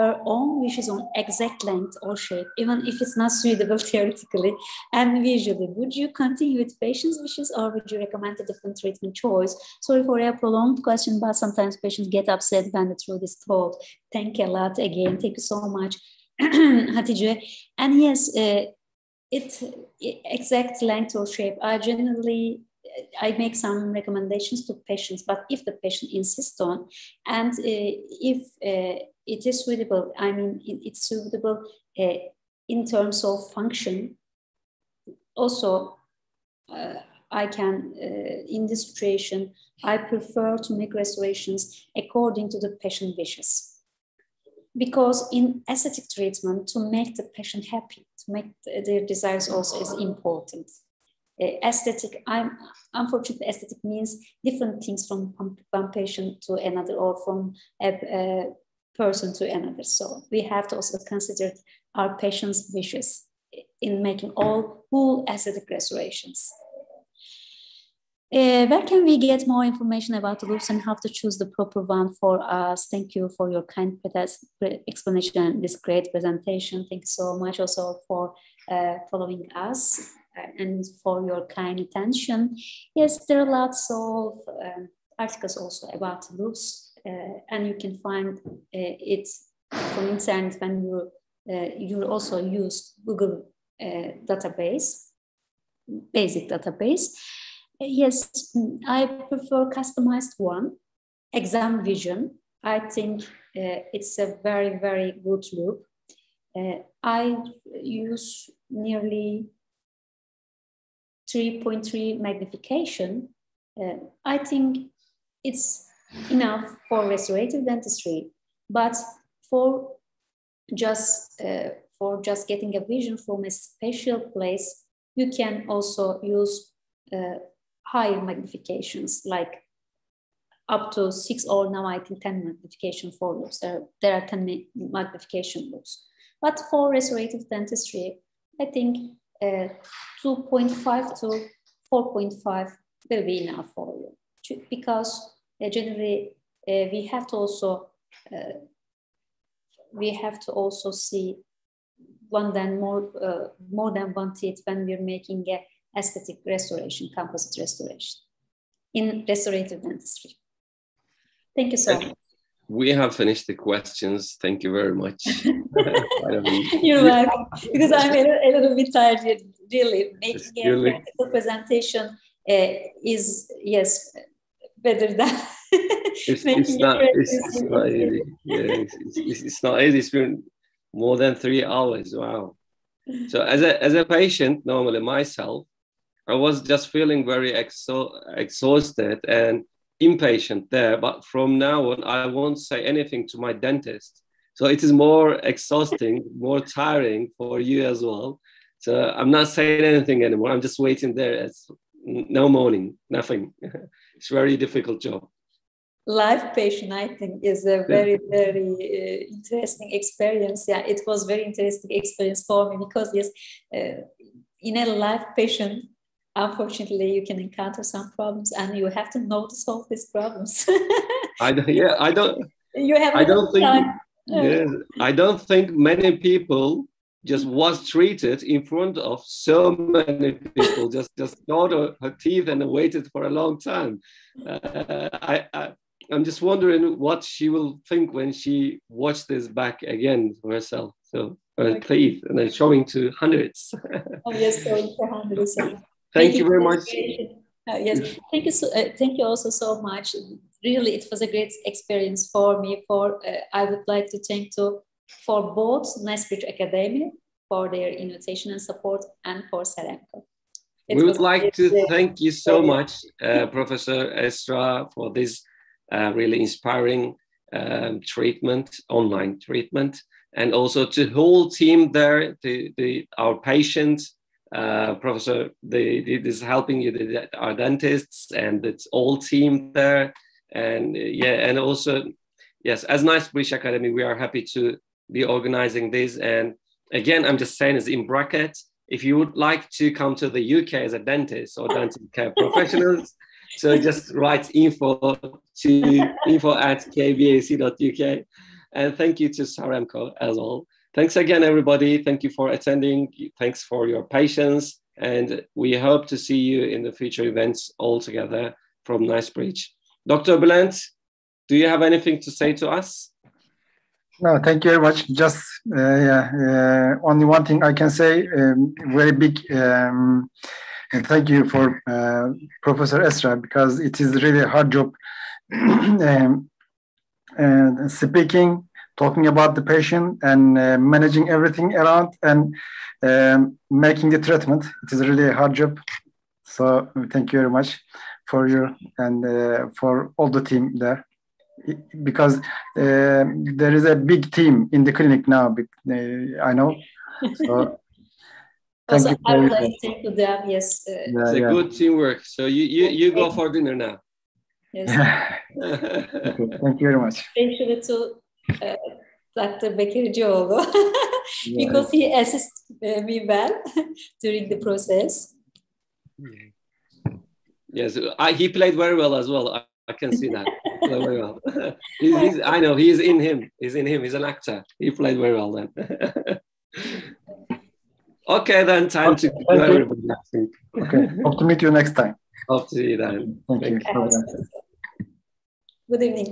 her own wishes on exact length or shape, even if it's not suitable <laughs> theoretically and visually. Would you continue with patient's wishes or would you recommend a different treatment choice? Sorry for a prolonged question, but sometimes patients get upset when they throw this thought. Thank you a lot again. Thank you so much, <clears throat> Hatice. And yes, uh, it, exact length or shape. I generally I make some recommendations to patients, but if the patient insists on, and uh, if uh, it is suitable. I mean, it, it's suitable uh, in terms of function. Also, uh, I can, uh, in this situation, I prefer to make restorations according to the patient wishes. Because in aesthetic treatment, to make the patient happy, to make their desires also is important. Uh, aesthetic, I'm, unfortunately, aesthetic means different things from one patient to another or from a, a person to another. So we have to also consider our patient's wishes in making all full aesthetic restorations. Uh, where can we get more information about the loupes and how to choose the proper one for us? Thank you for your kind explanation and this great presentation. Thank you so much also for uh, following us uh, and for your kind attention. Yes, there are lots of um, articles also about loupes and you can find uh, it from internet when you, uh, you also use Google database, basic database. Yes, I prefer customized one. ExamVision. I think uh, it's a very, very good loupe. Uh, I use nearly 3.3 magnification. Uh, I think it's enough for restorative dentistry, but for just uh, for just getting a vision from a special place, you can also use uh, higher magnifications, like up to six or now I think 10 magnification for loupes. There, there are 10 magnification loupes. But for restorative dentistry, I think uh, 2.5 to 4.5 will be enough for you because generally uh, we have to also uh, we have to also see one than more more than one teeth when we're making a aesthetic restoration, composite restoration in restorative dentistry. Thank you so much. We have finished the questions. Thank you very much. <laughs> You're welcome. Because I'm a, a, little bit tired, really. Making a practical presentation uh, is, yes, better than it's, it's not it's, it's, not easy yeah it's, it's, it's, not easy it's been more than three hours wow so as a as a patient normally myself I was just feeling very exo- exhausted and impatient there. But from now on, I won't say anything to my dentist. So it is more exhausting, more tiring for you as well. So I'm not saying anything anymore. I'm just waiting there. It's no moaning, nothing. <laughs> it's very difficult job. Live patient, I think, is a very, very uh, interesting experience. Yeah, it was very interesting experience for me because yes, uh, in a live patient, unfortunately you can encounter some problems and you have to know to solve these problems <laughs> i don't yeah i don't you have i don't think yeah, i don't think many people just was treated in front of so many people just just got her, teeth and waited for a long time uh, I, I i'm just wondering what she will think when she watched this back again for herself so her teeth and then showing to hundreds <laughs> oh yes showing to hundreds Thank, you very much. Uh, yes, thank you. So, uh, thank you also so much. Really, it was a great experience for me. For uh, I would like to thank to for both Knightsbridge Academy for their invitation and support, and for Saremco. It we would like to thank you so much, uh, Professor Esra, for this uh, really inspiring um, treatment, online treatment, and also to the whole team there, the, the our patients uh, Professor, they, they, this is helping you, the, our dentists and it's all team there. And uh, yeah, and also, yes, as Knightsbridge Academy, we are happy to be organizing this. And again, I'm just saying is in brackets, if you would like to come to the UK as a dentist or dental care professionals, <laughs> so just write info to info at kbac.uk. And thank you to Saremco as well. Thanks again, everybody. Thank you for attending. Thanks for your patience. And we hope to see you in the future events all together from Knightsbridge. Dr. Bülent, do you have anything to say to us? No, thank you very much. Just uh, yeah, uh, only one thing I can say. Um, very big um, thank you for uh, Professor Esra because it is really a hard job <clears throat> um, speaking talking about the patient and uh, managing everything around and um, making the treatment. It is really a hard job. So thank you very much for you and uh, for all the team there. Because uh, there is a big team in the clinic now, uh, I know. So <laughs> thank also, you. I would like to thank them. Yes, uh, yeah, it's a yeah. good teamwork. So you you, you go for dinner now. Yes. <laughs> okay, thank you very much. Thank you to uh, Dr. Bekircioğlu <laughs> because he assisted me well during the process. Yes, I, he played very well as well. I, I can see that. very well. <laughs> he's, he's, I know he's in him. He's in him. He's an actor. He played very well then. <laughs> okay, then time okay, to go, everybody. Okay, hope to meet you next time. Hope to see you then. Thank, Thank you. you. Good evening.